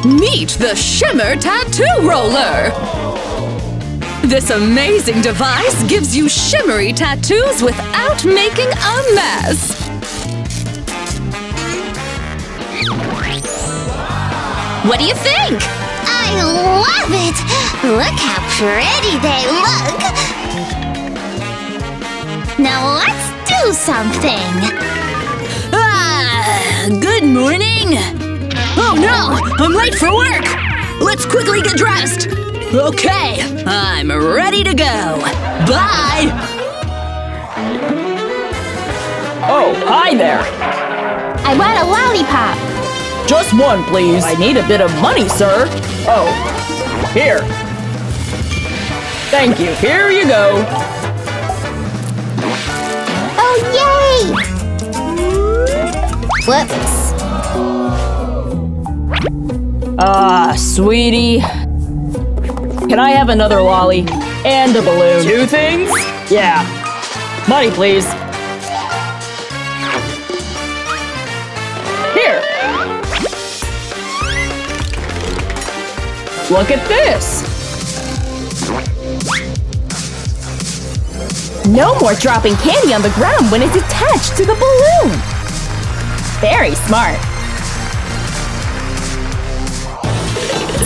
A: Meet the Shimmer Tattoo Roller! This amazing device gives you shimmery tattoos without making a mess! What do you think?
B: I love it! Look how pretty they look! Now let's do something!
C: Ah! Good morning! Oh no! I'm late for work! Let's quickly get dressed! Okay, I'm ready to go! Bye!
G: Oh, hi there!
E: I want a lollipop.
G: Just one, please. I need a bit of money, sir. Oh, here. Thank you. Here you go.
B: Oh, yay! Whoops.
G: Ah, sweetie. Can I have another lolly? And a balloon. Two things? Yeah. Money, please. Look at this.
E: No more dropping candy on the ground when it's attached to the balloon. Very smart.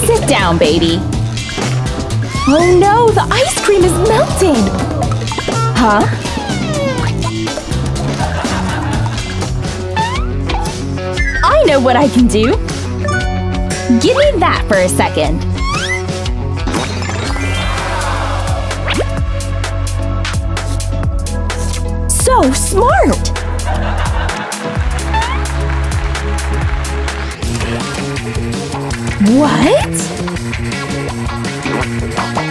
E: Sit down, baby. Oh no, the ice cream is melting! Huh? I know what I can do! Give me that for a second. Smart! What?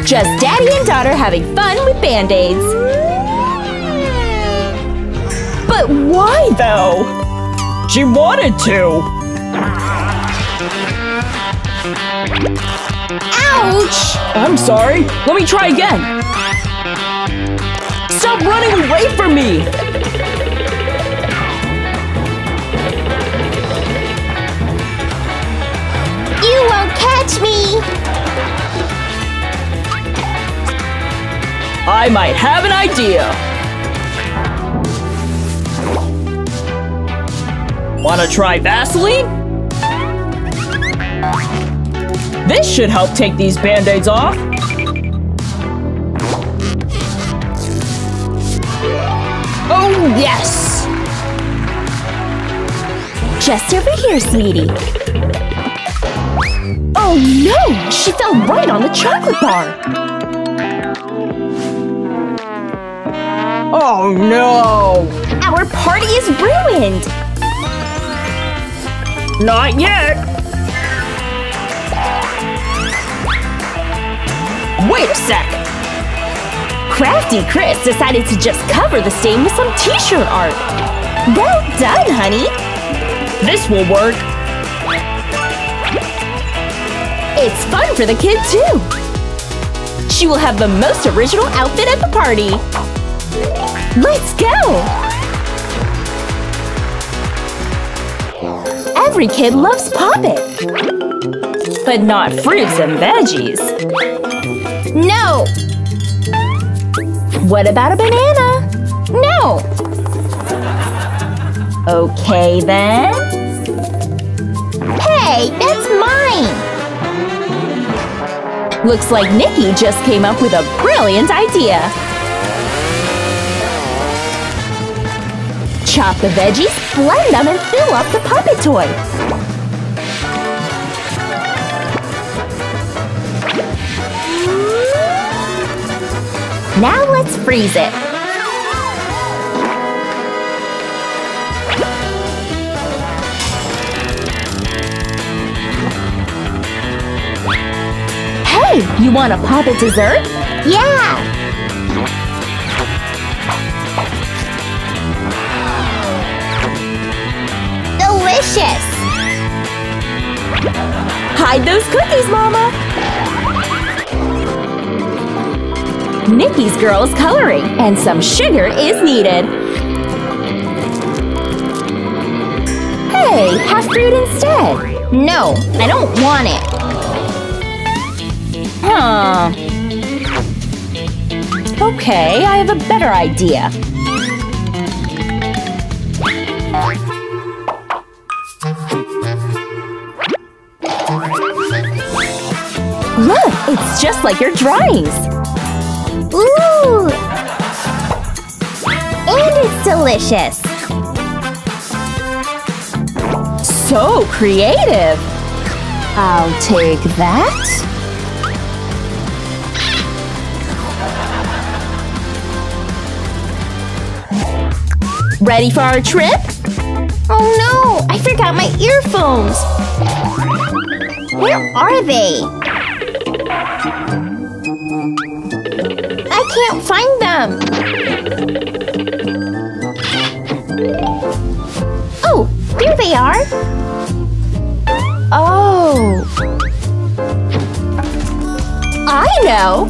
E: Just daddy and daughter having fun with band-aids. But why though?
G: She wanted to.
B: Ouch!
G: I'm sorry. Let me try again. Stop running away from me! I might have an idea. Wanna try Vaseline? This should help take these band-aids off. Oh, yes!
E: Just over here, sweetie. Oh no! She fell right on the chocolate bar!
G: Oh, no!
E: Our party is ruined!
G: Not yet! Wait a sec!
E: Crafty Chris decided to just cover the stain with some t-shirt art. Well done, honey!
G: This will work.
E: It's fun for the kid, too! She will have the most original outfit at the party! Let's go! Every kid loves Pop It! But not fruits and veggies. No! What about a banana? No! Okay then.
B: Hey, that's mine!
E: Looks like Nikki just came up with a brilliant idea. Chop the veggies, blend them, and fill up the pop it toy. Now let's freeze it. Hey, you want a pop it dessert?
B: Yeah!
E: Hide those cookies, Mama! Nikki's girl is coloring, and some sugar is needed. Hey, have fruit instead.
B: No, I don't want it.
E: Huh. Okay, I have a better idea. Just like your drawings.
B: Ooh! And it's delicious.
E: So creative. I'll take that. Ready for our trip?
B: Oh no! I forgot my earphones! Where are they? I can't find them! Oh, there they are! Oh! I know!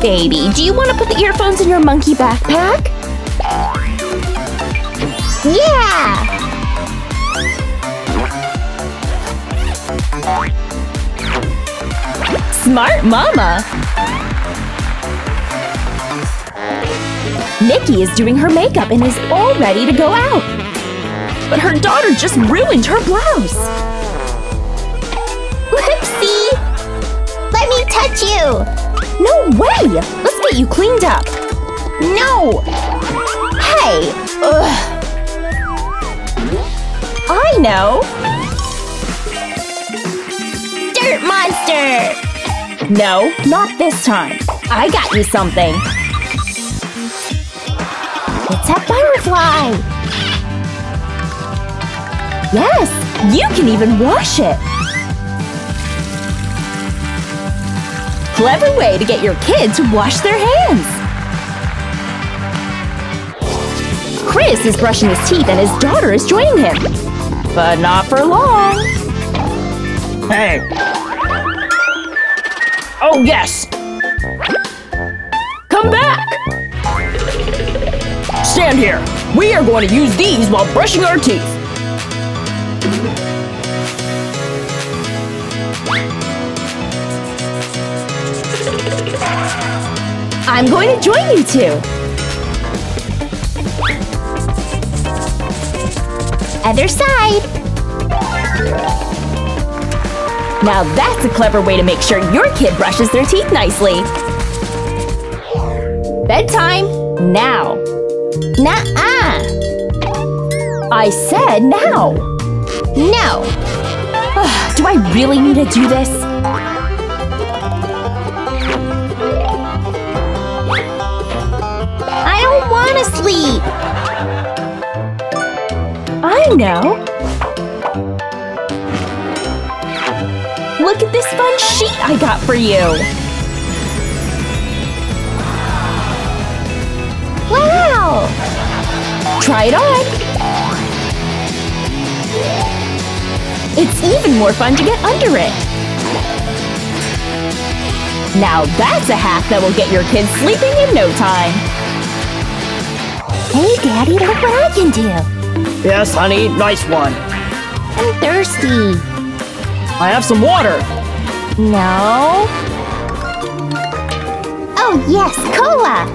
B: Baby, do you want to put the earphones in your monkey backpack? Yeah!
E: Smart mama! Nikki is doing her makeup and is all ready to go out. But her daughter just ruined her blouse.
B: Whoopsie! Let me touch you!
E: No way! Let's get you cleaned up.
B: No!
E: Hey! Ugh. I know!
B: Dirt monster!
E: No, not this time. I got you something.
B: It's a butterfly!
E: Yes, you can even wash it. Clever way to get your kid to wash their hands. Chris is brushing his teeth and his daughter is joining him. But not for long.
G: Hey! Oh, yes!
E: Come back!
G: Stand here! We are going to use these while brushing our teeth!
E: I'm going to join you two.
B: Other side!
E: Now that's a clever way to make sure your kid brushes their teeth nicely. Bedtime, now.
B: Nuh-uh!
E: I said now.
B: No!
E: Do I really need to do this?
B: I don't want to sleep!
E: I know. Fun sheet I got for you.
B: Wow!
E: Try it on. It's even more fun to get under it. Now that's a hack that will get your kids sleeping in no time.
B: Hey, Daddy, look what I can do!
G: Yes, honey, nice one.
B: I'm thirsty.
G: I have some water.
B: No. Oh, yes, cola!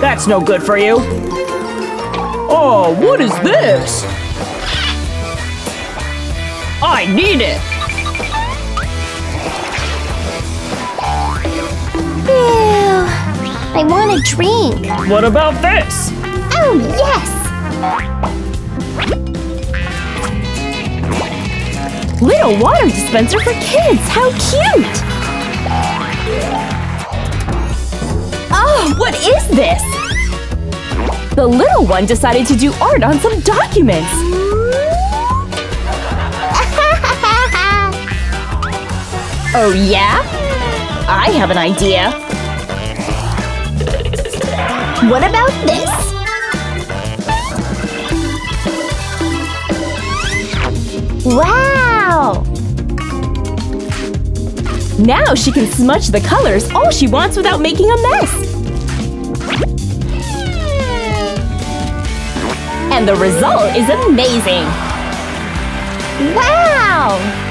G: That's no good for you. Oh, what is this? I need it.
B: Ew. I want a drink.
G: What about this?
B: Oh, yes!
E: Little water dispenser for kids! How cute! Oh, what is this? The little one decided to do art on some documents. Oh yeah? I have an idea.
B: what about this? Wow!
E: Now she can smudge the colors all she wants without making a mess. And the result is amazing!
B: Wow!